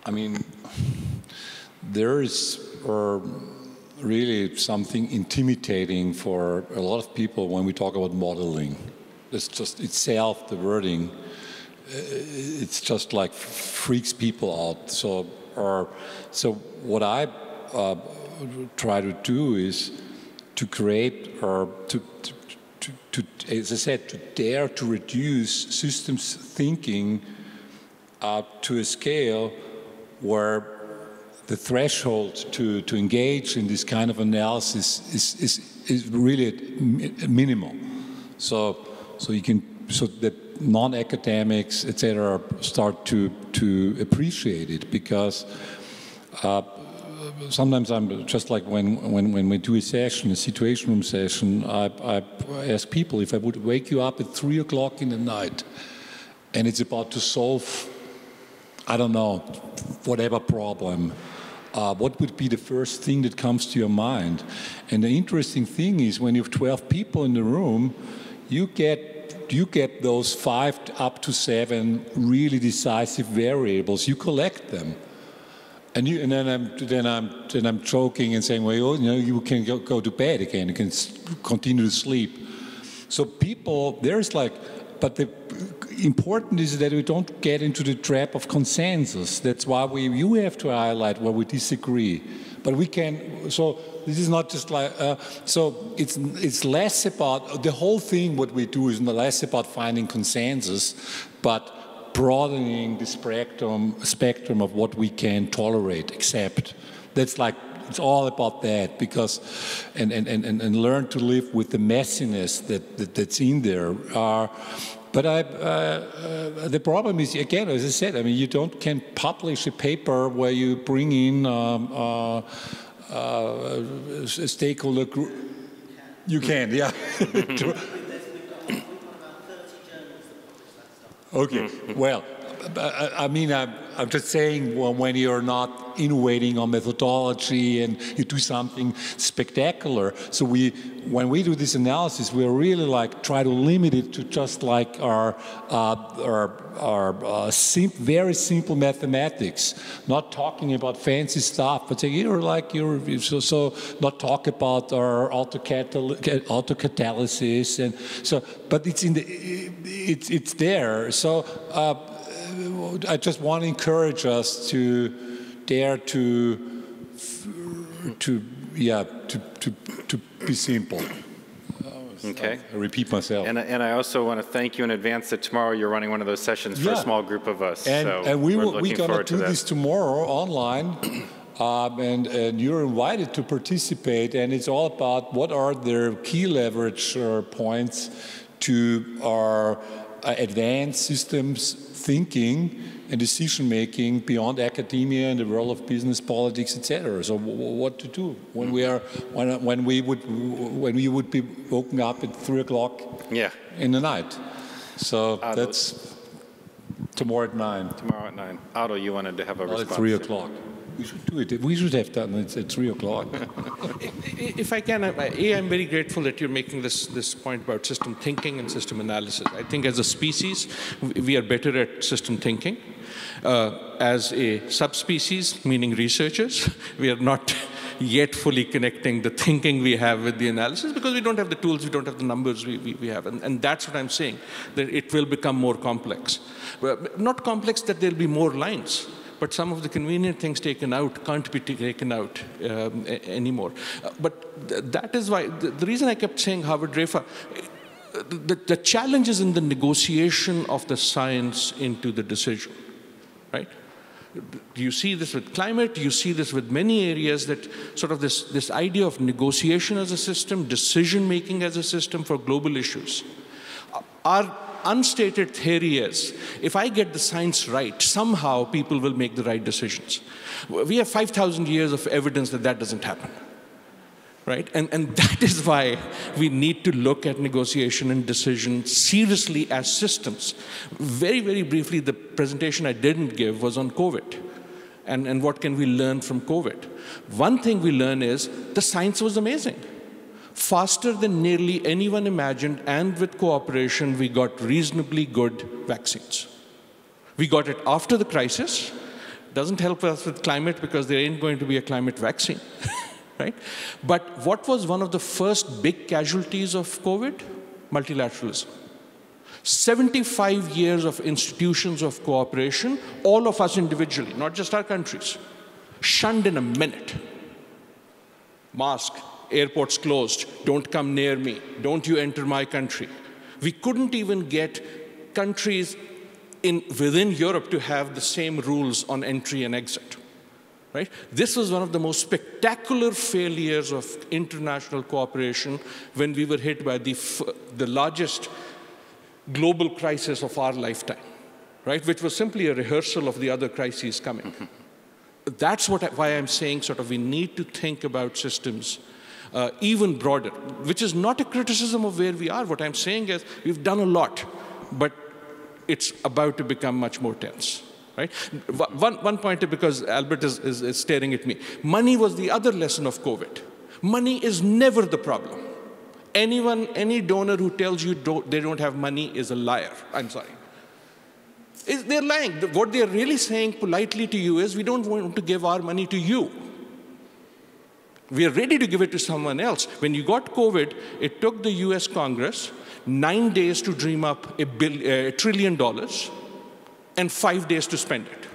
I mean, there is uh, really something intimidating for a lot of people when we talk about modeling. It's just itself, the wording, uh, it's just like freaks people out. So, or, so what I uh, try to do is to create or to, to to, to, as I said, to dare to reduce systems thinking uh, to a scale where the threshold to, to engage in this kind of analysis is, is, is really minimal. So, so you can, so that non-academics, etc., start to, to appreciate it because uh, sometimes I'm just like when, when, when we do a session, a situation room session, I, I ask people if I would wake you up at three o'clock in the night and it's about to solve, I don't know, whatever problem, uh, what would be the first thing that comes to your mind? And the interesting thing is when you have 12 people in the room, you get you get those five up to seven really decisive variables, you collect them. And, you, and then I'm then I'm then I'm joking and saying, well, you know, you can go, go to bed again. You can continue to sleep. So people, there's like, but the important is that we don't get into the trap of consensus. That's why we you have to highlight where we disagree. But we can. So this is not just like. Uh, so it's it's less about the whole thing. What we do is not less about finding consensus, but broadening the spectrum, spectrum of what we can tolerate, accept. That's like, it's all about that because, and, and, and, and learn to live with the messiness that, that that's in there. Uh, but I, uh, uh, the problem is, again, as I said, I mean, you don't can publish a paper where you bring in um, uh, uh a stakeholder group. You can, yeah. Okay, well, I mean, I'm, just saying when you're not innovating on methodology and you do something spectacular. So we, when we do this analysis, we're really like try to limit it to just like our, uh, our, our uh, sim very simple mathematics, not talking about fancy stuff, but saying you're like you're so, so not talk about our autocatalysis and so, but it's in the it's it's there. So. Uh, I just want to encourage us to dare to, to yeah, to, to, to be simple. Okay. I repeat myself. And, and I also want to thank you in advance that tomorrow you're running one of those sessions for yeah. a small group of us. And, so and we we're will, we're going to do this tomorrow online. Um, and, and, you're invited to participate, and it's all about what are their key leverage uh, points to our uh, advanced systems thinking and decision making beyond academia and the world of business, politics, etc. So what to do when we are when, when we would when we would be woken up at three o'clock yeah. in the night. So that's tomorrow at nine. Tomorrow at nine. Atul, you wanted to have a well, response. At three o'clock. We should do it. We should have done it at three o'clock. if I can, A, I'm very grateful that you're making this, this point about system thinking and system analysis. I think as a species, we are better at system thinking. Uh, as a subspecies, meaning researchers, we are not yet fully connecting the thinking we have with the analysis because we don't have the tools, we don't have the numbers we, we, we have. And, and, that's what I'm saying, that it will become more complex. Not complex that there'll be more lines, but some of the convenient things taken out can't be taken out um, anymore. Uh, but th that is why, the, the, reason I kept saying Howard Raiffa, the, the challenge is in the negotiation of the science into the decision, right? You see this with climate, you see this with many areas that sort of this, this idea of negotiation as a system, decision making as a system for global issues are unstated theory is if I get the science right, somehow people will make the right decisions. We have 5,000 years of evidence that that doesn't happen. Right? And, and that is why we need to look at negotiation and decision seriously as systems. Very, very briefly, the presentation I didn't give was on COVID. And, and what can we learn from COVID? One thing we learn is the science was amazing. Faster than nearly anyone imagined, and with cooperation, we got reasonably good vaccines. We got it after the crisis. Doesn't help us with climate because there ain't going to be a climate vaccine, right? But what was one of the first big casualties of COVID? Multilateralism. 75 years of institutions of cooperation, all of us individually, not just our countries, shunned in a minute. Mask, airports closed, don't come near me, don't you enter my country. We couldn't even get countries in, within Europe to have the same rules on entry and exit. Right? This was one of the most spectacular failures of international cooperation when we were hit by the, the largest global crisis of our lifetime, right? Which was simply a rehearsal of the other crises coming. Mm -hmm. That's what why I'm saying sort of we need to think about systems uh, even broader, which is not a criticism of where we are. What I'm saying is we've done a lot, but it's about to become much more tense. Right? One, one point, because Albert is, is, is staring at me. Money was the other lesson of COVID. Money is never the problem. Anyone, any donor who tells you don't, they don't have money is a liar. I'm sorry. Is they're lying. What they're really saying politely to you is, we don't want to give our money to you. We are ready to give it to someone else. When you got COVID, it took the US Congress nine days to dream up a, a trillion dollars and five days to spend it.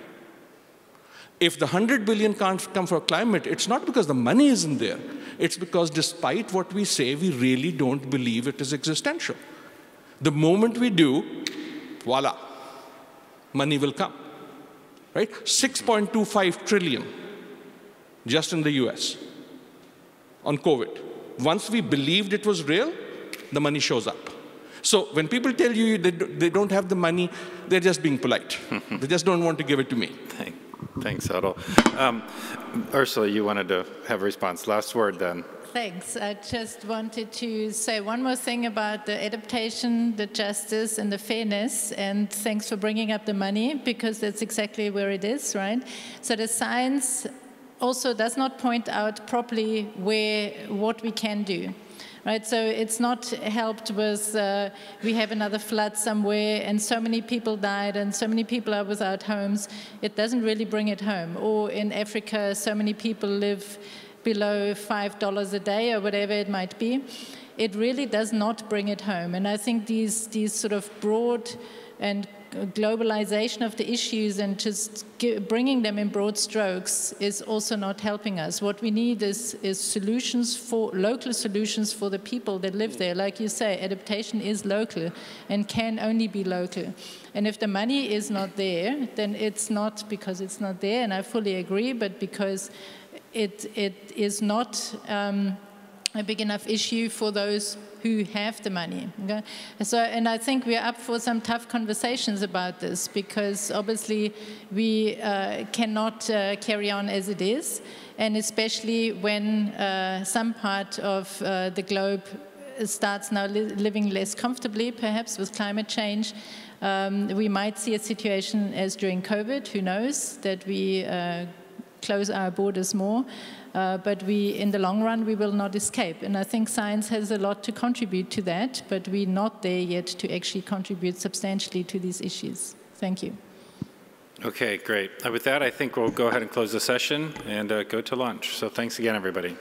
If the 100 billion can't come for climate, it's not because the money isn't there. It's because despite what we say, we really don't believe it is existential. The moment we do, voila, money will come. Right? 6.25 trillion just in the US on COVID. Once we believed it was real, the money shows up. So when people tell you they don't have the money, they're just being polite. they just don't want to give it to me. Thanks, Atul. Um, Ursula, you wanted to have a response. Last word then. Thanks. I just wanted to say one more thing about the adaptation, the justice, and the fairness. And thanks for bringing up the money, because that's exactly where it is, right? So the science also does not point out properly where what we can do right? So it's not helped with uh, we have another flood somewhere and so many people died and so many people are without homes. It doesn't really bring it home. Or in Africa, so many people live below $5 a day or whatever it might be. It really does not bring it home. And I think these, these sort of broad and globalization of the issues and just bringing them in broad strokes is also not helping us. What we need is, is solutions for local solutions for the people that live there. Like you say, adaptation is local and can only be local. And if the money is not there, then it's not because it's not there, and I fully agree, but because it, it is not um, a big enough issue for those who have the money. Okay? So, and I think we're up for some tough conversations about this because obviously we uh, cannot uh, carry on as it is, and especially when uh, some part of uh, the globe starts now li living less comfortably, perhaps with climate change. Um, we might see a situation as during COVID, who knows, that we uh, close our borders more. Uh, but we, in the long run, we will not escape. And I think science has a lot to contribute to that, but we're not there yet to actually contribute substantially to these issues. Thank you. Okay, great. Uh, with that, I think we'll go ahead and close the session and uh, go to lunch. So thanks again, everybody.